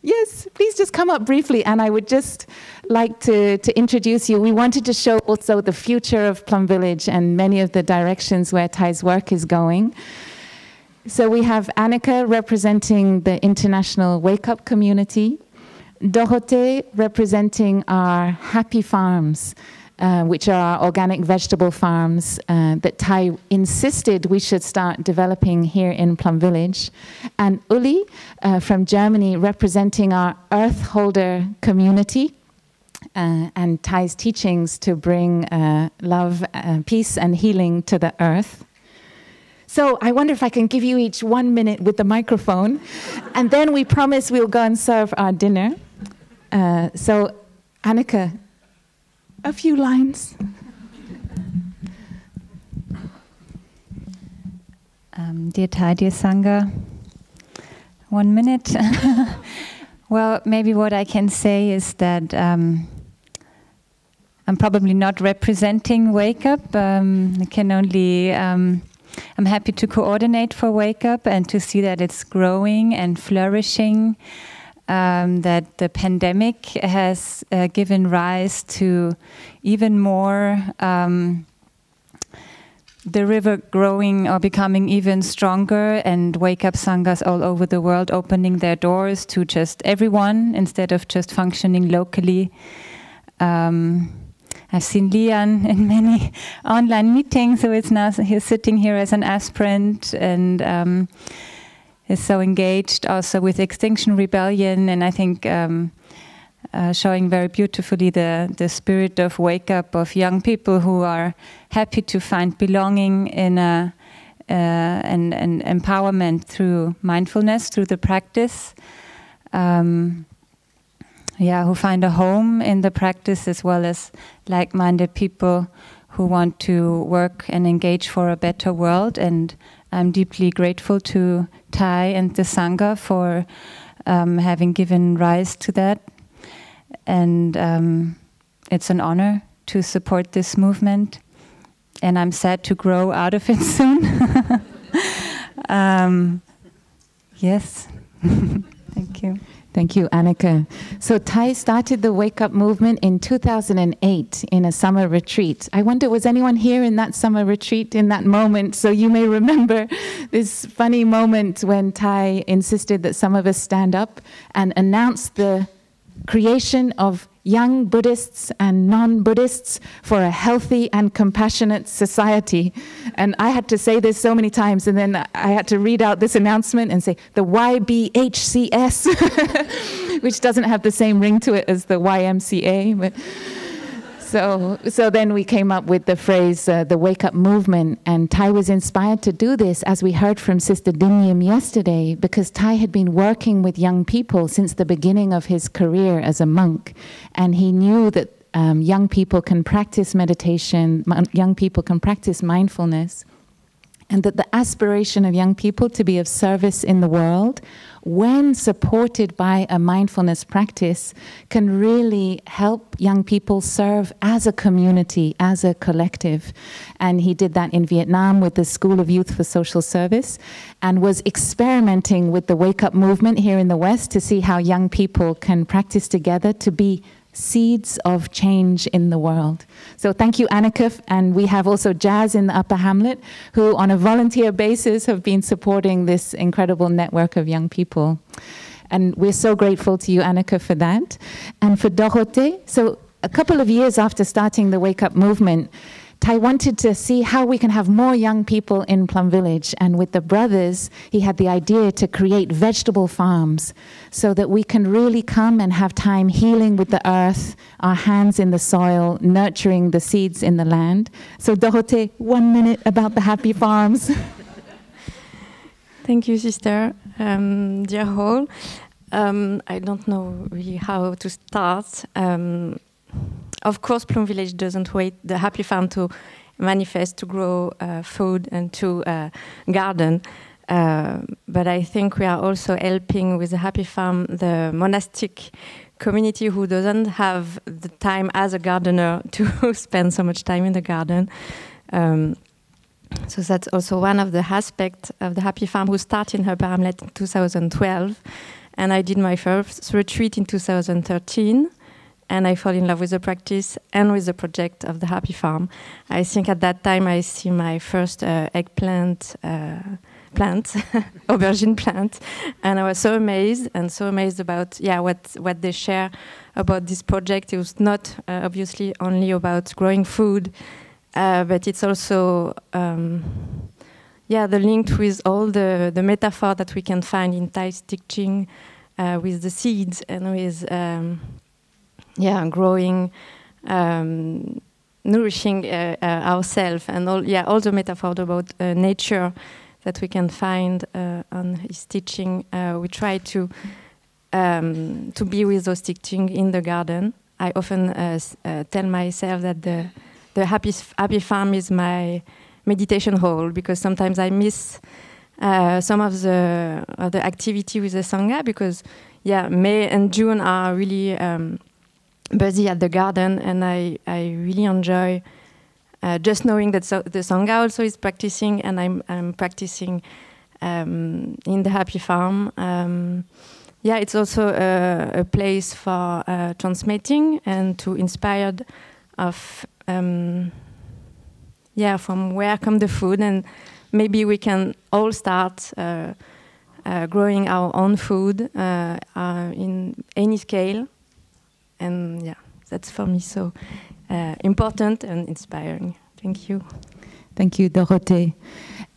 Yes, please just come up briefly, and I would just like to, to introduce you. We wanted to show also the future of Plum Village and many of the directions where Thay's work is going. So we have Annika representing the international Wake Up community, Dorothée representing our Happy Farms, uh, which are our organic vegetable farms uh, that Thay insisted we should start developing here in Plum Village. And Uli uh, from Germany representing our Earth Holder community. Uh, and Thay's teachings to bring uh, love, peace, and healing to the earth. So I wonder if I can give you each one minute with the microphone, and then we promise we'll go and serve our dinner. So, Annika, a few lines. Um, dear Thay, dear Sangha, one minute. well, maybe what I can say is that um, I'm probably not representing Wake Up. Um, I can only. Um, I'm happy to coordinate for Wake Up and to see that it's growing and flourishing um, that the pandemic has uh, given rise to even more um, the river growing or becoming even stronger and wake up sanghas all over the world opening their doors to just everyone instead of just functioning locally. Um, I've seen Lian in many online meetings, so it's now he's sitting here as an aspirant and um, is so engaged also with Extinction Rebellion, and I think um, uh, showing very beautifully the, the spirit of wake up of young people who are happy to find belonging in a, uh, and, and empowerment through mindfulness, through the practice. Um, yeah, who find a home in the practice as well as like minded people who want to work and engage for a better world. And I'm deeply grateful to Thay and the Sangha for um, having given rise to that. And um, it's an honor to support this movement. And I'm sad to grow out of it soon. um, yes. Thank you. Thank you, Annika. So Thay started the Wake Up movement in 2008 in a summer retreat. I wonder, was anyone here in that summer retreat in that moment? So you may remember this funny moment when Thay insisted that some of us stand up and announce the creation of young Buddhists and non Buddhists for a healthy and compassionate society. And I had to say this so many times, and then I had to read out this announcement and say, the YBHCS, which doesn't have the same ring to it as the YMCA. But so, so then we came up with the phrase uh, the wake up movement, and Thay was inspired to do this, as we heard from Sister Dinyam yesterday, because Thay had been working with young people since the beginning of his career as a monk, and he knew that um, young people can practice meditation, young people can practice mindfulness, and that the aspiration of young people to be of service in the world when supported by a mindfulness practice, can really help young people serve as a community, as a collective. And he did that in Vietnam with the School of Youth for Social Service and was experimenting with the Wake Up movement here in the West to see how young people can practice together to be seeds of change in the world. So thank you, Annika. And we have also Jazz in the Upper Hamlet, who on a volunteer basis have been supporting this incredible network of young people. And we're so grateful to you, Annika, for that. And for Dorothée, so a couple of years after starting the Wake Up movement, I wanted to see how we can have more young people in Plum Village. And with the brothers, he had the idea to create vegetable farms so that we can really come and have time healing with the earth, our hands in the soil, nurturing the seeds in the land. So, Dorothée, one minute about the happy farms. Thank you, sister. Um, dear Hall, um, I don't know really how to start. Um, of course, Plum Village doesn't wait the happy farm to manifest, to grow uh, food and to uh, garden. Uh, but I think we are also helping with the happy farm the monastic community who doesn't have the time as a gardener to spend so much time in the garden. Um, so that's also one of the aspects of the Happy Farm who started in Upper Hamlet in 2012. And I did my first retreat in 2013 and I fall in love with the practice and with the project of the Happy Farm. I think at that time I see my first uh, eggplant uh, plant, aubergine plant, and I was so amazed and so amazed about yeah what what they share about this project. It was not uh, obviously only about growing food, uh, but it's also um, yeah the link with all the the metaphor that we can find in Thay teaching uh, with the seeds and with um, yeah, growing, um, nourishing uh, uh, ourselves, and all yeah, all the metaphors about uh, nature that we can find uh, on his teaching. Uh, we try to um, to be with those teaching in the garden. I often uh, tell myself that the the happy happy farm is my meditation hall because sometimes I miss some of the of the activity with the sangha because yeah May and June are really um, busy at the garden, and I, I really enjoy uh, just knowing that so the Sangha also is practicing, and I'm, I'm practicing um, in the Happy Farm. Um, yeah, it's also a, a place for uh, transmitting and to inspired of um, yeah from where come the food and maybe we can all start uh, uh, growing our own food uh, uh, in any scale and yeah, that's for me so uh, important and inspiring. Thank you. Thank you, Dorothée.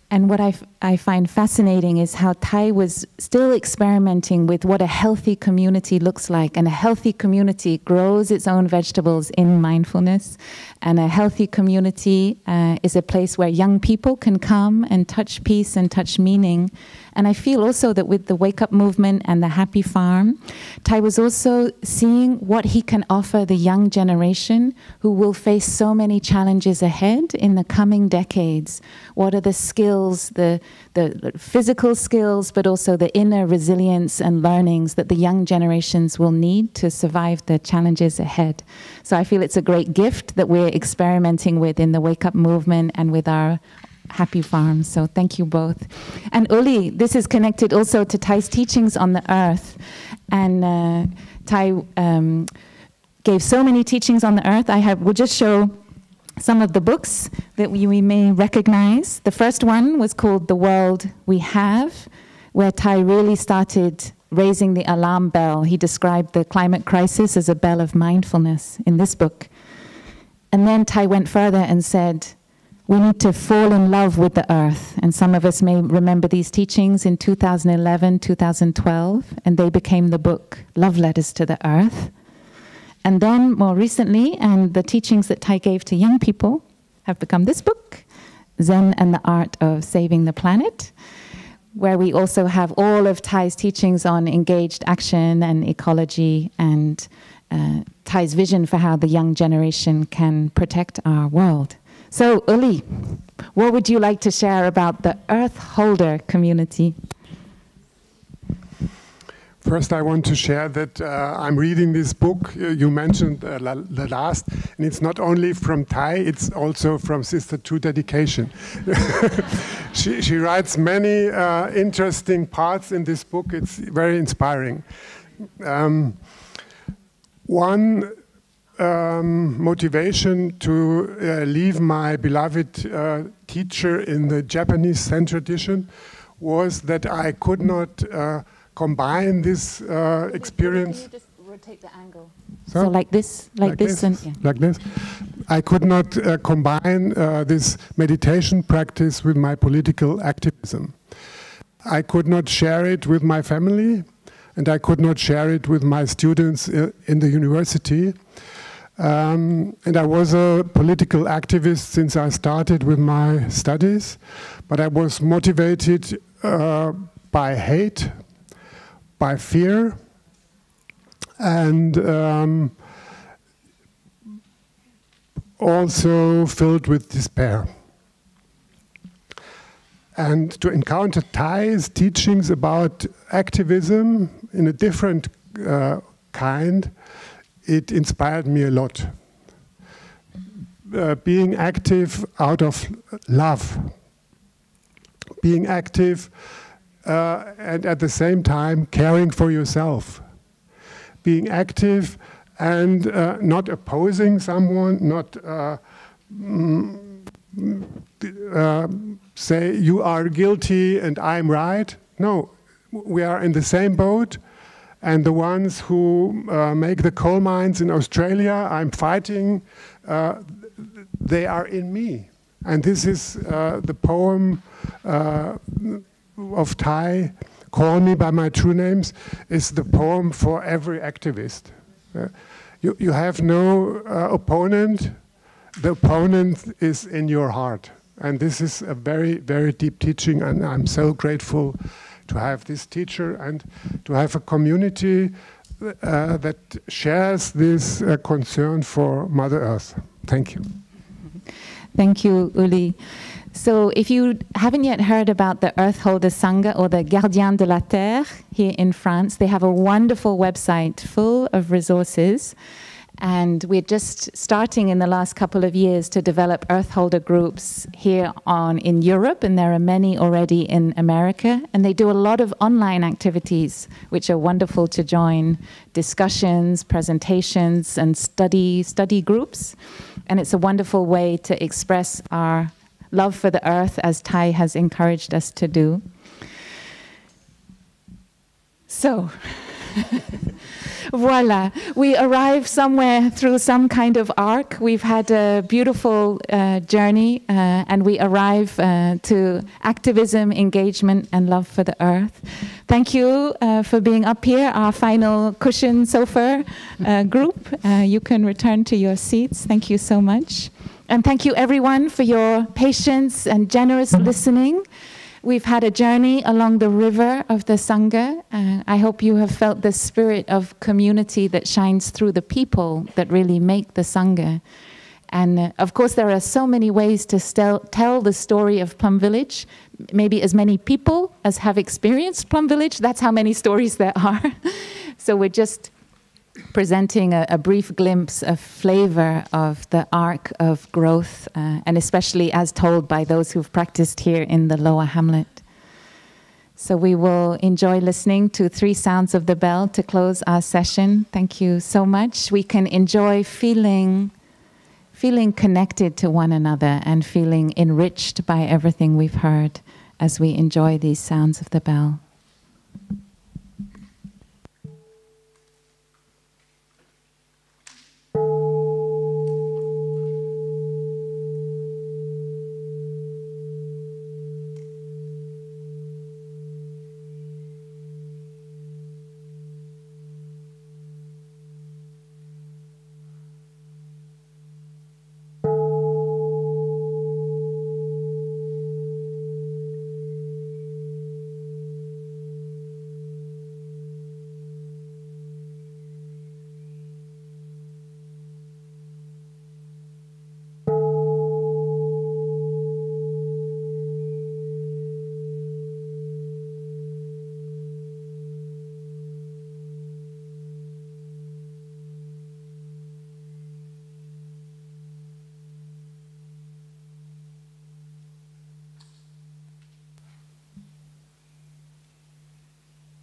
And what I, I find fascinating is how Thay was still experimenting with what a healthy community looks like. And a healthy community grows its own vegetables in mindfulness. And a healthy community uh, is a place where young people can come and touch peace and touch meaning and I feel also that with the Wake Up movement and the Happy Farm, Thay was also seeing what he can offer the young generation who will face so many challenges ahead in the coming decades. What are the skills, the, the physical skills, but also the inner resilience and learnings that the young generations will need to survive the challenges ahead? So I feel it's a great gift that we're experimenting with in the Wake Up movement and with our Happy Farms. So thank you both. And Uli, this is connected also to Thay's teachings on the earth. And uh, Thay um, gave so many teachings on the earth. I have, will just show some of the books that we, we may recognize. The first one was called The World We Have, where Thay really started raising the alarm bell. He described the climate crisis as a bell of mindfulness in this book. And then Thay went further and said, we need to fall in love with the earth. And some of us may remember these teachings in 2011, 2012, and they became the book Love Letters to the Earth. And then more recently, and the teachings that Thay gave to young people have become this book, Zen and the Art of Saving the Planet, where we also have all of Thay's teachings on engaged action and ecology and uh, Thay's vision for how the young generation can protect our world. So, Uli, what would you like to share about the Earth Holder community? First, I want to share that uh, I'm reading this book uh, you mentioned uh, la the last, and it's not only from Thay, it's also from Sister True Dedication. she, she, writes many uh, interesting parts in this book. It's very inspiring. Um, one um, motivation to uh, leave my beloved uh, teacher in the Japanese Zen tradition was that I could not combine this uh, experience. Can you just rotate the angle? So, so like this, like, like this, this, and yeah. like this. I could not uh, combine uh, this meditation practice with my political activism. I could not share it with my family, and I could not share it with my students in the university um, and I was a political activist since I started with my studies, but I was motivated uh, by hate, by fear, and um, also filled with despair. And to encounter Thay's teachings about activism in a different uh, kind it inspired me a lot. Uh, being active out of love, being active uh, and at the same time caring for yourself, being active and uh, not opposing someone, not uh, mm, uh, say you are guilty and I'm right. No, we are in the same boat and the ones who uh, make the coal mines in Australia, I'm fighting, uh, they are in me. And this is the poem uh, of Thay, Call Me By My True Names, is the poem for every activist. Uh, you, you have no uh, opponent, the opponent is in your heart. And this is a very, very deep teaching, and I'm so grateful to have this teacher and to have a community uh, that shares this uh, concern for Mother Earth. Thank you. Thank you, Uli. So, if you haven't yet heard about the Earth Holder Sangha or the Gardien de la Terre here in France, they have a wonderful website full of resources. And we're just starting in the last couple of years to develop earth holder groups here on in Europe, and there are many already in America. And they do a lot of online activities, which are wonderful to join discussions, presentations, and study study groups. And it's a wonderful way to express our love for the earth, as Thay has encouraged us to do. So. voila, we arrive somewhere through some kind of arc. We've had a beautiful uh, journey, uh, and we arrive uh, to activism, engagement, and love for the earth. Thank you uh, for being up here, our final cushion sofa uh, group. Uh, you can return to your seats. Thank you so much. And thank you, everyone, for your patience and generous listening. We've had a journey along the river of the Sangha. Uh, I hope you have felt the spirit of community that shines through the people that really make the Sangha. And uh, of course, there are so many ways to stel- tell the story of Plum Village. Maybe as many people as have experienced Plum Village, that's how many stories there are. so we're just presenting a, a, brief glimpse of flavor of the arc of growth, uh, and especially as told by those who've practiced here in the Lower Hamlet. So we will enjoy listening to three sounds of the bell to close our session. Thank you so much. We can enjoy feeling feeling connected to one another and feeling enriched by everything we've heard as we enjoy these sounds of the bell.